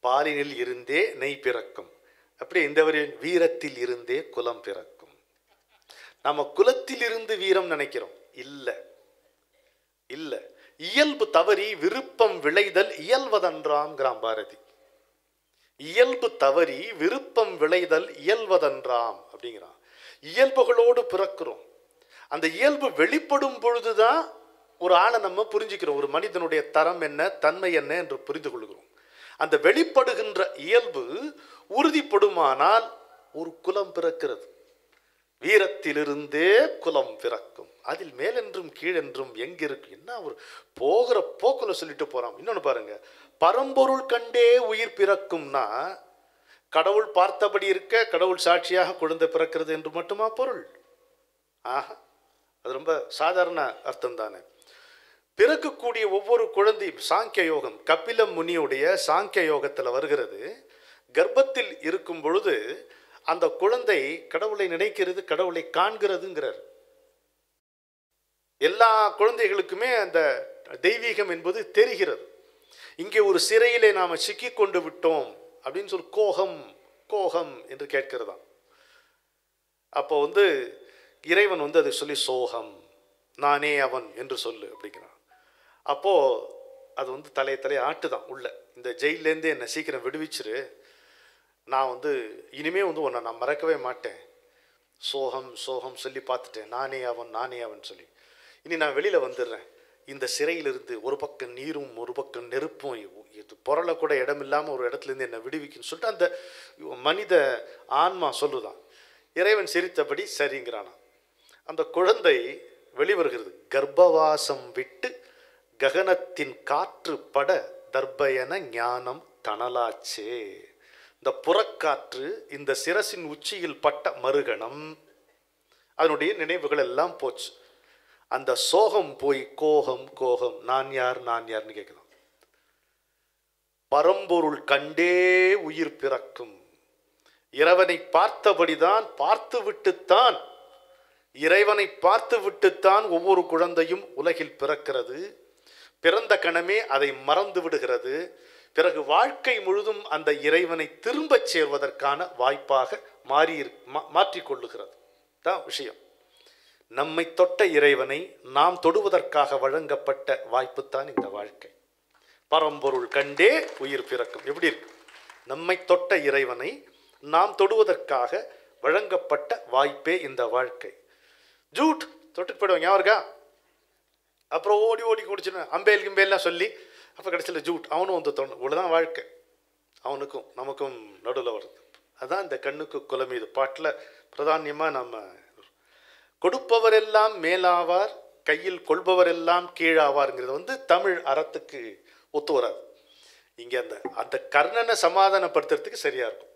பாலினில் இருந்தே நெய் பிறக்கும். அப்படி இந்த வீரத்தில் இருந்தே குலம் பிறக்கும். நம்ம குலத்தில் இருந்து வீரம் நினைக்கிறோம். இல்லை. இல்லை. இயல்பு தவறி விருப்பம் விளைதல் இயல்வதன்றாம் பாரதி. இயல்பு தவறி விருப்பம் விளைதல் இயல்வதன்றாம் அப்படிங்கிறான். இயல்புகளோடு பிறக்கிறோம். அந்த இயல்பு வெளிப்படும் பொழுதுதான் ஒரு ஆளை நம்ம புரிஞ்சுக்கிறோம். ஒரு மனிதனுடைய தரம் என்ன தன்மை என்ன என்று புரிந்து கொள்கிறோம். அந்த வெளிப்படுகின்ற இயல்பு உறுதிப்படுமானால் ஒரு குலம் பிறக்கிறது. வீரத்திலிருந்தே குலம் பிறக்கும். அதில் மேலென்றும் கீழென்றும் எங்கிருக்கு என்ன ஒரு போகிற போக்கில் சொல்லிட்டு போகிறோம் இன்னொன்று பாருங்க. பரம்பொருள் கண்டே உயிர் பிறக்கும்னா கடவுள் பார்த்தபடி இருக்க கடவுள் சாட்சியாக குழந்தை பிறக்கிறது என்று மட்டுமா பொருள்? ஆஹா அது ரொம்ப சாதாரண அர்த்தம் தானே. பிறக்கக்கூடிய ஒவ்வொரு குழந்தையும் சாங்கிய யோகம் கபில முனியுடைய சாங்கிய யோகத்தில் வருகிறது. கர்ப்பத்தில் இருக்கும் பொழுது அந்த குழந்தை கடவுளை நினைக்கிறது கடவுளை காண்கிறதுங்கிறார். எல்லா குழந்தைகளுக்குமே அந்த தெய்வீகம் என்பது தெரிகிறது. இங்கே ஒரு சிறையிலே நாம் சிக்கி கொண்டு விட்டோம் அப்படின்னு சொல்லி கோகம் கோகம் என்று கேட்கிறதாம். அப்போ வந்து இறைவன் வந்து அதை சொல்லி சோகம் நானே அவன் என்று சொல்லு அப்படிங்கிறான். அப்போ அது வந்து தலையை தலையை ஆட்டுதான் உள்ளே. இந்த ஜெயிலேருந்து என்னை சீக்கிரம் விடுவிச்சிரு. நான் வந்து இனிமே வந்து உன்னை நான் மறக்கவே மாட்டேன். சோகம் சோகம் சொல்லி பார்த்துட்டேன். நானே அவன் நானே அவன் சொல்லி. இனி நான் வெளியில் வந்துடுறேன். இந்த சிறையிலிருந்து ஒரு பக்கம் நீரும் ஒரு பக்கம் நெருப்பும் இது புரள கூட இடம் இல்லாமல் ஒரு இடத்துலேருந்து என்னை விடுவிக்குன்னு சொல்லிட்டு அந்த மனித ஆன்மா சொல்லுதான். இறைவன் சிரித்தபடி சரிங்கிறானா அந்த குழந்தை வெளிவருகிறது. கர்ப்பவாசம் விட்டு ககனத்தின் காற்று பட தர்பயன ஞானம் தணலாச்சே. இந்த புறக்காற்று இந்த சிரசின் உச்சியில் பட்ட மறுகணம். அதனுடைய நினைவுகள் எல்லாம் போச்சு. அந்த சோகம் போய் கோகம் கோகம் நான் யார் நான் யார்னு கேட்கலாம். பரம்பொருள் கண்டே உயிர் பிறக்கும். இறைவனை பார்த்தபடிதான் பார்த்து விட்டுத்தான். இறைவனை பார்த்து விட்டுத்தான் ஒவ்வொரு குழந்தையும் உலகில் பிறக்கிறது. பிறந்த கணமே அதை மறந்து விடுகிறது. பிறகு வாழ்க்கை முழுதும் அந்த இறைவனை திரும்பச் சேர்வதற்கான வாய்ப்பாக மாறி மாற்றிக்கொள்ளுகிறது தான் விஷயம். நம்மை தொட்ட இறைவனை நாம் தொடுவதற்காக வழங்கப்பட்ட வாய்ப்புத்தான் இந்த வாழ்க்கை. பரம்பொருள் கண்டே உயிர் பிறக்கும். எப்படி இருக்கு? நம்மை தொட்ட இறைவனை நாம் தொடுவதற்காக வழங்கப்பட்ட வாய்ப்பே இந்த வாழ்க்கை. ஜூட் தொட்டுட்டு போயிடுவோம் ஞாபகம் இருக்கா? அப்புறம் ஓடி ஓடி குடிச்சுன்னு அம்பேல் கிம்பேல்லாம் சொல்லி அப்போ கடைசியில் ஜூட் அவனும் வந்து தோணும் இவ்வளோதான் வாழ்க்கை. அவனுக்கும் நமக்கும் நடுவில் வருது. அதான் இந்த கண்ணுக்கு குலமீது பாட்டில் பிரதானியமாக நம்ம கொடுப்பவரெல்லாம் மேலாவார் கையில் கொள்பவரெல்லாம் கீழாவார்ங்கிறது வந்து தமிழ் அறத்துக்கு ஒத்து வராது. இங்கே அந்த அந்த கர்ணனை சமாதானப்படுத்துறதுக்கு சரியாக இருக்கும்.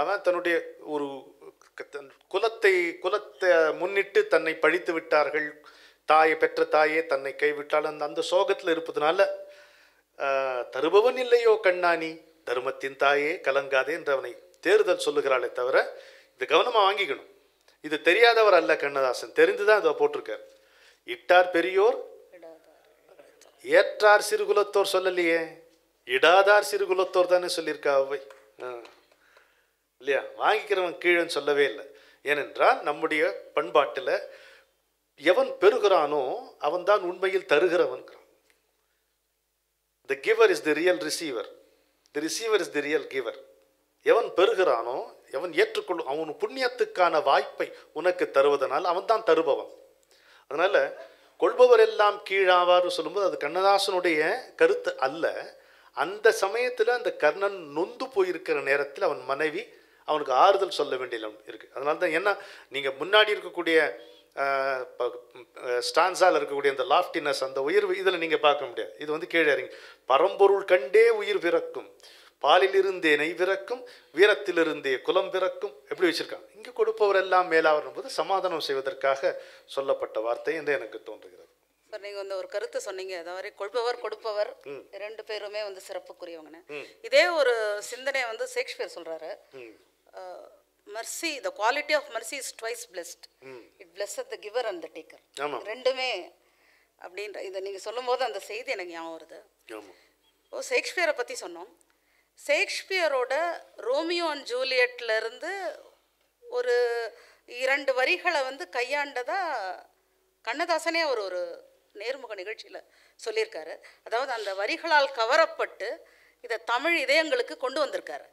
அவன் தன்னுடைய ஒரு குலத்தை குலத்தை முன்னிட்டு தன்னை பழித்து விட்டார்கள். தாயை பெற்ற தாயே தன்னை கைவிட்டால் அந்த அந்த சோகத்தில் இருப்பதுனால தருபவன் இல்லையோ கண்ணாணி தர்மத்தின் தாயே கலங்காதே என்று அவனை தேர்தல் சொல்லுகிறாளே தவிர இது கவனமாக வாங்கிக்கணும். இது தெரியாதவர் அல்ல கண்ணதாசன். தெரிந்து தான் இதை போட்டிருக்கார். இட்டார் பெரியோர் ஏற்றார் சிறுகுலத்தோர் சொல்லலையே. இடாதார் சிறுகுலத்தோர் தானே சொல்லியிருக்கா அவை இல்லையா? வாங்கிக்கிறவன் கீழேன்னு சொல்லவே இல்லை. ஏனென்றால் நம்முடைய பண்பாட்டில் எவன் பெறுகிறானோ அவன் தான் உண்மையில் தருகிறவன் the giver is the real receiver the receiver is the real giver எவன் பெறுகிறானோ எவன் ஏற்றுக்கொள்ளும் அவன் புண்ணியத்துக்கான வாய்ப்பை உனக்கு தருவதனால் அவன் தான் தருபவன். அதனால் கொள்பவர் எல்லாம் கீழாவார்னு சொல்லும்போது அது கண்ணதாசனுடைய கருத்து அல்ல. அந்த சமயத்தில் அந்த கர்ணன் நொந்து போயிருக்கிற நேரத்தில் அவன் மனைவி அவனுக்கு ஆறுதல் சொல்ல வேண்டிய இருக்கு. அதனால தான் என்ன நீங்கள் முன்னாடி இருக்கக்கூடிய ஸ்டான்ஸால் இருக்கக்கூடிய அந்த லாஃப்டினஸ் அந்த உயிர் இதில் நீங்கள் பார்க்க முடியாது. இது வந்து கீழே இறங்கி பரம்பொருள் கண்டே உயிர் பிறக்கும் பாலிலிருந்தே நெய் பிறக்கும் வீரத்திலிருந்தே குலம் பிறக்கும் எப்படி வச்சிருக்காங்க. இங்கே கொடுப்பவர் எல்லாம் மேலாவர் போது சமாதானம் செய்வதற்காக சொல்லப்பட்ட வார்த்தை என்று எனக்கு தோன்றுகிறது. சார் நீங்கள் வந்து ஒரு கருத்து சொன்னீங்க. அதாவது கொள்பவர் கொடுப்பவர் ரெண்டு பேருமே வந்து சிறப்புக்குரியவங்கன்னு. இதே ஒரு சிந்தனை வந்து ஷேக்ஸ்பியர் சொல்கிறாரு mercy the quality of mercy is twice blessed it bless the giver and the taker ரெண்டுமே அப்படின்ற இதை நீங்கள் சொல்லும்போது அந்த செய்தி எனக்கு ஞாபகம் வருது. ஓ ஷேக்ஸ்பியரை பற்றி சொன்னோம். ஷேக்ஸ்பியரோட ரோமியோ அண்ட் ஜூலியட்ல இருந்து ஒரு இரண்டு வரிகளை வந்து கையாண்டதா கண்ணதாசனே அவர் ஒரு நேர்முக நிகழ்ச்சியில் சொல்லியிருக்காரு. அதாவது அந்த வரிகளால் கவரப்பட்டு இதை தமிழ் இதயங்களுக்கு கொண்டு வந்திருக்காரு.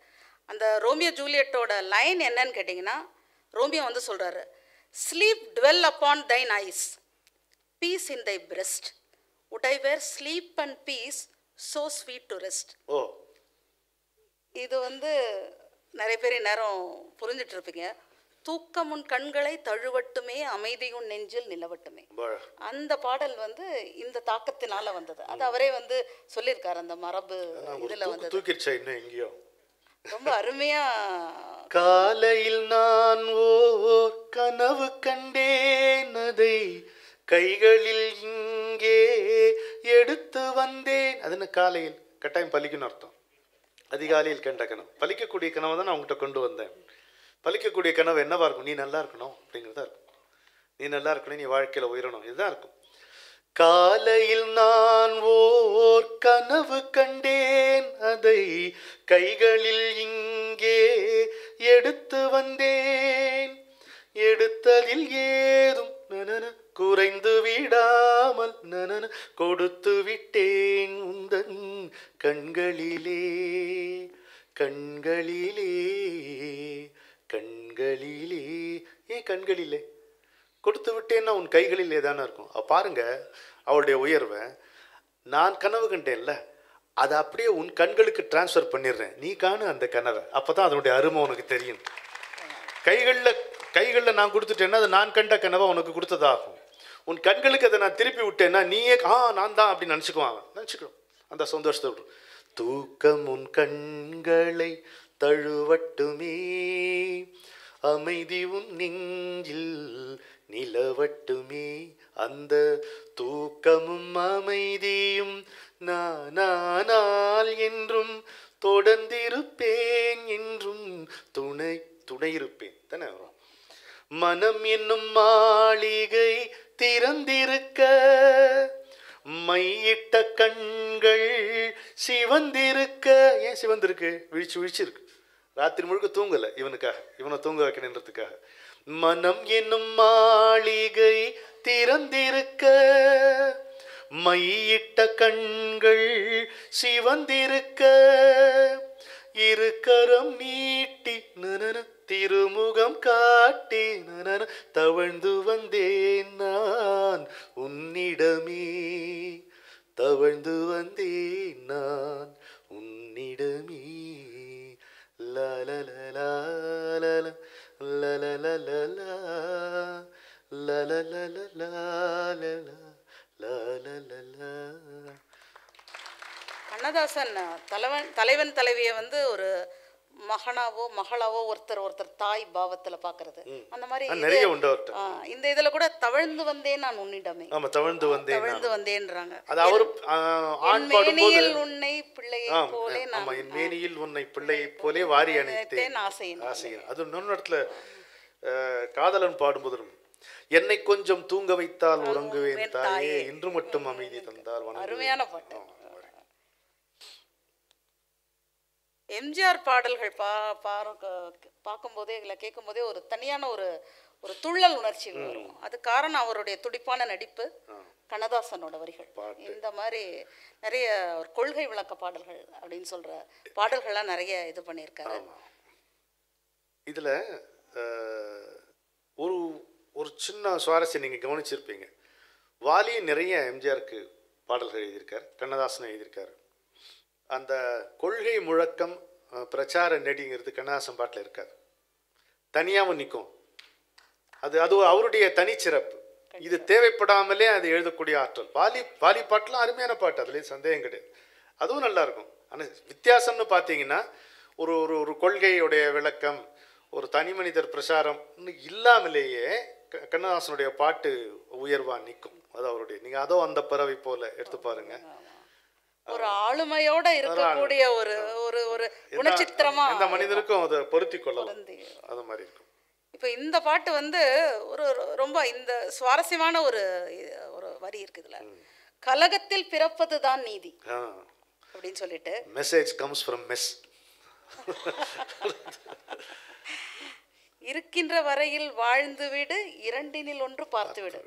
அந்த ரோமியோ ஜூலியட்டோட லைன் என்னன்னு கேட்டிங்கன்னா ரோமியோ வந்து சொல்கிறாரு sleep dwell upon thine eyes peace in thy breast would I were sleep and peace so sweet to rest ஓ. இது வந்து நிறைய பேர் நேரம் புரிஞ்சிட்டு இருப்பீங்க. தூக்கம் உன் கண்களை தழுவட்டுமே அமைதியுன் நெஞ்சில் நிலவட்டுமே. அந்த பாடல் வந்து இந்த தாக்கத்தினால வந்தது. அது அவரே வந்து சொல்லியிருக்காரு அந்த மரபு இதுல தூக்கு ரொம்ப அருமையா காலையில் நான் ஓர் கனவு கண்டேன். அதை கைகளில் இங்கே எடுத்து வந்தேன். அது காலையில்? கட்டாயம் பலிக்கணும் அர்த்தம். அதிகாலையில் கண்ட கனவு. பலிக்கக்கூடிய கனவை தான் நான் உங்ககிட்ட கொண்டு வந்தேன். பலிக்கக்கூடிய கனவு என்னவா இருக்கும்? நீ நல்லா இருக்கணும் அப்படிங்கிறதா இருக்கும். நீ நல்லா இருக்கணும் நீ வாழ்க்கையில் உயரணும். இதுதான் இருக்கும். காலையில் நான் ஓர் கனவு கண்டேன். அதை கைகளில் இங்கே எடுத்து வந்தேன். எடுத்ததில் ஏதும் நனன குறைந்து விடாமல் நனன கொடுத்து விட்டேன் உந்தன் கண்களிலே. கண்களிலே கண்களிலே. ஏன் கண்களிலே? கொடுத்து விட்டேன்னா உன் கைகளில் தானே இருக்கும். பாருங்க அவளுடைய உயர்வை. நான் கனவு கண்டேன்ல அதை அப்படியே உன் கண்களுக்கு டிரான்ஸ்ஃபர் பண்ணிடுறேன். நீ காணு அந்த கனவை. அப்போ தான் அதனுடைய அருமை உனக்கு தெரியும். கைகளில் கைகளில் நான் கொடுத்துட்டேன்னா அது நான் கண்ட கனவை உனக்கு கொடுத்ததாகும். உன் கண்களுக்கு அதை நான் திருப்பி விட்டேன்னா நீயே ஆ நான் தான் அப்படின்னு நினச்சிக்குவான் அவன். நினச்சிக்கணும் அந்த சந்தோஷத்தை விட்டு தூக்கம் உன் கண்களை தழுவட்டுமே. அமைதி உன் நெஞ்சில் நிலவட்டுமே அந்த தூக்கமும் அமைதியும் நானால் என்றும் தொடர்ந்திருப்பேன் என்றும் துணை துணை இருப்பேன் தானே வரும். மனம் என்னும் மாளிகை திறந்திருக்க மையிட்ட கண்கள் சிவந்திருக்க. ஏன் சிவந்திருக்கு? விழிச்சு விழிச்சிருக்கு. ராத்திரி முழுக்க தூங்கல இவனுக்காக இவனை தூங்க வைக்கணுன்றதுக்காக. மனம் என்னும் மாளிகை திறந்திருக்க மையிட்ட கண்கள் சிவந்திருக்க இருக்கரம் நீட்டி நனன திருமுகம் காட்டி நனன தவழ்ந்து வந்தேன் நான். உன்னிடமே தவழ்ந்து வந்தேன் நான். உன்னிடமே லலலலா லல லலலலலா லலலலலா லலலலலா கண்ணதாசன் தலைவன் தலைவன் தலைவியை வந்து ஒரு மகனாவோ மகளாவோ ஒருத்தர் ஒருத்தர் தாய் பாவத்துல பாக்குறது. அந்த மாதிரி நிறைய உண்டு இந்த இதுல கூட தவழ்ந்து வந்தேன் நான் உன்னிடமே. ஆமா தவழ்ந்து வந்தேன் தவழ்ந்து. வந்தேன்றாங்க. அது அவரு ஆண் பாடும்போது உன்னை பிள்ளையை போலே நான் என் மேனியில் உன்னை பிள்ளை போலே வாரி அணைத்தேன். ஆசையின் ஆசையின் அது இன்னொரு இடத்துல காதலன் பாடும்போது என்னை கொஞ்சம் தூங்க வைத்தால் உறங்குவேன் தாயே. இன்று மட்டும் அமைதி தந்தால். அருமையான பாட்டு. ஆமா, பாரு. எம்ஜிஆர் பாடல்கள் பா பாரு பார்க்கும்போதே இல்லை கேட்கும்போதே ஒரு தனியான ஒரு ஒரு துள்ளல் உணர்ச்சி வரும். அது காரணம் அவருடைய துடிப்பான நடிப்பு கண்ணதாசனோட வரிகள். இந்த மாதிரி நிறைய ஒரு கொள்கை விளக்க பாடல்கள் அப்படின்னு சொல்ற பாடல்கள்லாம் நிறைய இது பண்ணியிருக்காரு. இதுல ஒரு ஒரு சின்ன சுவாரஸ்யம் நீங்க கவனிச்சிருப்பீங்க. வாலி நிறைய எம்ஜிஆருக்கு பாடல்கள் எழுதியிருக்கார் கண்ணதாசன் எழுதியிருக்காரு. அந்த கொள்கை முழக்கம் பிரச்சார நெடிங்கிறது கண்ணதாசன் பாட்டில் இருக்காது. தனியாகவும் நிற்கும் அது அது அவருடைய தனிச்சிறப்பு. இது தேவைப்படாமலே அது எழுதக்கூடிய ஆற்றல். வாலி வாலி பாட்டுலாம் அருமையான பாட்டு அதுலேயும் சந்தேகம் கிடையாது. அதுவும் நல்லா இருக்கும் ஆனால் வித்தியாசம்னு பார்த்தீங்கன்னா ஒரு ஒரு ஒரு கொள்கையுடைய விளக்கம் ஒரு தனி மனிதர் பிரசாரம் இல்லாமலேயே கண்ணதாசனுடைய பாட்டு உயர்வா நிற்கும் அது அவருடைய. நீங்கள் அதோ அந்த பறவை போல எடுத்து பாருங்க. ஒரு ஆளுமையோட இருக்கக்கூடிய ஒரு ஒரு ஒரு குணச்சித்திரமா எந்த மனிதருக்கும் அதை பொருத்தி கொள்ளலாம். அது மாதிரி இருக்கும். இப்போ இந்த பாட்டு வந்து ஒரு ரொம்ப இந்த சுவாரஸ்யமான ஒரு ஒரு வரி இருக்குதுல கலகத்தில் பிறப்பது தான் நீதி அப்படின்னு சொல்லிட்டு. மெசேஜ் கம்ஸ் ஃப்ரம் மெஸ் இருக்கின்ற வரையில் வாழ்ந்து விடு இரண்டினில் ஒன்று பார்த்து விடு.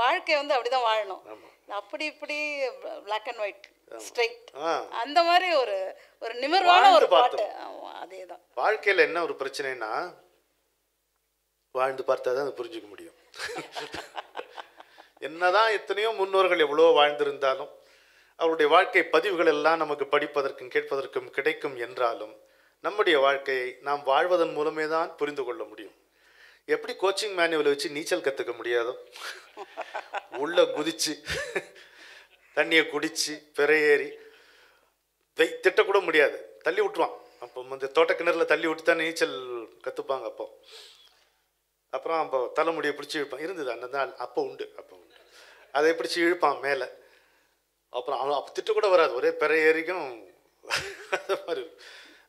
வாழ்க்கை வந்து அப்படிதான் வாழணும். அப்படி இப்படி பிளாக் அண்ட் ஒயிட் ஸ்ட்ரைட். அந்த மாதிரி ஒரு ஒரு நிமிர்வான ஒரு பாட்டு. ஆமா, அதேதான். வாழ்க்கையில் என்ன ஒரு பிரச்சனைனா வாழ்ந்து பார்த்தா தான் அதை புரிஞ்சுக்க முடியும். என்னதான் எத்தனையோ முன்னோர்கள் எவ்வளோ வாழ்ந்திருந்தாலும் அவருடைய வாழ்க்கை பதிவுகள் எல்லாம் நமக்கு படிப்பதற்கும் கேட்பதற்கும் கிடைக்கும் என்றாலும் நம்முடைய வாழ்க்கையை நாம் வாழ்வதன் மூலமே தான் புரிந்து கொள்ள முடியும். எப்படி கோச்சிங் மேனுவலை வச்சு நீச்சல் கற்றுக்க முடியாதோ? உள்ள குதிச்சு தண்ணியை குடித்து பிறையேறி தை- திட்டக்கூட முடியாது. தள்ளி விட்டுருவான். அப்போ இந்த தோட்ட கிணறுல தள்ளி விட்டு தான் நீச்சல் கற்றுப்பாங்க அப்போ. அப்புறம் அப்போ தலைமுடியை பிடிச்சி இழுப்பான். இருந்தது அந்த நாள். அப்போ உண்டு அப்போ உண்டு. அதை பிடிச்சி இழுப்பான் மேலே. அப்புறம் அவன் அப்போ திட்டு கூட வராது. ஒரே பிற அந்த மாதிரி.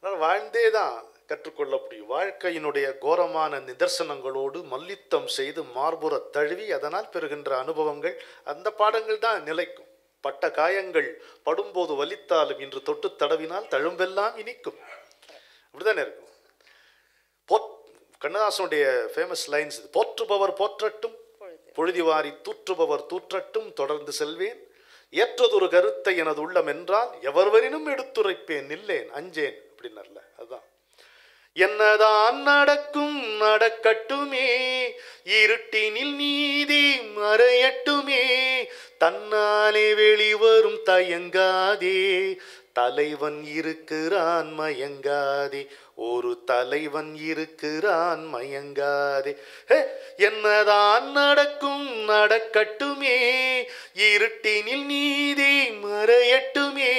அதனால் வாழ்ந்தே தான் கற்றுக்கொள்ள முடியும் வாழ்க்கையினுடைய கோரமான நிதர்சனங்களோடு மல்யுத்தம் செய்து மார்புற தழுவி அதனால் பெறுகின்ற அனுபவங்கள் அந்த பாடங்கள் தான் நிலைக்கும். பட்ட காயங்கள் படும்போது வலித்தாலும் இன்று தொட்டு தடவினால் தழும்பெல்லாம் இனிக்கும். அப்படிதானே இருக்கும்? போற் கண்ணதாசனுடைய ஃபேமஸ் லைன்ஸ் இது போற்றுபவர் போற்றட்டும் பொழுதிவாரி தூற்றுபவர் தூற்றட்டும் தொடர்ந்து செல்வேன். ஏற்றதொரு கருத்தை எனது உள்ளம் என்றால் எவர்வரினும் எடுத்துரைப்பேன் நில்லேன் அஞ்சேன் அப்படின்னார்ல அதுதான். என்னதான் நடக்கும் நடக்கட்டுமே. இருட்டினில் நீதி மறையட்டுமே. தன்னாலே வெளிவரும் தயங்காதே. தலைவன் இருக்கிறான் மயங்காதே. ஒரு தலைவன் இருக்கிறான் மயங்காதே. என்னதான் நடக்கும் நடக்கட்டுமே. இருட்டினில் நீதி மறையட்டுமே.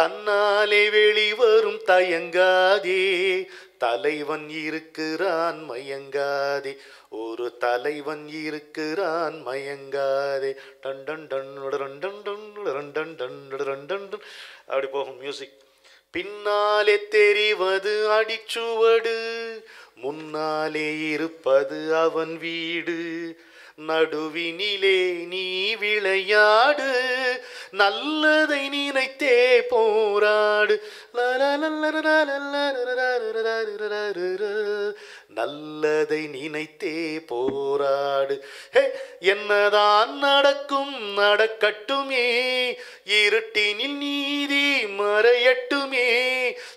தன்னாலே வெளிவரும் தயங்காதே. தலைவன் இருக்கிறான் மயங்காதே ஒரு தலைவன் இருக்கிறான் மயங்காதே டன் டன் டன் டன் டன் டன் டன் டன் டன் டன் அப்படி போகும் மியூசிக் பின்னாலே தெரிவது அடிச்சுவடு முன்னாலே இருப்பது அவன் வீடு நடுவினிலே நீ விளையாடு நல்லதை நினைத்தே போராடு. நல்லதை நினைத்தே போராடு. ஹே என்னதான் நடக்கும் நடக்கட்டுமே. இருட்டினில் நீதி மறையட்டுமே.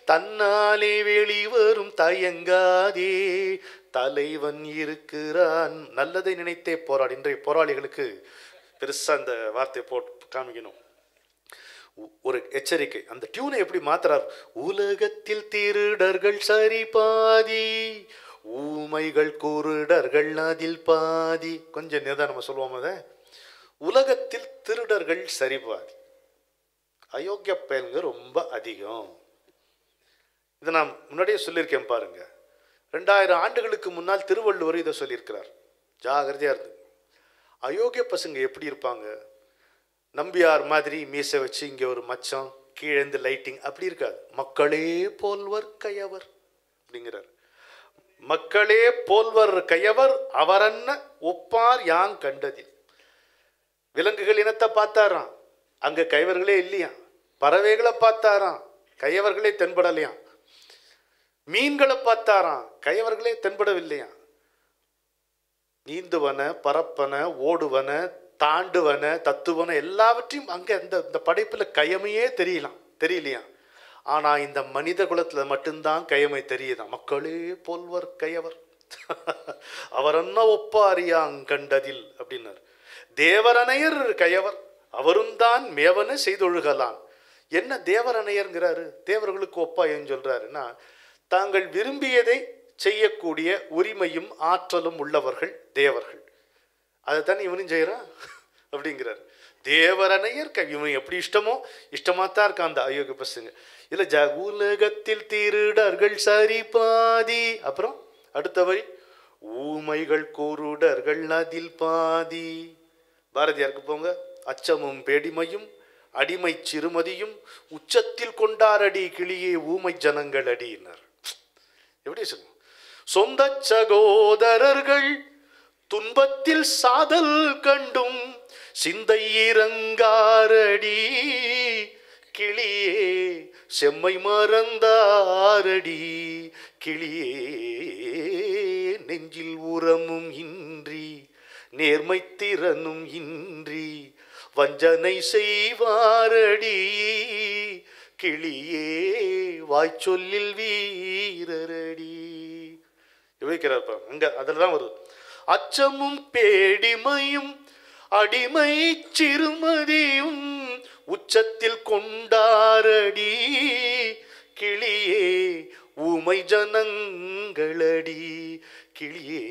தன்னாலே வெளிவரும் தயங்காதே. தலைவன் இருக்கிறான். நல்லதை நினைத்தே போராடு. இன்றைய போராளிகளுக்கு பெருசா அந்த வார்த்தையை போட்டு காமிக்கணும். ஒரு எச்சரிக்கை. அந்த டியூனை எப்படி மாத்துறார்? உலகத்தில் திருடர்கள் சரி பாதி ஊமைகள் குருடர்கள் அதில் பாதி. கொஞ்சம் நிதானமா சொல்லுவோம் அதை. உலகத்தில் திருடர்கள் சரி பாதி. அயோக்கிய பயன்கள் ரொம்ப அதிகம். இதை நான் முன்னாடியே சொல்லியிருக்கேன் பாருங்க. ரெண்டாயிரம் ஆண்டுகளுக்கு முன்னால் திருவள்ளுவர் இதை சொல்லியிருக்கிறார். ஜாகிரதையாக இருந்து அயோக்கிய பசங்க எப்படி இருப்பாங்க? நம்பியார் மாதிரி மீசை வச்சு இங்கே ஒரு மச்சம் கீழேந்து லைட்டிங் அப்படி இருக்காது. மக்களே போல்வர் கையவர் அப்படிங்கிறார். மக்களே போல்வர் கையவர் அவரன்ன ஒப்பார் யாங் கண்டதில். விலங்குகள் இனத்தை பார்த்தாராம். அங்கே கைவர்களே இல்லையா பறவைகளை பார்த்தாராம். கையவர்களே தென்படலையாம். மீன்களை பார்த்தாராம். கயவர்களே தென்படவில்லையா? நீந்துவன பறப்பன ஓடுவன தாண்டுவன தத்துவன எல்லாவற்றையும் அங்க இந்த இந்த படைப்புல கயமையே தெரியலாம். தெரியலையா? ஆனா இந்த மனித குலத்துல மட்டும்தான் கயமை தெரியுதான் மக்களே போல்வர் கயவர். அவர் என்ன ஒப்பாரியாங் கண்டதில்? அப்படின்னார். தேவரணையர் கயவர் அவரும் தான் மேவன செய்தொழுகலான் என்ன தேவரணையர்ங்கிறாரு? தேவர்களுக்கு ஒப்பாயன்னு சொல்றாருன்னா தாங்கள் விரும்பியதை செய்யக்கூடிய உரிமையும் ஆற்றலும் உள்ளவர்கள் தேவர்கள். அதை தானே இவனும் செய்கிறான் அப்படிங்கிறார். தேவரணையர் இவன் எப்படி இஷ்டமோ இஷ்டமாத்தான் இருக்கான் அந்த அயோக பசங்க. இல்லை ஜ உலகத்தில் திருடர்கள் சரி பாதி அப்புறம் அடுத்த வரி ஊமைகள் கூறுடர்கள் அதில் பாதி. பாரதியாருக்கு போங்க. அச்சமும் பேடிமையும் அடிமை சிறுமதியும் உச்சத்தில் கொண்டாரடி கிளியே ஊமை ஜனங்கள் அடியினர். எப்படி சொந்த சகோதரர்கள் துன்பத்தில் சாதல் கண்டும் சிந்தை இறங்காரடி கிளியே செம்மை மறந்தாரடி கிளியே நெஞ்சில் உரமும் இன்றி நேர்மை திறனும் இன்றி வஞ்சனை செய்வாரடி கிளியே வாய்ச்சொல்லில் வீரரடி. யோகிக்கிறார் பாருங்க அங்க அதில் தான் வருது. அச்சமும் பேடிமையும் அடிமை சிறுமதியும் உச்சத்தில் கொண்டாரடி. கிளியே உமை ஜனங்களடி. கிளியே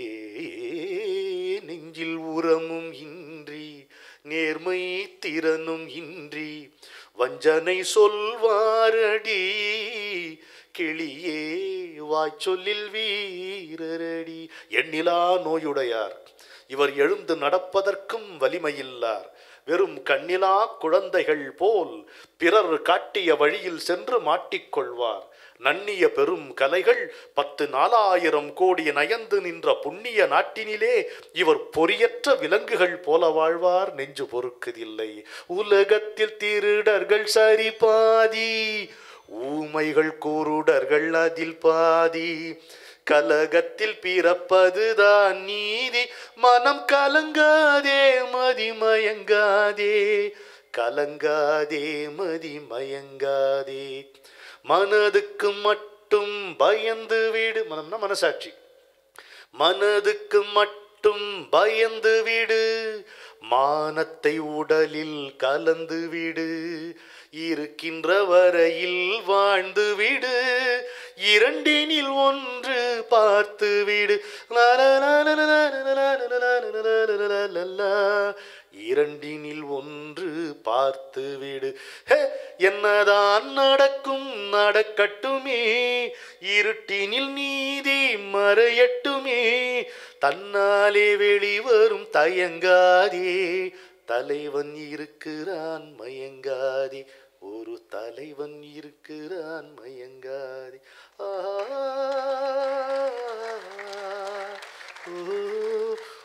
நெஞ்சில் உரமும் இன்றி நேர்மை திறனும் இன்றி வஞ்சனை சொல்வாரடி கிளியே வாய் சொல்லில் வீரரடி. எண்ணிலா நோயுடையார் இவர் எழுந்து நடப்பதற்கும் வலிமையில்லார். வெறும் கண்ணிலா குழந்தைகள் போல் பிறர் காட்டிய வழியில் சென்று மாட்டிக்கொள்வார். நன்னிய பெரும் கலைகள் பத்து நாலாயிரம் கோடி நயந்து நின்ற புண்ணிய நாட்டினிலே இவர் பொறியற்ற விலங்குகள் போல வாழ்வார் நெஞ்சு பொறுக்குதில்லை. உலகத்தில் திருடர்கள் சரி பாதி ஊமைகள் கூறுடர்கள் அதில் பாதி. கலகத்தில் பிறப்பதுதான் நீதி மனம் கலங்காதே மதிமயங்காதே கலங்காதே மதிமயங்காதே மனதுக்கு மட்டும் பயந்து வீடு. மனம்னா மனசாட்சி. மனதுக்கு மட்டும் பயந்து வீடு. மானத்தை உடலில் கலந்து வீடு. இருக்கின்ற வரையில் வாழ்ந்து வீடு. இரண்டினில் ஒன்று பார்த்து விடு. இரண்டினில் ஒன்று பார்த்து விடு. ஹே என்னதான் நடக்கும் நடக்கட்டுமே. இருட்டினில் நீதி மறையட்டுமே. தன்னாலே வெளிவரும் தயங்காதே. தலைவன் இருக்கிறான் மயங்காதே. ஒரு தலைவன் இருக்கிறான் மயங்காதே.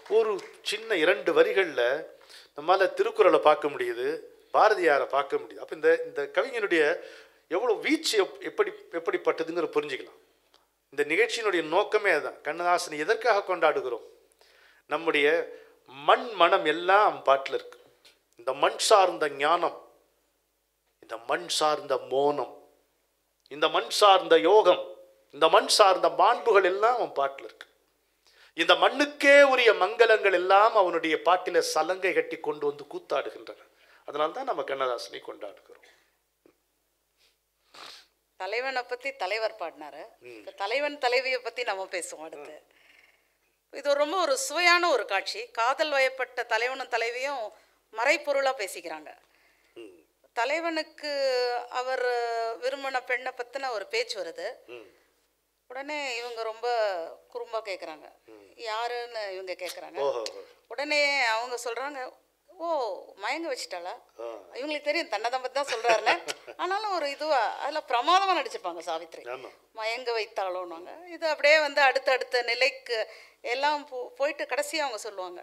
ஒரு சின்ன இரண்டு வரிகளில் நம்மளால் திருக்குறளை பார்க்க முடியுது பாரதியாரை பார்க்க முடியுது. அப்போ இந்த இந்த கவிஞனுடைய எவ்வளோ வீச்சு எப்- எப்படி எப்படிப்பட்டதுங்கிற புரிஞ்சுக்கலாம். இந்த நிகழ்ச்சியினுடைய நோக்கமே அதுதான் கண்ணதாசனை எதற்காக கொண்டாடுகிறோம்? நம்முடைய மண் மனம் எல்லாம் பாட்டில் இருக்கு. இந்த மண் சார்ந்த ஞானம் இந்த மண் சார்ந்த மோனம் இந்த மண் சார்ந்த யோகம் இந்த மண் சார்ந்த மாண்புகள் எல்லாம் அவன் பாட்டில் இருக்கு. இந்த மண்ணுக்கே உரிய மங்களங்கள் எல்லாம் அவனுடைய பாட்டில சலங்கை கட்டி கொண்டு வந்து கூத்தாடுகின்றன. அதனால தான் நம்ம கண்ணதாசனை கொண்டாடுகிறோம். தலைவனை பத்தி தலைவர் பாடினாரு. தலைவன் தலைவியை பத்தி நம்ம பேசுவோம் அடுத்து. இது ரொம்ப ஒரு சுவையான ஒரு காட்சி. காதல் வயப்பட்ட தலைவனும் தலைவியும் மறைப்பொருளா பேசிக்கிறாங்க. தலைவனுக்கு அவர் விரும்பின பெண்ணை பத்தின ஒரு பேச்சு வருது. உடனே இவங்க ரொம்ப குறும்பா கேட்குறாங்க யாருன்னு இவங்க கேட்குறாங்க உடனே அவங்க சொல்றாங்க ஓ மயங்க வச்சிட்டாளா. இவங்களுக்கு தெரியும் தன்னை தான் பற்றி தான் சொல்கிறாருன்னு ஆனாலும் ஒரு இதுவா அதில் பிரமாதமாக நடிச்சிருப்பாங்க சாவித்ரி மயங்க வைத்தாளோன்னாங்க இது அப்படியே வந்து அடுத்த அடுத்த நிலைக்கு எல்லாம் போ போயிட்டு கடைசியாக அவங்க சொல்லுவாங்க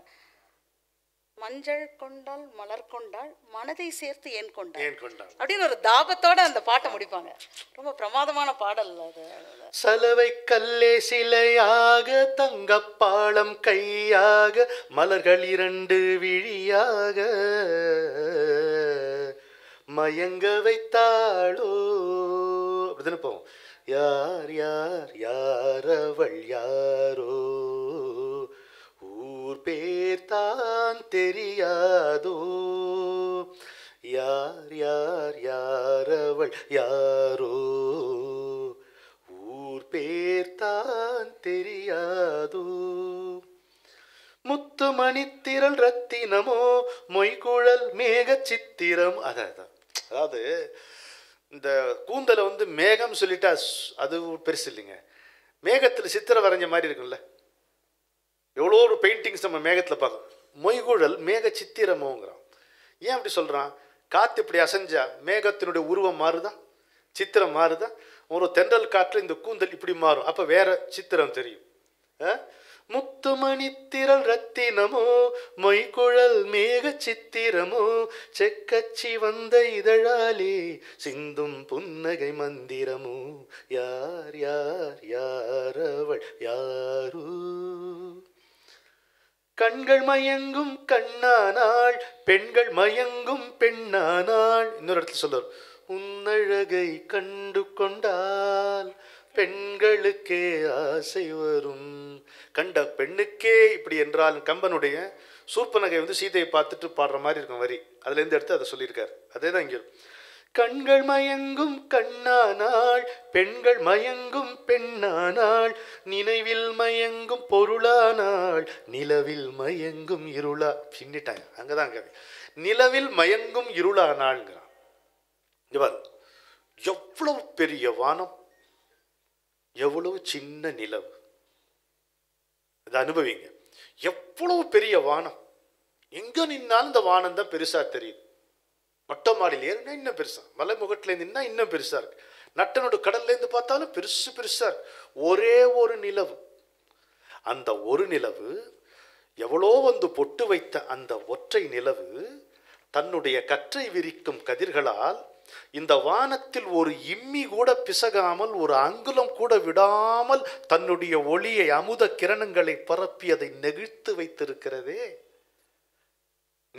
மஞ்சள் கொண்டாள் மலர் கொண்டாள் மனதை சேர்த்து ஏன் கொண்டான் அப்படின்னு ஒரு தாபத்தோட அந்த பாட்டை முடிப்பாங்க. ரொம்ப பிரமாதமான பாடல் அது. சலவை கல்லே சிலையாக தங்கப்பாளம் கையாக மலர்கள் இரண்டு விழியாக. மயங்க வைத்தாளோ? அப்படிதானே போவோம். யார் யார் யார் அவள் யாரோ? ஊர் பேர் தான் தெரியாதோ? யார் யார் யாரவள் யாரோ? ஊர் பேர் தான் தெரியாதோ? முத்து மணித்திரள் ரத்தினமோ? மொய்குழல் மேக சித்திரம் அதான் அதான். அதாவது இந்த கூந்தலை வந்து மேகம் சொல்லிட்டா அது பெருசு இல்லைங்க. மேகத்தில் சித்திரம் வரைஞ்ச மாதிரி இருக்கும்ல. எவ்வளோ ஒரு பெயிண்டிங்ஸ் நம்ம மேகத்தில் பார்க்கணும் மொய்குழல் மேக சித்திரமோங்கிறான். ஏன் அப்படி சொல்கிறான் காற்று இப்படி அசைஞ்சா மேகத்தினுடைய உருவம் மாறுதா? சித்திரம் மாறுதா? ஒரு தென்றல் காற்றில் இந்த கூந்தல் இப்படி மாறும். அப்போ வேற சித்திரம் தெரியும். ஆ? திரள் ரத்தினமோ மொய்குழல் மேக சித்திரமோ செக்கச்சி வந்த இதழாலே சிந்தும் புன்னகை மந்திரமோ. யார் யார் யார் அவள்? யாரோ? கண்கள் மயங்கும் கண்ணானாள் பெண்கள் மயங்கும் பெண்ணானாள் இன்னொரு இடத்துல சொல்லுவார் உன்னழகை கண்டு கொண்டால் பெண்களுக்கே ஆசை வரும். கண்ட பெண்ணுக்கே இப்படி என்றால் கம்பனுடைய சூப்பநகை வந்து சீதையை பார்த்துட்டு பாடுற மாதிரி இருக்கும் வரி. அதுலேருந்து எடுத்து அதை சொல்லியிருக்காரு. அதே தான் இங்கே. கண்கள் மயங்கும் கண்ணானாள் பெண்கள் மயங்கும் பெண்ணானாள் நினைவில் மயங்கும் பொருளானாள் நிலவில் மயங்கும் இருளா பின்னிட்டாங்க அங்கதான் கவி நிலவில் மயங்கும் இருளானாள்ங்கிறான். எவ்வளவு பெரிய வானம் எவ்வளவு சின்ன நிலவு. இதை அனுபவிங்க. எவ்வளவு பெரிய வானம். எங்க நின்னாலும் இந்த வானம் தான் பெருசா தெரியுது மொட்டை மாடியில் ஏறினா இன்னும் பெருசா. மலை முகட்டில் நின்னா இன்னும் பெருசா இருக்கு. நட்டனோட கடல்லேருந்து பார்த்தாலும் பெருசு பெருசா இருக்கு. ஒரே ஒரு நிலவு. அந்த ஒரு நிலவு எவ்வளோ வந்து பொட்டு வைத்த அந்த ஒற்றை நிலவு தன்னுடைய கற்றை விரிக்கும் கதிர்களால் இந்த வானத்தில் ஒரு இம்மி கூட பிசகாமல் ஒரு அங்குலம் கூட விடாமல் தன்னுடைய ஒளியை அமுத கிரணங்களை பரப்பி அதை நெகிழ்த்து வைத்திருக்கிறதே.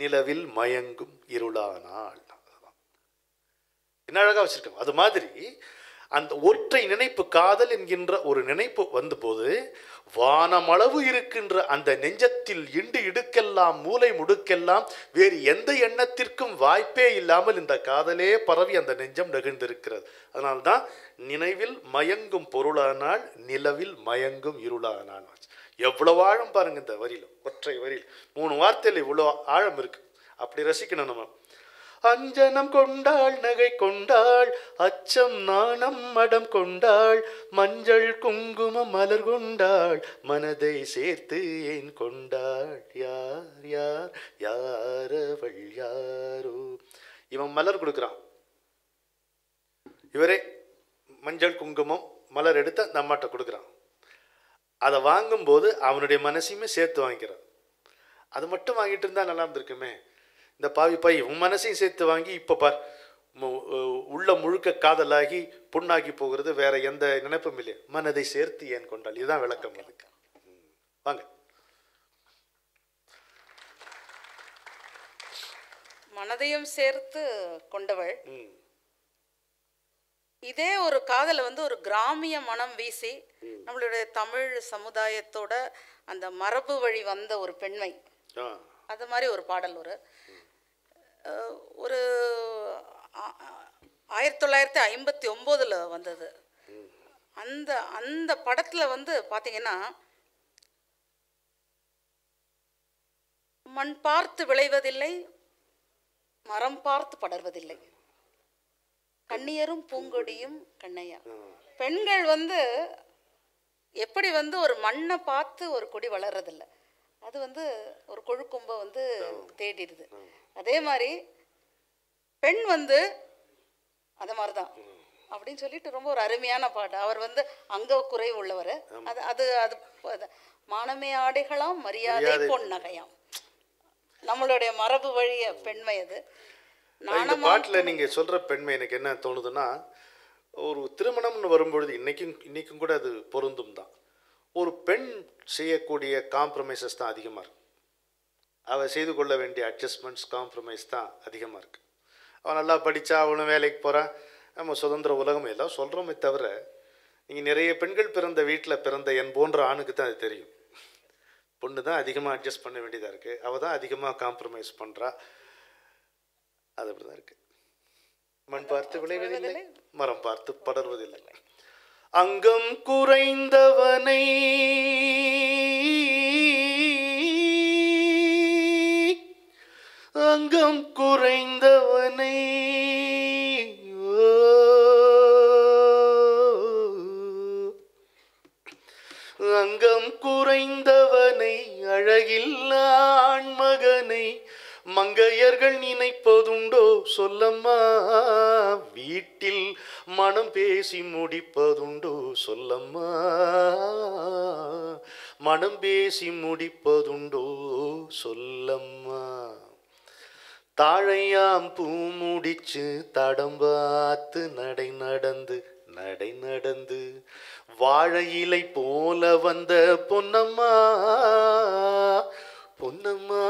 நிலவில் மயங்கும் இருளானால். என்ன அழகாக வச்சிருக்கோம் அது மாதிரி அந்த ஒற்றை நினைப்பு காதல் என்கின்ற ஒரு நினைப்பு வந்தபோது வானமளவு இருக்கின்ற அந்த நெஞ்சத்தில் இண்டு இடுக்கெல்லாம் மூளை முடுக்கெல்லாம் வேறு எந்த எண்ணத்திற்கும் வாய்ப்பே இல்லாமல் இந்த காதலே பரவி அந்த நெஞ்சம் நெகிழ்ந்திருக்கிறது. அதனால்தான் நினைவில் மயங்கும் பொருளானால் நிலவில் மயங்கும் இருளானால். எவ்வளோ ஆழம் பாருங்க இந்த வரியில் ஒற்றை வரியில். மூணு வார்த்தையில் இவ்வளோ ஆழம் இருக்கு. அப்படி ரசிக்கணும் நம்ம. அஞ்சனம் கொண்டாள் நகை கொண்டாள் அச்சம் நாணம் மடம் கொண்டாள் மஞ்சள் குங்குமம் மலர் கொண்டாள் மனதை சேர்த்து ஏன் கொண்டாள்? யார் யார் யார் அவள் யாரோ? இவன் மலர் கொடுக்குறான். இவரே மஞ்சள் குங்குமம் மலர் எடுத்து அந்த அம்மாட்ட கொடுக்குறான். அதை வாங்கும்போது அவனுடைய மனசையுமே சேர்த்து வாங்கிக்கிறான். அது மட்டும் வாங்கிட்டு இருந்தா நல்லா இருந்திருக்குமே. இந்த பாவி பாய் உன் மனசையும் சேர்த்து வாங்கி இப்போ பார் உள்ள முழுக்க காதலாகி புண்ணாகி போகிறது வேற எந்த நினைப்பும் இல்லை மனதை சேர்த்து ஏன் கொண்டாள்? இதுதான் விளக்கம் அதுக்கு. வாங்க. மனதையும் சேர்த்து கொண்டவள். இதே ஒரு காதலை வந்து ஒரு கிராமிய மனம் வீசி நம்மளுடைய தமிழ் சமுதாயத்தோட அந்த மரபு வழி வந்த ஒரு பெண்மை. அது மாதிரி ஒரு பாடல் ஒரு. ஒரு ஆயிரத்தி தொள்ளாயிரத்தி ஐம்பத்தி ஒம்போதில் வந்தது. அந்த அந்த படத்தில் வந்து பார்த்தீங்கன்னா மண் பார்த்து விளைவதில்லை மரம் பார்த்து படர்வதில்லை. கண்ணியரும் பூங்கொடியும் கண்ணையா. பெண்கள் வந்து எப்படி வந்து ஒரு மண்ணை பார்த்து ஒரு கொடி வளர்றதில்ல. அது வந்து ஒரு கொழுக்கொம்பை வந்து தேடிடுது. அதே மாதிரி பெண் வந்து அது மாதிரி தான் அப்படின்னு சொல்லிட்டு ரொம்ப ஒரு அருமையான பாட்டு. அவர் வந்து அங்க குறைவு உள்ளவர். அது அது அது மானமே ஆடைகளாம் மரியாதை மரியாதை. பொன் நகையாம். நம்மளுடைய மரபு வழிய பெண்மை அது. இந்த பாட்டில் நீங்கள் சொல்கிற பெண்மை எனக்கு என்ன தோணுதுன்னா ஒரு திருமணம்னு வரும்பொழுது இன்னைக்கும் இன்னைக்கும் கூட அது பொருந்தும் தான். ஒரு பெண் செய்யக்கூடிய காம்ப்ரமைசஸ் தான் அதிகமாக இருக்கு. அவள் செய்து கொள்ள வேண்டிய அட்ஜஸ்ட்மெண்ட்ஸ் காம்ப்ரமைஸ் தான் அதிகமாக இருக்கு. அவன் நல்லா படித்தா அவனும் வேலைக்கு போகிறான் நம்ம சுதந்திர உலகம் எல்லாம் சொல்கிறோமே தவிர நீங்கள் நிறைய பெண்கள் பிறந்த வீட்டில் பிறந்த என் போன்ற ஆணுக்கு தான் அது தெரியும். பொண்ணு தான் அதிகமாக அட்ஜஸ்ட் பண்ண வேண்டியதாக இருக்குது அவள் தான் அதிகமாக காம்ப்ரமைஸ் பண்ணுறா அது அப்படி தான் இருக்கு. மண் பார்த்து விளைவதில்லை மரம் பார்த்து படர்வதில்லை. அங்கம் குறைந்தவனை அங்கம் குறைந்தவனை அங்கம் குறைந்தவனை அழகில்லா ஆண்மகனை மங்கையர்கள் நினைப்பதுண்டோ சொல்லம்மா? வீட்டில் மனம் பேசி முடிப்பதுண்டோ சொல்லம்மா? மனம் பேசி முடிப்பதுண்டோ சொல்லம்மா? தாழையாம் பூ முடிச்சு தடம் பார்த்து நடை நடந்து நடை நடந்து வாழை இலை போல வந்த பொன்னம்மா? பொன்னம்மா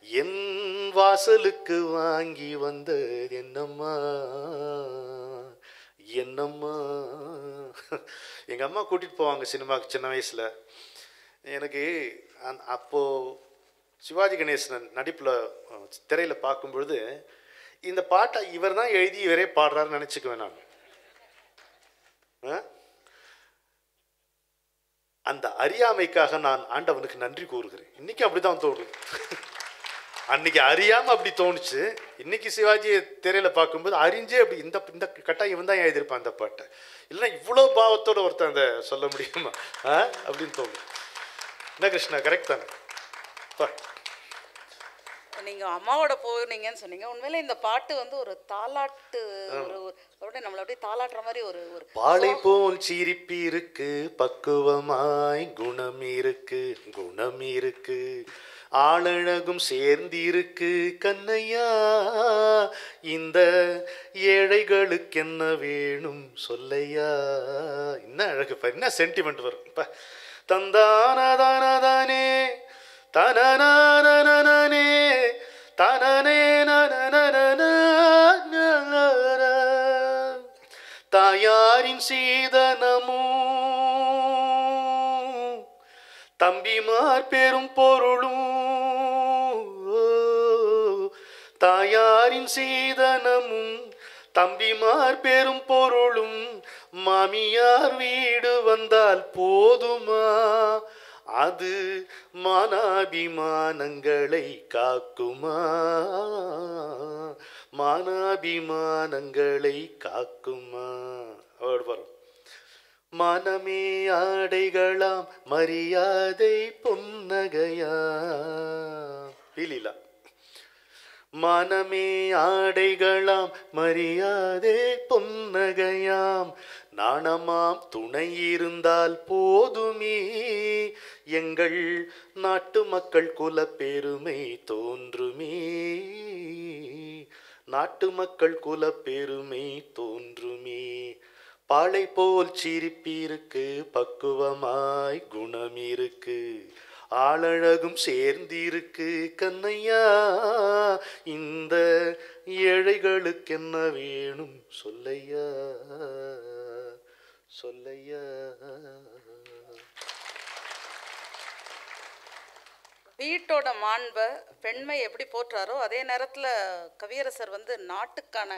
என் வாசலுக்கு வாங்கி வந்த என்னம்மா? என்னம்மா? எங்கள் அம்மா கூட்டிகிட்டு போவாங்க சினிமாவுக்கு சின்ன வயசில். எனக்கு அந் அப்போது சிவாஜி கணேசன் நடிப்பில் திரையில் பார்க்கும்பொழுது இந்த பாட்டை இவர் தான் எழுதி இவரே பாடுறாருன்னு நினச்சிக்குவேன் நான். ஆ? அந்த அறியாமைக்காக நான் ஆண்டவனுக்கு நன்றி கூறுகிறேன். இன்னைக்கு அப்படிதான் தோணுது. அன்னைக்கு அறியாமல் அப்படி தோணுச்சு. இன்னைக்கு சிவாஜியை திரையில் பார்க்கும்போது அறிஞ்சே அப்படி இந்த இந்த கட்டாயம் இவன் தான் எழுதியிருப்பான் அந்த பாட்டை? இல்லைன்னா இவ்வளோ பாவத்தோடு ஒருத்தன் அந்த சொல்ல முடியுமா? ஆ? அப்படின்னு தோணுது. என்ன கிருஷ்ணா கரெக்ட் தானே? பா நீங்க அம்மாவோட போனீங்கன்னு சொன்னீங்க. உண்மையில இந்த பாட்டு வந்து ஒரு தாலாட்டு ஒரு அப்படியே நம்மள அப்படியே தாலாட்டுற மாதிரி ஒரு ஒரு பாலை போல் சிரிப்பு இருக்கு பக்குவமாய் குணம் இருக்கு குணம் இருக்கு. ஆளழகும் சேர்ந்து இருக்கு கண்ணையா இந்த ஏழைகளுக்கு என்ன வேணும் சொல்லையா? என்ன அழகு என்ன சென்டிமெண்ட் வரும். தந்தானதானதானே தனநானே தனனே நனநனநனநன. தாயாரின் சீதனமும் தம்பிமார் பெரும் பொருளும் தாயாரின் சீதனமும் தம்பிமார் பெரும் பொருளும் மாமியார் வீடு வந்தால் போதுமா அது மானாபிமானங்களை காக்குமா? மானாபிமானங்களை காக்குமா? அவரோட வரும் மனமே ஆடைகளாம் மரியாதை பொன்னகையா? பீலிலா மனமே ஆடைகளாம் மரியாதை பொன்னகையாம். நாணமாம் துணை இருந்தால் போதுமே. எங்கள் நாட்டு மக்கள் குலப்பெருமை தோன்றுமே. நாட்டு மக்கள் குலப்பெருமை தோன்றுமே. பாலை போல் சிரிப்பிருக்கு பக்குவமாய் குணம் இருக்கு ஆளழகும் சேர்ந்திருக்கு கண்ணையா. இந்த ஏழைகளுக்கு என்ன வேணும் சொல்லையா. சொல்லையா? வீட்டோட மாண்பை பெண்மை எப்படி போற்றாரோ அதே நேரத்தில் கவியரசர் வந்து நாட்டுக்கான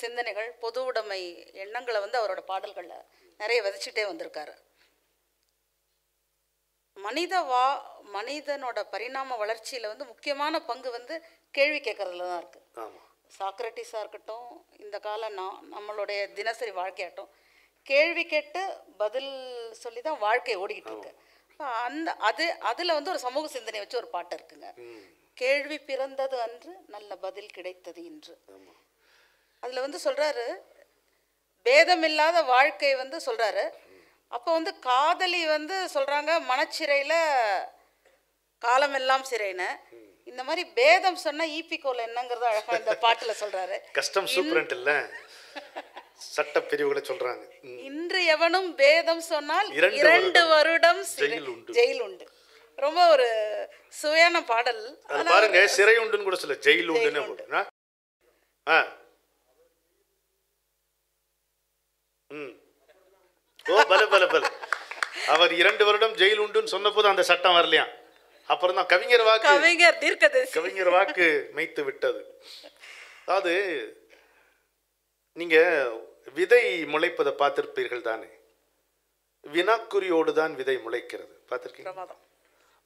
சிந்தனைகள் பொது உடைமை எண்ணங்களை வந்து அவரோட பாடல்களில் நிறைய விதைச்சிட்டே வந்திருக்காரு. மனித வா மனிதனோட பரிணாம வளர்ச்சியில் வந்து முக்கியமான பங்கு வந்து கேள்வி கேட்கறதுல தான் இருக்குது சாக்ரட்டிஸாக இருக்கட்டும் இந்த கால நான் நம்மளுடைய தினசரி வாழ்க்கையாகட்டும் கேள்வி கேட்டு பதில் சொல்லி தான் வாழ்க்கை ஓடிக்கிட்டு இருக்கு அந்த அது அதில் வந்து ஒரு சமூக சிந்தனை வச்சு ஒரு பாட்டு இருக்குங்க. கேள்வி பிறந்தது அன்று நல்ல பதில் கிடைத்தது இன்று. அதில் வந்து சொல்கிறாரு பேதமில்லாத வாழ்க்கை வந்து சொல்கிறாரு அப்போ வந்து காதலி வந்து சொல்கிறாங்க மனச்சிறையில் காலமெல்லாம் சிறைன்னு. இந்த மாதிரி பேதம் சொன்னால் ஈபிகோல் என்னங்கிறத அழகாக இந்த பாட்டில் சொல்கிறாரு கஸ்டம் சூப்பரண்ட் இல்ல சட்ட பிரிவுகளை சொல்றாங்க. இன்று எவனும் பேதம் சொன்னால் இரண்டு வருடம் ஜெயில் உண்டு. ஜெயில் உண்டு ரொம்ப ஒரு சுவையான பாடல். பாருங்க சிறை உண்டுன்னு கூட சொல்ல ஜெயில் உண்டுன்னு. ஆ? ஆ. ம். ஓ பல பல பல. அவர் இரண்டு வருடம் ஜெயில் உண்டுன்னு சொன்னபோது அந்த சட்டம் வரலையாம் அப்புறம் தான் கவிஞர் வாக்கு கவிஞர் தீர்க்கதரிசி. கவிஞர் வாக்கு மெய்த்து விட்டது. அதாவது நீங்க விதை முளைப்பதை பார்த்திருப்பீர்கள் தானே? வினாக்குறியோடு தான் விதை முளைக்கிறது. பார்த்திருக்கீங்க?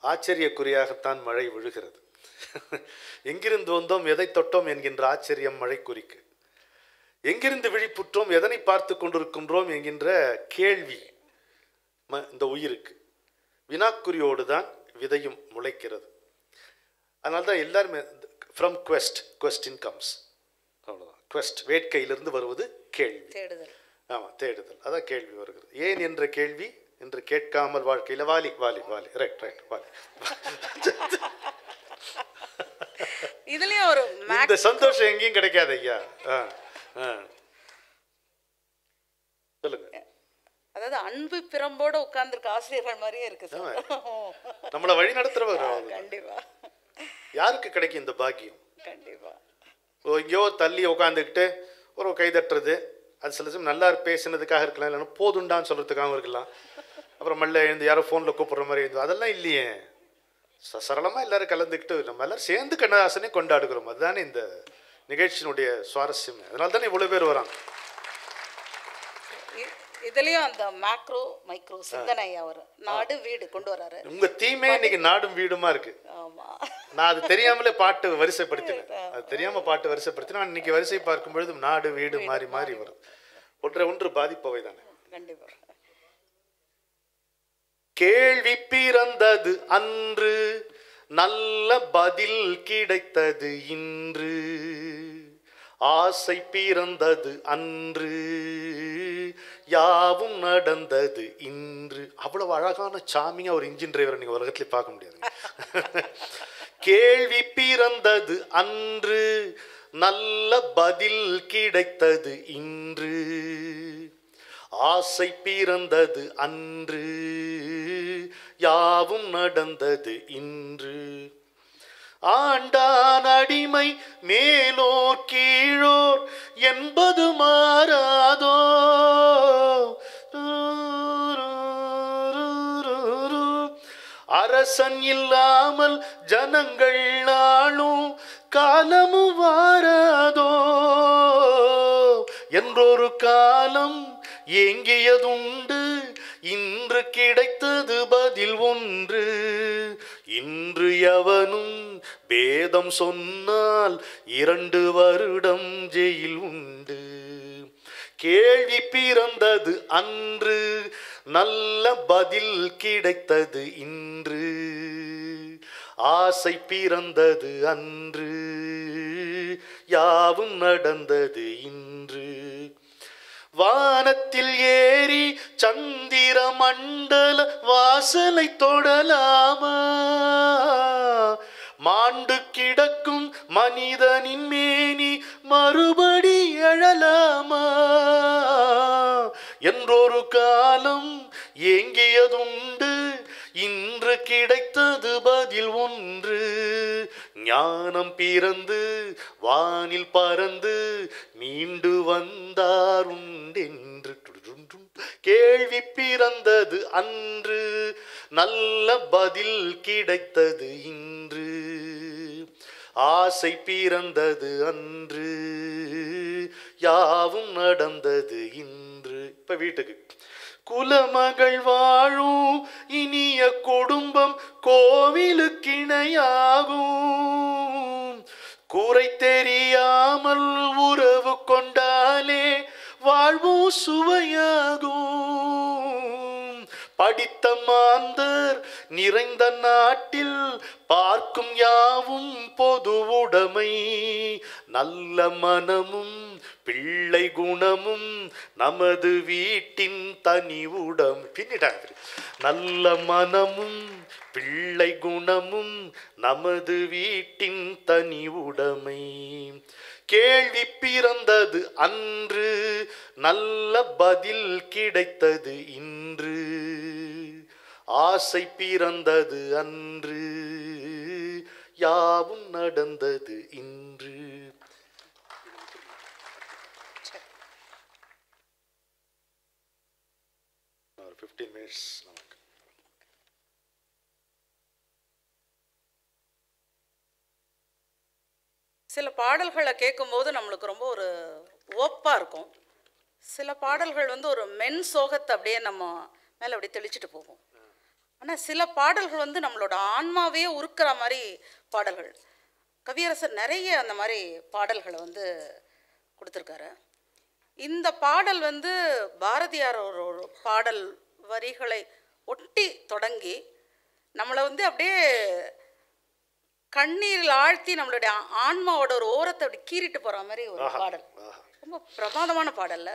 ஆச்சரியக்குறியாகத்தான் மழை விழுகிறது. எங்கிருந்து வந்தோம் எதை தொட்டோம் என்கின்ற ஆச்சரியம் மழைக்குறிக்கு எங்கிருந்து விழிப்புற்றோம் எதனை பார்த்து கொண்டிருக்கின்றோம் என்கின்ற கேள்வி இந்த உயிருக்கு. வினாக்குறியோடு தான் விதையும் முளைக்கிறது. அதனால தான் எல்லாருமே from quest question comes quest வேட்கையிலிருந்து வருவது கேள்வி. தேடுதல். ஆமாம் தேடுதல். அதான் கேள்வி வருகிறது. ஏன் என்ற கேள்வி? என்று கேட்காமல் வாழ்க்கையில் Vaali Vaali Vaali. Right right Vaali. இதுலயும் ஒரு இந்த சந்தோஷம் எங்கேயும் கிடைக்காது ஐயா. சொல்லுங்க. அதாவது அன்பு பிரம்போட உட்கார்ந்துருக்க ஆசிரியர்கள் மாதிரியே இருக்கு நம்மளை வழி நடத்துறவர் அவர். கண்டிப்பா. யாருக்கு கிடைக்கும் இந்த பாக்கியம்? கண்டிப்பா. எங்கேயோ தள்ளி உட்காந்துக்கிட்டு ஒரு கை தட்டுறது. அது சில சமயம் நல்லா பேசினதுக்காக இருக்கலாம் இல்லைன்னா போதுண்டான்னு சொல்கிறதுக்காகவும் இருக்கலாம். அப்புறம் மல்ல எழுந்து யாரோ ஃபோனில் கூப்பிட்ற மாதிரி எழுந்து அதெல்லாம் இல்லையே. ச சரளமாக எல்லோரும் கலந்துக்கிட்டு நம்ம எல்லாரும் சேர்ந்து கண்ணதாசனே கொண்டாடுகிறோம். அதுதானே இந்த நிகழ்ச்சியினுடைய சுவாரஸ்யம். அதனால தானே இவ்வளோ பேர் வராங்க. இதுலயும் அந்த மேக்ரோ மைக்ரோ சிந்தனை அவர் நாடு வீடு கொண்டு வராரு. உங்கள் தீமே இன்னைக்கு நாடும் வீடுமா இருக்கு. ஆமா. நான் அது தெரியாமலே பாட்டு வரிசைப்படுத்தினேன். அது தெரியாம பாட்டு வரிசைப்படுத்தினா இன்னைக்கு வரிசை பார்க்கும் பொழுது நாடு வீடு மாறி மாறி வரும் ஒன்றை ஒன்று பாதிப்பவை தானே கண்டிப்பா. கேள்வி பிறந்தது அன்று நல்ல பதில் கிடைத்தது இன்று. ஆசை பிறந்தது அன்று. யாவும் நடந்தது இன்று. அவ்வளவு அழகான சாமியா ஒரு இன்ஜின் டிரைவரை நீங்க உலகத்துல பார்க்க முடியாது கேள்வி பிறந்தது அன்று. நல்ல பதில் கிடைத்தது இன்று. ஆசை பிறந்தது அன்று. யாவும் நடந்தது இன்று. ஆண்டான் அடிமை மேலோர் கீழோர் என்பது மாறாதோ? அரசன் இல்லாமல் ஜனங்கள் நாளும் காலமும் வாராதோ? என்றொரு காலம் ஏங்கியதுண்டு இன்று கிடைத்தது பதில் ஒன்று. இன்று எவனும் வேதம் சொன்னால் இரண்டு வருடம் ஜெயில் உண்டு கேள்வி பிறந்தது அன்று நல்ல பதில் கிடைத்தது இன்று. ஆசை பிறந்தது அன்று யாவும் நடந்தது இன்று. வானத்தில் ஏறி சந்திர மண்டல வாசலை தொடலாமா? மாண்டு கிடக்கும் மனிதனின் மேனி மறுபடி எழலாமா? என்றொரு காலம் ஏங்கியதுண்டு இன்று கிடைத்தது பதில் ஒன்று. ஞானம் பிறந்து வானில் பறந்து மீண்டு வந்தார் உண்டென்று கேள்வி பிறந்தது அன்று நல்ல பதில் கிடைத்தது இன்று. ஆசை பிறந்தது அன்று யாவும் நடந்தது இன்று. இப்ப வீட்டுக்கு. குலமகள் வாழும் இனிய குடும்பம் கோவிலுக்கிணையாகும். கூரை தெரியாமல் உறவு கொண்டாலே வாழ்வும் சுவையாகும். படித்த மாந்தர் நிறைந்த நாட்டில் பார்க்கும் யாவும் பொது உடைமை. நல்ல மனமும் பிள்ளை குணமும் நமது வீட்டின் தனி உடம். பின்னிட்டாங்க நல்ல மனமும் பிள்ளை குணமும் நமது வீட்டின் தனி உடைமை. கேள்வி பிறந்தது அன்று நல்ல பதில் கிடைத்தது இன்று. ஆசை பிறந்தது அன்று யாவும் நடந்தது இன்று. ஃபிஃப்டீன் மினிட்ஸ் நமக்கு சில பாடல்களை கேட்கும்போது நம்மளுக்கு ரொம்ப ஒரு ஓப்பாக இருக்கும். சில பாடல்கள் வந்து ஒரு மென் சோகத்தை அப்படியே நம்ம மேலே அப்படியே தெளிச்சிட்டு போகும். ஆனால் சில பாடல்கள் வந்து நம்மளோட ஆன்மாவே உருக்கிற மாதிரி பாடல்கள். கவியரசர் நிறைய அந்த மாதிரி பாடல்களை வந்து கொடுத்துருக்காரு. இந்த பாடல் வந்து பாரதியார் ஒரு ஒரு பாடல் வரிகளை ஒட்டி தொடங்கி நம்மளை வந்து அப்படியே கண்ணீரில் ஆழ்த்தி நம்மளுடைய ஆன்மாவோட ஒரு ஓரத்தை அப்படி கீறிட்டு போற மாதிரி ஒரு பாடல். ரொம்ப பிரமாதமான பாடல்ல.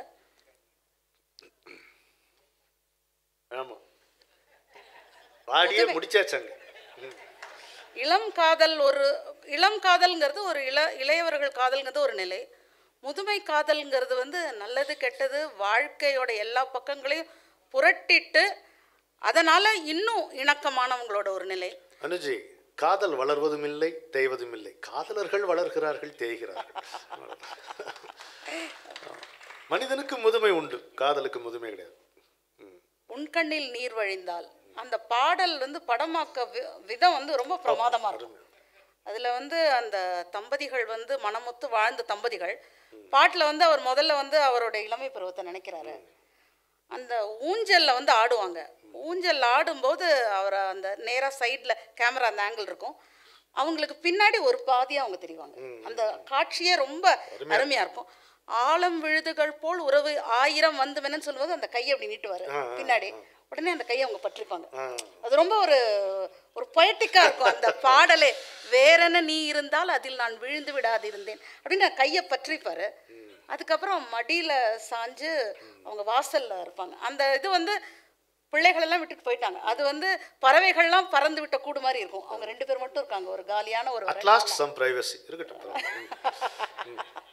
ஆமாம் பாடியே முடிச்சாச்சாங்க. இளம் காதல் ஒரு இளம் காதல்ங்கிறது ஒரு இள இளையவர்கள் காதல்ங்கிறது ஒரு நிலை. முதுமை காதல்ங்கிறது வந்து நல்லது கெட்டது வாழ்க்கையோட எல்லா பக்கங்களையும் புரட்டிட்டு அதனால இன்னும் இணக்கமானவங்களோட ஒரு நிலை. அனுஜி காதல் வளர்வதும் இல்லை தேய்வதும் இல்லை காதலர்கள் வளர்கிறார்கள் தேய்கிறார்கள். மனிதனுக்கு முதுமை உண்டு காதலுக்கு முதுமை கிடையாது. உன்கண்ணில் நீர் வழிந்தால். அந்த பாடல் வந்து படமாக்க விதம் வந்து ரொம்ப பிரமாதமா இருக்கும். அதுல வந்து அந்த தம்பதிகள் வந்து மனமொத்து வாழ்ந்த தம்பதிகள் பாட்டுல வந்து அவர் முதல்ல வந்து அவருடைய இளமை பருவத்தை நினைக்கிறாரு. அந்த ஊஞ்சல்ல வந்து ஆடுவாங்க. ஊஞ்சல் ஆடும்போது அவர் அந்த நேரா சைடுல கேமரா அந்த ஆங்கிள் இருக்கும். அவங்களுக்கு பின்னாடி ஒரு பாதியா அவங்க தெரிவாங்க. அந்த காட்சியே ரொம்ப அருமையா இருக்கும். ஆழம் விழுதுகள் போல் உறவு ஆயிரம் வந்துமென்னு சொல்லும்போது அந்த கையை அப்படி நீட்டுவாரு. பின்னாடி. உடனே அந்த கையை அவங்க பற்றிப்பாங்க. அது ரொம்ப ஒரு ஒரு பொயட்டிக்கா இருக்கும் அந்த பாடலே. வேறென்ன நீ இருந்தால் அதில் நான் விழுந்து விடாதிருந்தேன் அப்படின்னு கையை பற்றிப்பாரு. அதுக்கப்புறம் மடியில சாஞ்சு அவங்க வாசல்ல இருப்பாங்க. அந்த இது வந்து பிள்ளைகளெல்லாம் விட்டுட்டு போயிட்டாங்க. அது வந்து பறவைகள்லாம் பறந்து விட்ட கூடு மாதிரி இருக்கும். அவங்க ரெண்டு பேர் மட்டும் இருக்காங்க. ஒரு காலியான ஒரு சம் பிரைவசி இருக்கட்டும்.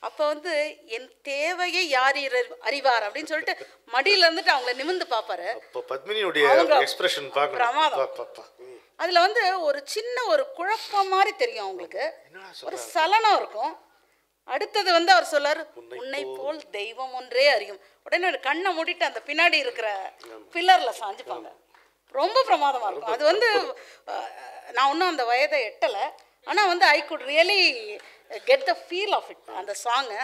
அப்போ வந்து என் தேவையை யார் அறிவார்? அப்படின்னு சொல்லிட்டு மடியில இருந்துட்டு அவங்கள நிமிந்து பார்ப்பாரு பத்மினியுடைய எக்ஸ்பிரஷன் பிரமாதம். அதுல வந்து ஒரு சின்ன ஒரு குழப்பம் மாதிரி தெரியும் அவங்களுக்கு. ஒரு சலனம் இருக்கும். அடுத்தது வந்து அவர் சொல்லாரு உன்னை போல் தெய்வம் ஒன்றே அறியும். உடனே கண்ணை மூடிட்டு அந்த பின்னாடி இருக்கிற பில்லர்ல சாஞ்சுப்பாங்க. ரொம்ப பிரமாதமா இருக்கும். அது வந்து நான் இன்னும் அந்த வயதை எட்டலை. ஆனா வந்து I could really get the feel of it அந்த சாங்கை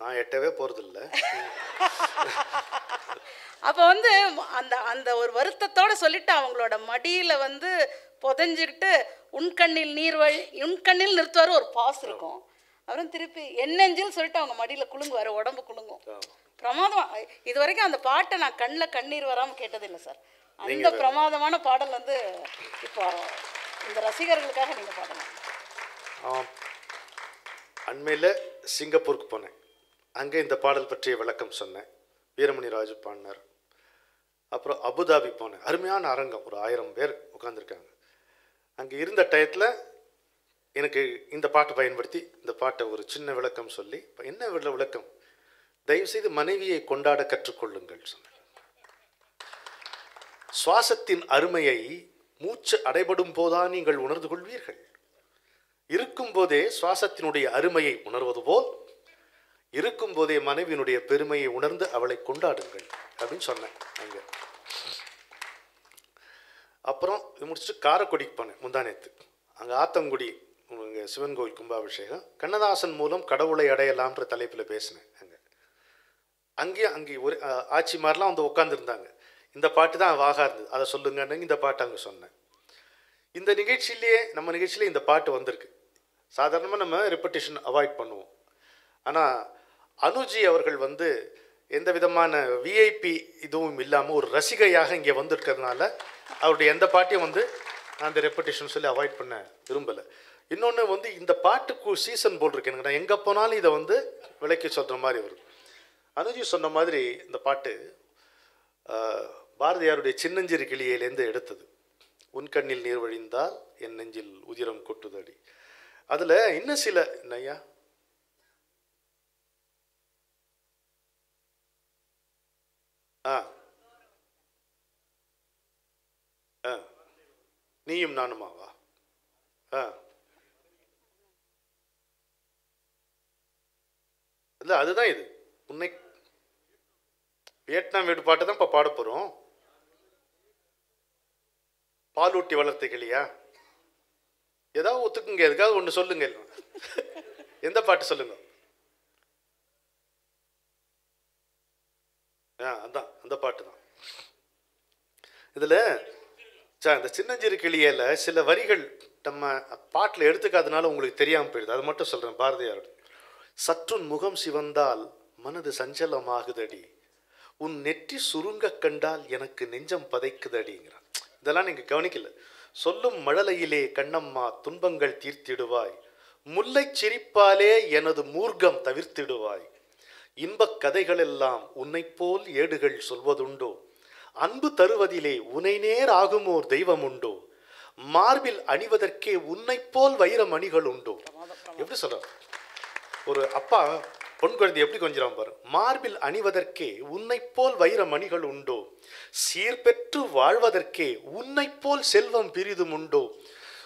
நான் எட்டவே போறதில்ல. அப்போ வந்து அந்த அந்த ஒரு வருத்தத்தோட சொல்லிட்டு அவங்களோட மடியில வந்து புதைஞ்சுக்கிட்டு உன் கண்ணில் நீர் வழி உன் கண்ணில் நிறுத்துவார் ஒரு பாஸ் இருக்கும். அப்புறம் திருப்பி என்னெஞ்சில் சொல்லிட்டு அவங்க மடியில குலுங்குவார் உடம்பு குலுங்கும். பிரமாதமா இது வரைக்கும் அந்த பாட்டை நான் கண்ணில் கண்ணீர் வராமல் கேட்டதில்லை சார். அந்த பிரமாதமான பாடல் வந்து இப்போ இந்த ரசிகர்களுக்காக நீங்க பாடலாம். அண்மையில் சிங்கப்பூருக்கு போனேன். அங்கே இந்த பாடல் பற்றிய விளக்கம் சொன்னேன். வீரமணி ராஜு பாடினார். அப்புறம் அபுதாபி போனேன். அருமையான அரங்கம். ஒரு ஆயிரம் பேர் உட்காந்துருக்காங்க அங்கே இருந்த டயத்தில் எனக்கு இந்த பாட்டை பயன்படுத்தி இந்த பாட்டை ஒரு சின்ன விளக்கம் சொல்லி என்ன விள விளக்கம்? தயவுசெய்து மனைவியை கொண்டாட கற்றுக்கொள்ளுங்கள் சொன்னேன் சுவாசத்தின் அருமையை மூச்சு அடைபடும் போதா நீங்கள் உணர்ந்து கொள்வீர்கள்? இருக்கும்போதே சுவாசத்தினுடைய அருமையை உணர்வது போல் இருக்கும்போதே மனைவியினுடைய பெருமையை உணர்ந்து அவளை கொண்டாடுங்கள் அப்படின்னு சொன்னேன் அங்கே. அப்புறம் இது முடிச்சுட்டு காரைக்குடிக்கு போனேன் முந்தானேத்து அங்கே ஆத்தங்குடி சிவன் கோயில் கும்பாபிஷேகம். கண்ணதாசன் மூலம் கடவுளை அடையலாம்ன்ற தலைப்பில் பேசினேன் அங்கே. அங்கேயும் அங்கே ஒரு ஆட்சிமாரெலாம் வந்து உட்காந்துருந்தாங்க இந்த பாட்டு தான் வாகா இருந்தது. அதை சொல்லுங்கன்னு இந்த பாட்டு அங்கே சொன்னேன். இந்த நிகழ்ச்சியிலேயே நம்ம நிகழ்ச்சியிலே இந்த பாட்டு வந்திருக்கு. சாதாரணமாக நம்ம ரெப்படேஷன் அவாய்ட் பண்ணுவோம். ஆனால் அனுஜி அவர்கள் வந்து எந்த விதமான விஐபி இதுவும் இல்லாமல் ஒரு ரசிகையாக இங்கே வந்திருக்கிறதுனால அவருடைய எந்த பாட்டையும் வந்து நான் அந்த ரெப்படேஷன் சொல்லி அவாய்ட் பண்ண விரும்பலை. இன்னொன்று வந்து இந்த பாட்டுக்கு சீசன் போல் இருக்கு. எனக்கு நான் எங்கே போனாலும் இதை வந்து விலைக்கு சொல்கிற மாதிரி வரும். அனுஜி சொன்ன மாதிரி இந்த பாட்டு பாரதியாருடைய சின்னஞ்சிறு கிளியிலேருந்து எடுத்தது. உன் கண்ணில் நீர் வழிந்தால் என் நெஞ்சில் உதிரம் கொட்டுதடி. அதில் இன்னும் சில என்னையா ஆ. ஆ. நீயும் நானுமாவா? ஆ. இல்லை அதுதான் இது. உன்னை வியட்நாம் வீடு பாட்டு தான் இப்போ பாட போகிறோம் பாலூட்டி வளர்த்த கிளியா? ஏதாவது ஒத்துக்குங்க எதுக்காவது ஒன்று சொல்லுங்க. எந்த பாட்டு சொல்லுங்க? ஆ அதான் அந்த பாட்டு தான். இதில் சார் இந்த சின்னஞ்சிறு கிளியில் சில வரிகள் நம்ம பாட்டில் எடுத்துக்காதனால உங்களுக்கு தெரியாமல் போயிடுது அது மட்டும் சொல்கிறேன் பாரதியாரோட. சற்றுன் முகம் சிவந்தால் மனது சஞ்சலமாகுதடி. உன் நெற்றி சுருங்கக் கண்டால் எனக்கு நெஞ்சம் பதைக்குதடிங்கிறான். இதெல்லாம் நீங்கள் கவனிக்கல. சொல்லும் மழலையிலே கண்ணம்மா துன்பங்கள் தீர்த்திடுவாய். முல்லைச் சிரிப்பாலே எனது மூர்க்கம் தவிர்த்திடுவாய். இன்பக் கதைகளெல்லாம் உன்னைப் போல் ஏடுகள் சொல்வதுண்டோ? அன்பு தருவதிலே உனை நேர் ஆகுமோர் தெய்வம் உண்டோ மார்பில் அணிவதற்கே உன்னைப்போல் வைர மணிகள் உண்டோ எப்படி சொல்றாரு ஒரு அப்பா பொன் குழந்தை எப்படி கொஞ்சிறான் பாரு. மார்பில் அணிவதற்கே உன்னை போல் வைர மணிகள் உண்டோ? சீர்பெற்று வாழ்வதற்கே உன்னை போல் செல்வம் பிரிதும் உண்டோ?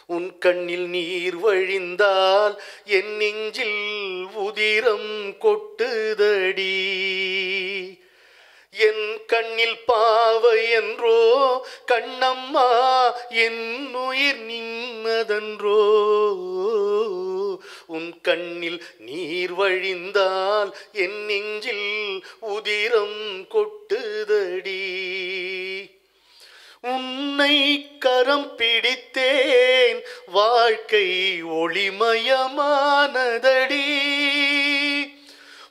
உன் கண்ணில் நீர் வழிந்தால் என் நெஞ்சில் உதிரம் கொட்டுதடி. என் கண்ணில் பாவை என்றோ கண்ணம்மா என் உயிர் நின்னதன்றோ? உன் கண்ணில் நீர் வழிந்தால் என் நெஞ்சில் உதிரம் கொட்டுதடி. உன்னை கரம் பிடித்தேன் வாழ்க்கை ஒளிமயமானதடி.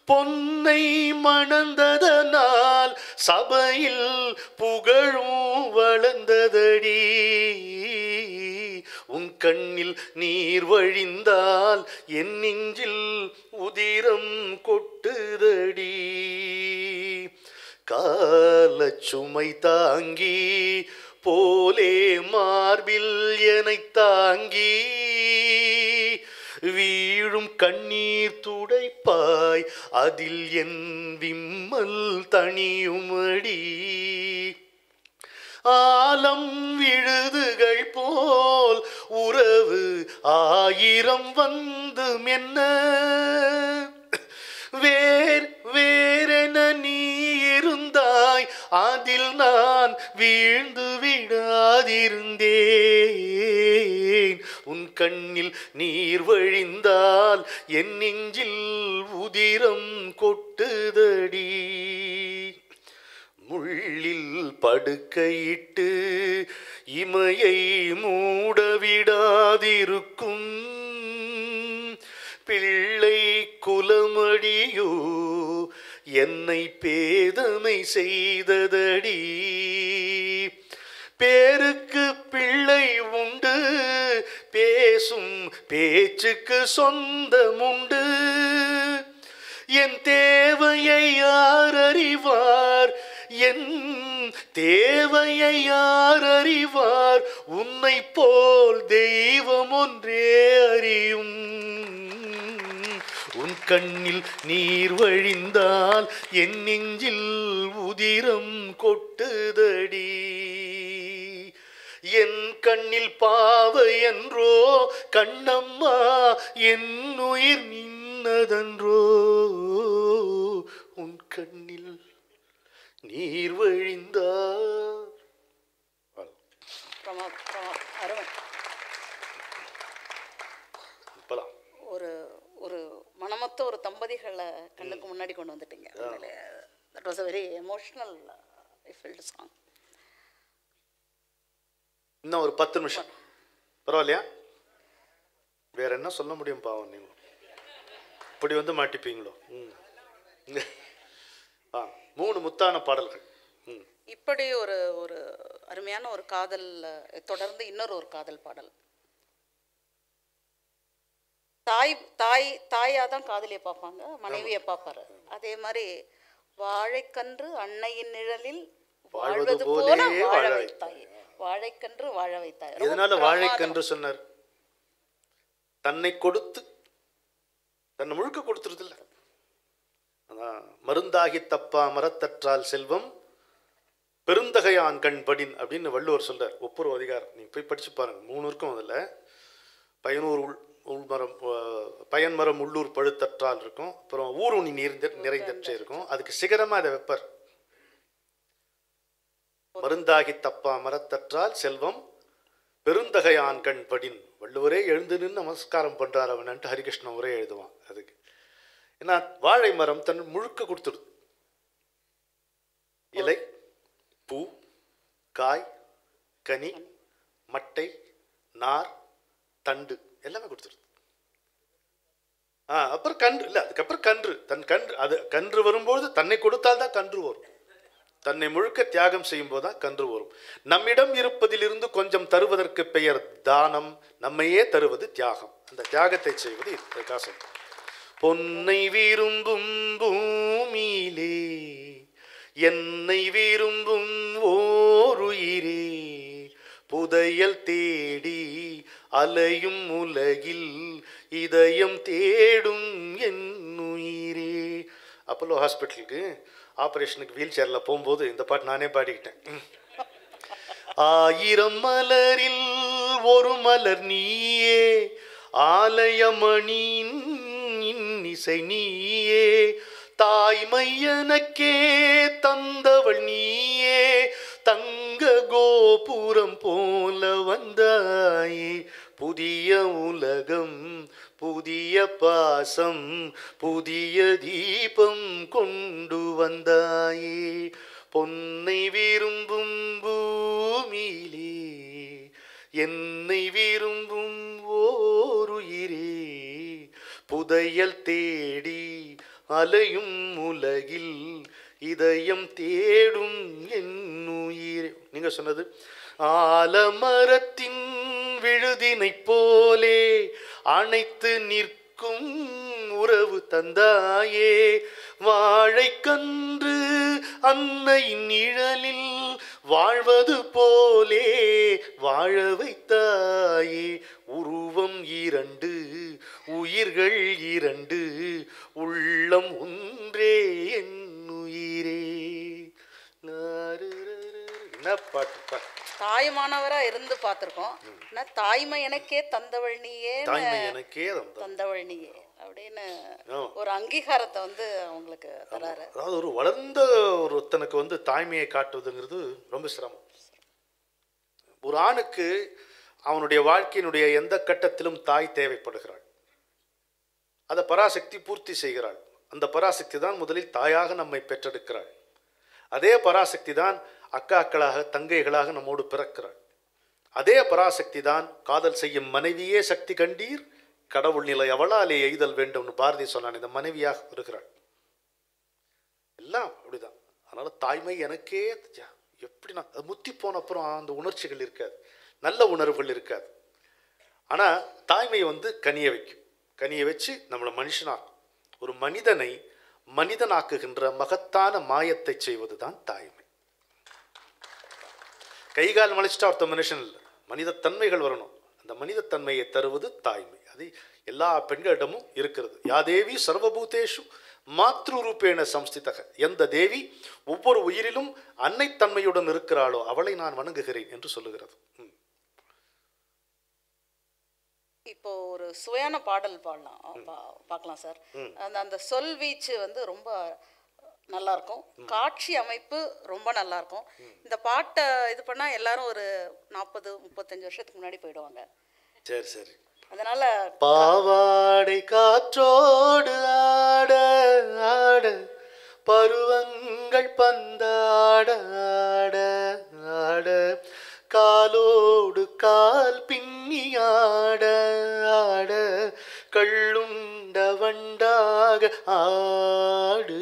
பொன்னை மணந்ததனால் சபையில் புகழும் வளர்ந்ததடி. உன் கண்ணில் நீர் வழிந்தால் என் நெஞ்சில் உதிரம் கொட்டுதடி. கால சுமை தாங்கி போலே மார்பில் எனை தாங்கி வீழும் கண்ணீர் துடைப்பாய் அதில் என் விம்மல் தனியுமடி ஆலம் விழுதுகள் போல் உறவு ஆயிரம் வந்து மென்ன வேர் வேறென நீ இருந்தாய் அதில் நான் வீழ்ந்து விடாதிருந்தேன். உன் கண்ணில் நீர் வழிந்தால் என் நெஞ்சில் உதிரம் கொட்டுதடி. முள்ளில் படுக்கையிட்டு இமையை மூடவிடாதிருக்கும் பிள்ளை குலமடியோ என்னை பேதமை செய்ததடி. பேருக்கு பிள்ளை உண்டு பேசும் பேச்சுக்கு சொந்தமுண்டு. என் தேவையை யார் அறிவார்? என் தேவையை யார் அறிவார்? உன்னை போல் தெய்வம் ஒன்றே அறியும். உன் கண்ணில் நீர் வழிந்தால் என் நெஞ்சில் உதிரம் கொட்டுதடி. என் கண்ணில் பாவை என்றோ கண்ணம்மா என் உயிர் நின்னதன்றோ உன் கண்ணில் நீர் வழிந்தால் பிரமா பிரமா அருமை இப்பலாம் ஒரு ஒரு மனமொத்த ஒரு தம்பதிகளை கண்ணுக்கு முன்னாடி கொண்டு வந்துட்டீங்க that was a very emotional filled song இன்னும் ஒரு பத்து நிமிஷம். பரவாயில்லையா? வேற என்ன சொல்ல முடியும் பாவம் நீங்களும் இப்படி வந்து மாட்டிப்பீங்களோ? ம். ஆ மூணு முத்தான பாடல்கள். ம். இப்படி ஒரு ஒரு அருமையான ஒரு காதல் தொடர்ந்து இன்னொரு ஒரு காதல் பாடல். தாய் தாய் தாயா தான் காதலியை பார்ப்பாங்க மனைவியை பார்ப்பாரு. அதே மாதிரி வாழைக்கன்று அன்னையின் நிழலில் வாழ்வது போல வாழ வைத்தாய். வாழைக்கன்று வாழ வைத்தாய். எதனால. வாழைக்கன்று சொன்னார்? தன்னை கொடுத்து தன்னை முழுக்க கொடுத்துருது இல்ல அதான் மருந்தாகி தப்பா மரத்தற்றால் செல்வம் பெருந்தகையான் கண் படின் அப்படின்னு வள்ளுவர் சொல்றார். ஒப்புரவு அதிகாரம். நீங்க போய் படிச்சு பாருங்க. மூணு இருக்கும் அதுல. பயனூர் உள் உள்மரம் பயன்மரம் உள்ளூர் பழுத்தற்றால் இருக்கும். அப்புறம் ஊருணி நீர் நிறைந்தற்றே இருக்கும். அதுக்கு சிகரமா அதை வைப்பார். மருந்தாகி தப்பா மரத்தற்றால் செல்வம் பெருந்தகையான் கண் படின். வள்ளுவரே எழுந்து நின்று நமஸ்காரம் பண்றார் அவன்ட்டு ஹரிகிருஷ்ணன் உரை எழுதுவான் அதுக்கு. ஏன்னா வாழை மரம் தன் முழுக்க கொடுத்துடுது. இலை பூ காய் கனி. மட்டை நார் தண்டு. எல்லாமே கொடுத்துருது. ஆ அப்புறம் கன்று இல்லை அதுக்கப்புறம் கன்று. தன் கன்று அது கன்று வரும்பொழுது தன்னை கொடுத்தால் தான் கன்று வரும். தன்னை முழுக்க தியாகம் செய்யும் போதுதான் கன்று வரும். நம்மிடம் இருப்பதிலிருந்து கொஞ்சம் தருவதற்கு பெயர் தானம் நம்மையே தருவது தியாகம். அந்த தியாகத்தை செய்வது பிரகாசம். பொன்னை விரும்பும் பூமியிலே என்னை விரும்பும் ஓருயிரே புதையல் தேடி அலையும் உலகில் இதயம் தேடும் என் உயிரே. அப்போலோ ஹாஸ்பிட்டலுக்கு ஆப்ரேஷனுக்கு வீல் சேரில் போகும்போது இந்த பாட்டு நானே பாடிக்கிட்டேன். ஆயிரம் மலரில் ஒரு மலர் நீயே ஆலயமணியின் இசை நீயே. தாய்மையனக்கே தந்தவள் நீயே தங்க கோபுரம் போல வந்தாயே. புதிய உலகம் புதிய பாசம் புதிய தீபம் கொண்டு வந்தாயே. பொன்னை விரும்பும் பூமியிலே என்னை விரும்பும் ஓருயிரே. புதையல் தேடி அலையும் உலகில் இதயம் தேடும் என் உயிரே நீங்க சொன்னது ஆலமரத்தின் விழுதினை போலே அணைத்து நிற்கும் உறவு தந்தாயே. வாழைக்கன்று அன்னையின் நிழலில் வாழ்வது போலே வாழ வைத்தாயே. உருவம் இரண்டு உயிர்கள் இரண்டு உள்ளம் ஒன்றே என் உயிரே. லாரரரர. என்ன பாட்டு பா தாய்மானவரா இருந்து பார்த்துருக்கோம். ஆனால் தாய்மை எனக்கே தந்தவள் நீயே எனக்கே தந்தா தந்தவள். நீயே அப்படின்னு. ஒரு அங்கீகாரத்தை வந்து அவங்களுக்கு தராரு. அதாவது ஒரு வளர்ந்த ஒருத்தனுக்கு வந்து தாய்மையை காட்டுவதுங்கிறது ரொம்ப சிரமம். ஒரு ஆணுக்கு அவனுடைய வாழ்க்கையினுடைய எந்த கட்டத்திலும் தாய் தேவைப்படுகிறாள். அதை பராசக்தி பூர்த்தி செய்கிறாள். அந்த பராசக்தி தான் முதலில் தாயாக நம்மை பெற்றெடுக்கிறாள். அதே பராசக்தி தான் அக்காக்களாக தங்கைகளாக நம்மோடு பிறக்கிறாள். அதே பராசக்தி தான் காதல் செய்யும் மனைவியே சக்தி கண்டீர் கடவுள் நிலை அவளாலே எய்தல் வேண்டும்னு பாரதி சொன்னான். இந்த மனைவியாக வருகிறாள். எல்லாம் அப்படிதான். அதனால தாய்மை எனக்கே ச்ச, எப்படி நான் அது முத்தி போன அப்புறம் அந்த உணர்ச்சிகள் இருக்காது. நல்ல உணர்வுகள் இருக்காது. ஆனா தாய்மை வந்து கனிய வைக்கும். கனிய வச்சு நம்மளை மனுஷனாக்கும். ஒரு மனிதனை மனிதனாக்குகின்ற மகத்தான மாயத்தை செய்வது தான் தாய்மை. கை கால் மலைச்சிட்டா ஒருத்த மனுஷன் இல்லை மனிதத்தன்மைகள் வரணும். அந்த மனிதத்தன்மையை தருவது தாய்மை. அது எல்லா பெண்களிடமும் இருக்கிறது. யா தேவி சர்வபூதேஷு மாத்ருரூபேண சம்ஸ்திதக. எந்த தேவி ஒவ்வொரு உயிரிலும் அன்னைத்தன்மையுடன் இருக்கிறாளோ அவளை நான் வணங்குகிறேன் என்று சொல்லுகிறது. இப்போ ஒரு சுவையான பாடல் பாடலாம். பார்க்கலாம் சார். அந்த அந்த சொல் வீச்சு வந்து ரொம்ப நல்லா இருக்கும் காட்சி அமைப்பு ரொம்ப நல்லா இருக்கும் இந்த பாட்டை இது பண்ணா எல்லாரும் ஒரு நாற்பது முப்பத்தஞ்சு வருஷத்துக்கு முன்னாடி போயிடுவாங்க. சரி சரி. அதனால பாவாடை காற்றோடு ஆட ஆட பருவங்கள் பந்தாட ஆட ஆட காலோடு கால் பின்னி ஆட ஆட கள்ளுண்ட வண்டாக ஆடு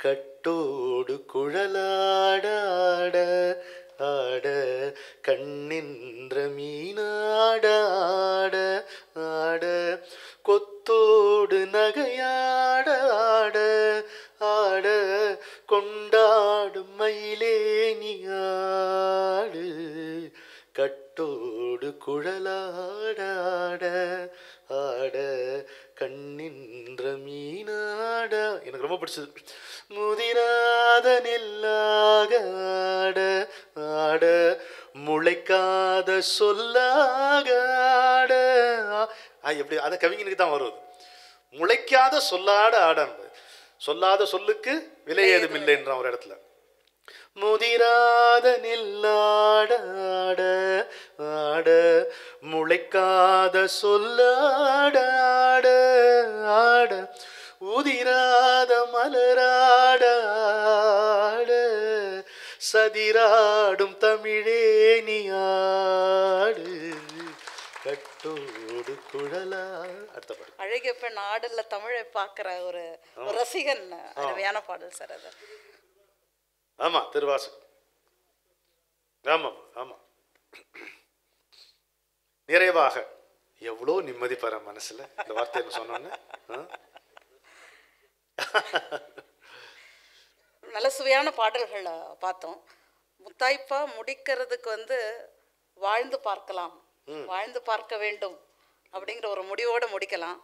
கட்டோடு குழலாடாட ஆட கண்ணின்ற மீனாட ஆட ஆட கொத்தோடு நகையாட ஆட ஆட கொண்டாடும் மயிலே நீ ஆடு கட்டோடு குழலாடாட ஆட கண்ணின்ற மீனாட. எனக்கு ரொம்ப பிடிச்சது. முதிராத நெல்லாக ஆட ஆட முளைக்காத சொல்லாக ஆட. எப்படி அதை கவிஞனுக்கு தான் வருவது முளைக்காத சொல்லாட ஆட சொல்லாத சொல்லுக்கு விலை ஏதும் இல்லைன்றான் ஒரு இடத்துல. முதிராத நெல்லாட ஆட முளைக்காத சொல்லாட ஆட ஆட உதிராத மலராட ஆட சதிராடும் தமிழே நீ ஆடு கட்டோடு குழலா. அடுத்த அழகிய பெண் ஆடல்ல தமிழை பார்க்குற ஒரு ஒரு ரசிகன் அருமையான பாடல் சார் அது. ஆமா திருவாசகம். ஆமாம் ஆமாம் நிறைவாக எவ்வளோ நிம்மதி பெற மனசுல இந்த வார்த்தையை சொன்னோன்னு? நல்ல சுவையான பாடல்களை பார்த்தோம். முத்தாய்ப்பா முடிக்கிறதுக்கு வந்து வாழ்ந்து பார்க்கலாம். வாழ்ந்து பார்க்க வேண்டும் அப்படிங்கிற ஒரு முடிவோடு முடிக்கலாம்.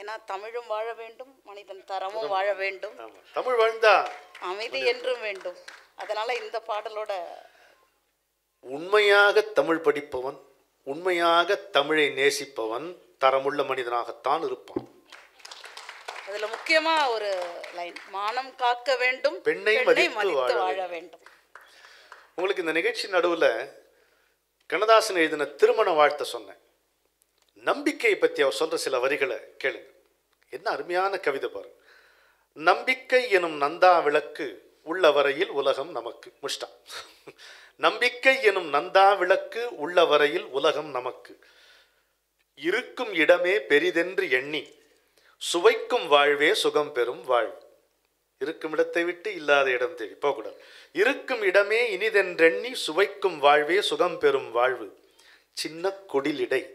ஏன்னா தமிழும் வாழ வேண்டும் மனிதன் தரமும் வாழ வேண்டும். தமிழ் வாழ்ந்தா அமைதி என்றும் வேண்டும். அதனால இந்த பாடலோட உண்மையாக தமிழ் படிப்பவன் உண்மையாக தமிழை நேசிப்பவன் தரமுள்ள மனிதனாகத்தான் இருப்பான். அதுல முக்கியமா ஒரு லைன் மானம் காக்க வேண்டும் பெண்ணை மதித்து வாழ வேண்டும். உங்களுக்கு இந்த நிகழ்ச்சி நடுவில் கண்ணதாசன் எழுதின திருமண வாழ்த்தை சொன்னேன். நம்பிக்கையை பற்றி அவர் சொல்ற சில வரிகளை கேளுங்க. என்ன அருமையான கவிதை பாருங்க. நம்பிக்கை எனும் நந்தா விளக்கு உள்ள வரையில் உலகம் நமக்கு. முஷ்டா நம்பிக்கை எனும் நந்தா விளக்கு உள்ள வரையில் உலகம் நமக்கு. இருக்கும் இடமே பெரிதென்று எண்ணி சுவைக்கும் வாழ்வே சுகம் பெறும் வாழ்வு இருக்கும் இடத்தை விட்டு இல்லாத இடம் தேடி போகக்கூடாது. இருக்கும் இடமே இனிதென்றெண்ணி சுவைக்கும் வாழ்வே சுகம் பெறும் வாழ்வு. சின்ன குடிலிடை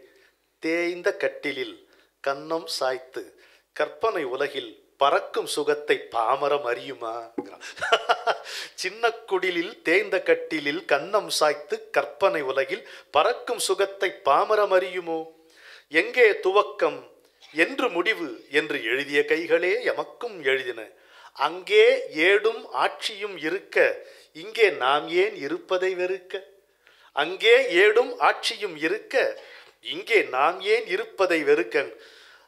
தேய்ந்த கட்டிலில் கன்னம் சாய்த்து கற்பனை உலகில் பறக்கும் சுகத்தை பாமரம் அறியுமா? சின்ன குடிலில் தேய்ந்த கட்டிலில் கன்னம் சாய்த்து கற்பனை உலகில் பறக்கும் சுகத்தை பாமரம் அறியுமோ? எங்கே துவக்கம் என்று முடிவு என்று எழுதிய கைகளே எமக்கும் எழுதின. அங்கே ஏடும் ஆட்சியும் இருக்க இங்கே நாம் ஏன் இருப்பதை வெறுக்க? அங்கே ஏடும் ஆட்சியும் இருக்க இங்கே நாம் ஏன் இருப்பதை வெறுக்க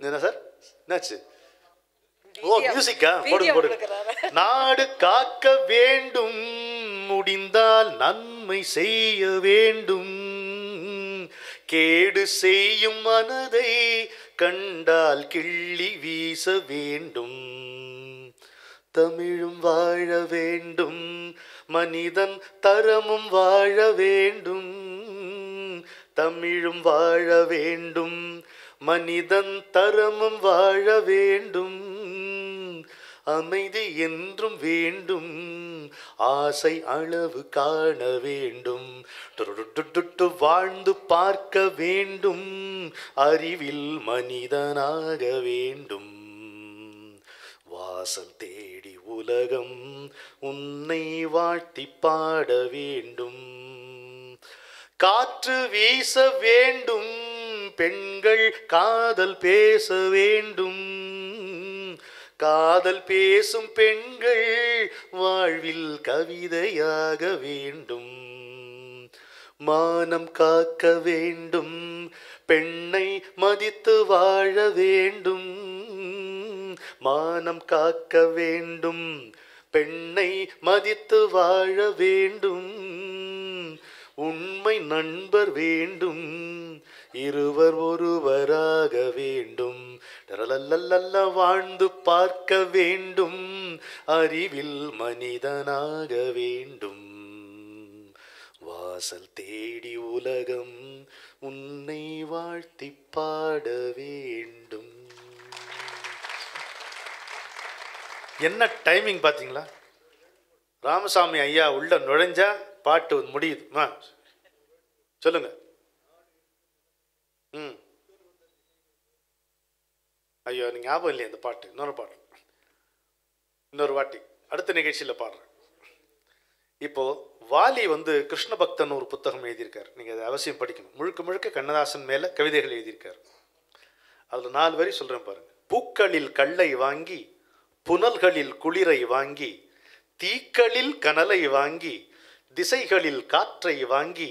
என்ன சார்? என்னாச்சு? ஓ மியூசிக்கா போடுங்க போடுங்க. நாடு காக்க வேண்டும் முடிந்தால் நன்மை செய்ய வேண்டும். கேடு செய்யும் மனதை கண்டால் கிள்ளி வீச வேண்டும். தமிழும் வாழ வேண்டும் மனிதன் தரமும் வாழ வேண்டும். தமிழும் வாழ வேண்டும் மனிதன் தரமும் வாழ வேண்டும். அமைதி என்றும் வேண்டும். ஆசை அளவு காண வேண்டும். டுடுடுடுடு வாழ்ந்து பார்க்க வேண்டும். அறிவில் மனிதனாக வேண்டும். வாசல் தேடி உலகம் உன்னை வாழ்த்தி பாட வேண்டும். காற்று வீச வேண்டும். பெண்கள் காதல் பேச வேண்டும். காதல் பேசும் பெண்கள் வாழ்வில் கவிதையாக வேண்டும். மானம் காக்க வேண்டும். பெண்ணை மதித்து வாழ வேண்டும். மானம் காக்க வேண்டும். பெண்ணை மதித்து வாழ வேண்டும். உண்மை நண்பர் வேண்டும். இருவர் ஒருவராக வேண்டும். டரலல்லல்ல வாழ்ந்து பார்க்க வேண்டும். அறிவில் மனிதனாக வேண்டும். வாசல் தேடி உலகம் உன்னை வாழ்த்தி பாட வேண்டும். என்ன டைமிங் பார்த்தீங்களா ராமசாமி ஐயா உள்ள நுழைஞ்சா பாட்டு முடியுது. ஆ. சொல்லுங்க. ம். ஐயோ எனக்கு ஞாபகம் இல்லையே இந்த பாட்டு. இன்னொரு பாட்டு. இன்னொரு வாட்டி. அடுத்த நிகழ்ச்சியில் பாடுறேன். இப்போ வாலி வந்து கிருஷ்ண பக்தன் ஒரு புத்தகம் எழுதியிருக்கார். நீங்கள் அதை அவசியம் படிக்கணும். முழுக்க முழுக்க கண்ணதாசன் மேலே கவிதைகள் எழுதியிருக்கார். அதில் நாலு வரி சொல்கிறேன் பாருங்க. பூக்களில் கல்லை வாங்கி புனல்களில் குளிரை வாங்கி தீக்களில் கனலை வாங்கி திசைகளில் காற்றை வாங்கி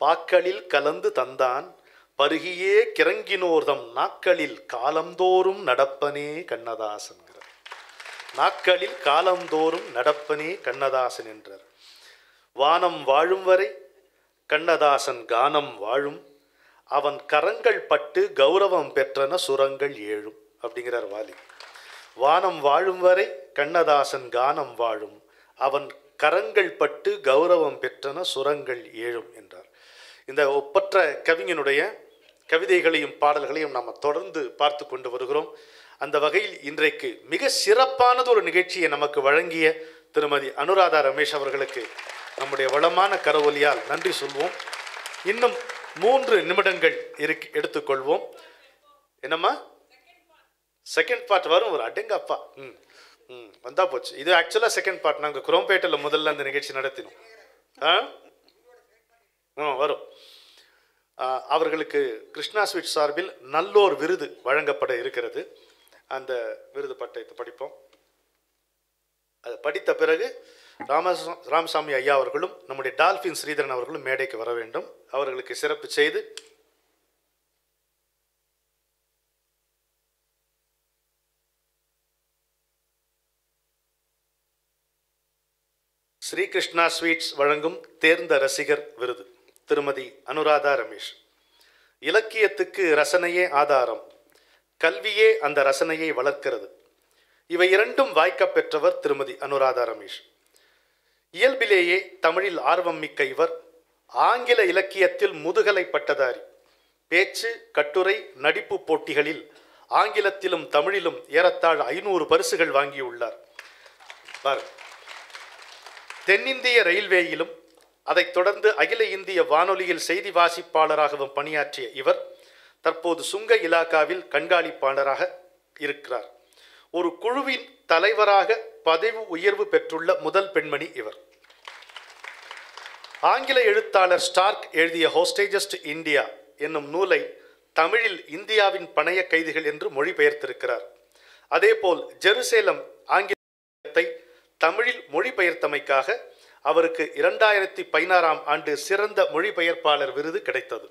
பாக்களில் கலந்து தந்தான். பருகியே கிறங்கினோர்தம் நாக்களில் காலந்தோறும் நடப்பனே கண்ணதாசன்கிறார் நாக்களில் காலந்தோறும் நடப்பனே கண்ணதாசன் என்றார். வானம் வாழும் வரை கண்ணதாசன் கானம் வாழும். அவன் கரங்கள் பட்டு கௌரவம் பெற்றன சுரங்கள் ஏழும் அப்படிங்கிறார் வாலி வானம் வாழும் வரை கண்ணதாசன் கானம் வாழும். அவன் கரங்கள் பட்டு கௌரவம் பெற்றன சுரங்கள் ஏழும் என்றார். இந்த ஒப்பற்ற கவிஞனுடைய கவிதைகளையும் பாடல்களையும் நாம் தொடர்ந்து பார்த்து கொண்டு வருகிறோம். அந்த வகையில் இன்றைக்கு மிக சிறப்பானது ஒரு நிகழ்ச்சியை நமக்கு வழங்கிய திருமதி அனுராதா ரமேஷ் அவர்களுக்கு நம்முடைய வளமான கரவொலியால் நன்றி சொல்வோம். இன்னும் மூன்று நிமிடங்கள் இருக்கு எடுத்துக்கொள்வோம். என்னம்மா? செகண்ட் பார்ட் வரும் ஒரு அடங்கப்பா. ம். ம் வந்தா போச்சு. இது ஆக்சுவலாக செகண்ட் பார்ட் நாங்கள் குரோம்பேட்டில் முதல்ல அந்த நிகழ்ச்சி நடத்தினோம். ஆ? ஆ வரும். அவர்களுக்கு கிருஷ்ணா ஸ்வீட் சார்பில் நல்லோர் விருது வழங்கப்பட இருக்கிறது. அந்த விருது பட்டயத்தை படிப்போம். அதை படித்த பிறகு ராமசா ராமசாமி ஐயா அவர்களும் நம்முடைய டால்ஃபின் ஸ்ரீதரன் அவர்களும் மேடைக்கு வர வேண்டும். அவர்களுக்கு சிறப்பு செய்து ஸ்ரீகிருஷ்ணா ஸ்வீட்ஸ் வழங்கும் தேர்ந்த ரசிகர் விருது திருமதி அனுராதா ரமேஷ். இலக்கியத்துக்கு ரசனையே ஆதாரம் கல்வியே அந்த ரசனையை வளர்க்கிறது. இவை இரண்டும் வாய்க்கப் பெற்றவர் திருமதி அனுராதா ரமேஷ். இயல்பிலேயே தமிழில் ஆர்வம் மிக்க இவர் ஆங்கில இலக்கியத்தில் முதுகலை பட்டதாரி. பேச்சு கட்டுரை நடிப்பு போட்டிகளில் ஆங்கிலத்திலும் தமிழிலும் ஏறத்தாழ் ஐநூறு பரிசுகள் வாங்கியுள்ளார். பாருங்கள் தென்னிந்திய ரயில்வேயிலும் அதைத் தொடர்ந்து அகில இந்திய வானொலியில் செய்தி வாசிப்பாளராகவும் பணியாற்றிய இவர் தற்போது சுங்க இலாக்காவில் கண்காணிப்பாளராக இருக்கிறார். ஒரு குழுவின் தலைவராக பதவி உயர்வு பெற்றுள்ள முதல் பெண்மணி இவர். ஆங்கில எழுத்தாளர் ஸ்டார்க் எழுதிய ஹோஸ்டேஜஸ்ட் இந்தியா என்னும் நூலை தமிழில் இந்தியாவின் பணைய கைதிகள் என்று மொழிபெயர்த்திருக்கிறார். அதேபோல் ஜெருசேலம் ஆங்கிலத்தை தமிழில் மொழிபெயர்த்தமைக்காக அவருக்கு இரண்டாயிரத்தி பதினாறாம் ஆண்டு சிறந்த மொழிபெயர்ப்பாளர் விருது கிடைத்தது.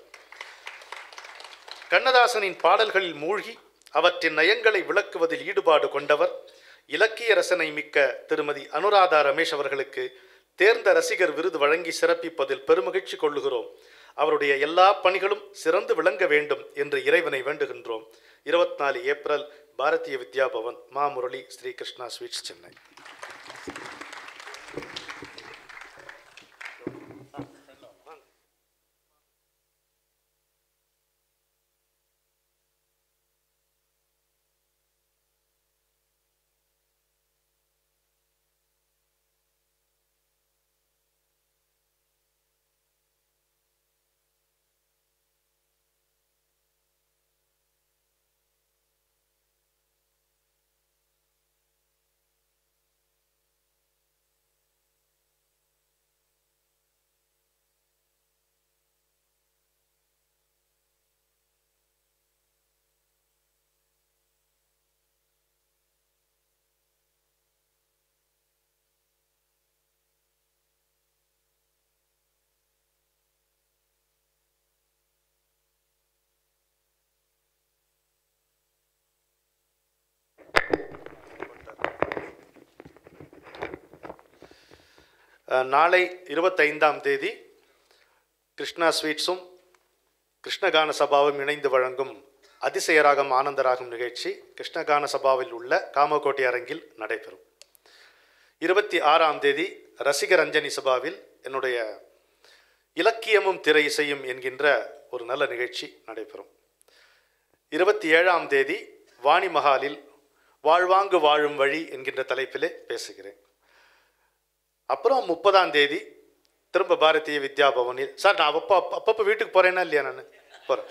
கண்ணதாசனின் பாடல்களில் மூழ்கி அவற்றின் நயங்களை விளக்குவதில் ஈடுபாடு கொண்டவர் இலக்கிய ரசனை மிக்க திருமதி அனுராதா ரமேஷ் அவர்களுக்கு தேர்ந்த ரசிகர் விருது வழங்கி சிறப்பிப்பதில் பெருமகிழ்ச்சி கொள்ளுகிறோம். அவருடைய எல்லா பணிகளும் சிறந்து விளங்க வேண்டும் என்று இறைவனை வேண்டுகின்றோம். இருபத்தி நாலு ஏப்ரல் பாரதிய வித்யா பவன் மாமுரளி ஸ்ரீகிருஷ்ணா ஸ்வீட்ஸ் சென்னை. நாளை இருபத்தைந்தாம் தேதி கிருஷ்ணா ஸ்வீட்ஸும் கிருஷ்ணகான சபாவும் இணைந்து வழங்கும் அதிசயராகம் ஆனந்தராகும் நிகழ்ச்சி கிருஷ்ணகான சபாவில் உள்ள காமகோட்டை அரங்கில் நடைபெறும். இருபத்தி ஆறாம் தேதி ரசிகர் ரஞ்சனி சபாவில் என்னுடைய இலக்கியமும் திரை இசையும் என்கின்ற ஒரு நல்ல நிகழ்ச்சி நடைபெறும். இருபத்தி ஏழாம் தேதி வாணி மகாலில் வாழ்வாங்கு வாழும் வழி என்கின்ற தலைப்பிலே பேசுகிறேன். அப்புறம் முப்பதாம் தேதி திரும்ப பாரதிய வித்யா பவனில். சார் நான் அப்பப்போ அப்பப்போ வீட்டுக்கு போகிறேன்னா இல்லையா நான்? போகிறேன்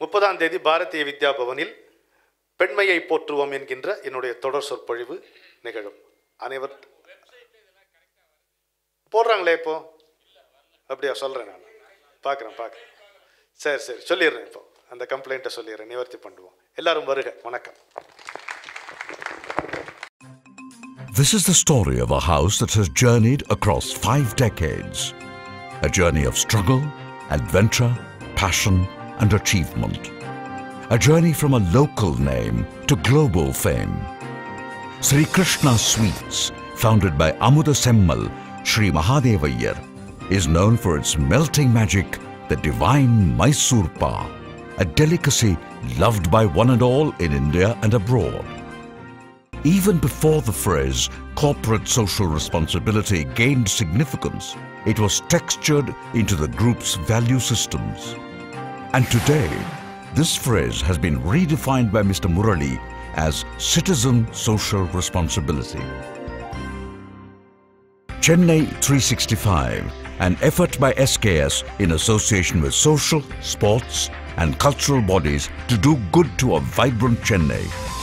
முப்பதாம் தேதி பாரதிய வித்யா பவனில் பெண்மையை போற்றுவோம் என்கின்ற என்னுடைய தொடர் சொற்பொழிவு நிகழும். அனைவர் போடுறாங்களே இப்போ? அப்படியா சொல்கிறேன் நான். பார்க்குறேன் பார்க்குறேன் சரி சரி சொல்லிடுறேன் இப்போ. அந்த கம்ப்ளைண்ட்டை சொல்லிடுறேன். நிவர்த்தி பண்ணுவோம். எல்லாரும் வருக. வணக்கம். This is the story of a house that has journeyed across five decades. A journey of struggle, adventure, passion, and achievement. A journey from a local name to global fame. Sri Krishna Sweets, founded by Amuda Semmal, Sri Mahadevayar, is known for its melting magic, the divine Mysore a delicacy loved by one and all in India and abroad. Even before the phrase corporate social responsibility gained significance, it was textured into the group's value systems. And today, this phrase has been redefined by Mr. Murali as citizen social responsibility. Chennai 365, an effort by SKS in association with social, sports, and cultural bodies to do good to a vibrant Chennai.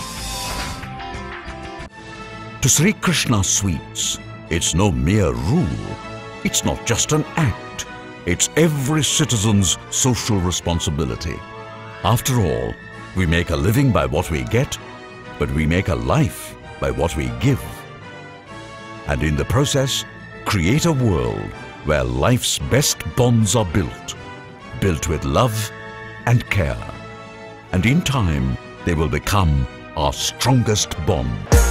To Sri Krishna Sweets, it's no mere rule. It's not just an act. It's every citizen's social responsibility. After all, we make a living by what we get, but we make a life by what we give. And in the process, create a world where life's best bonds are built, built with love and care. And in time, they will become our strongest bond.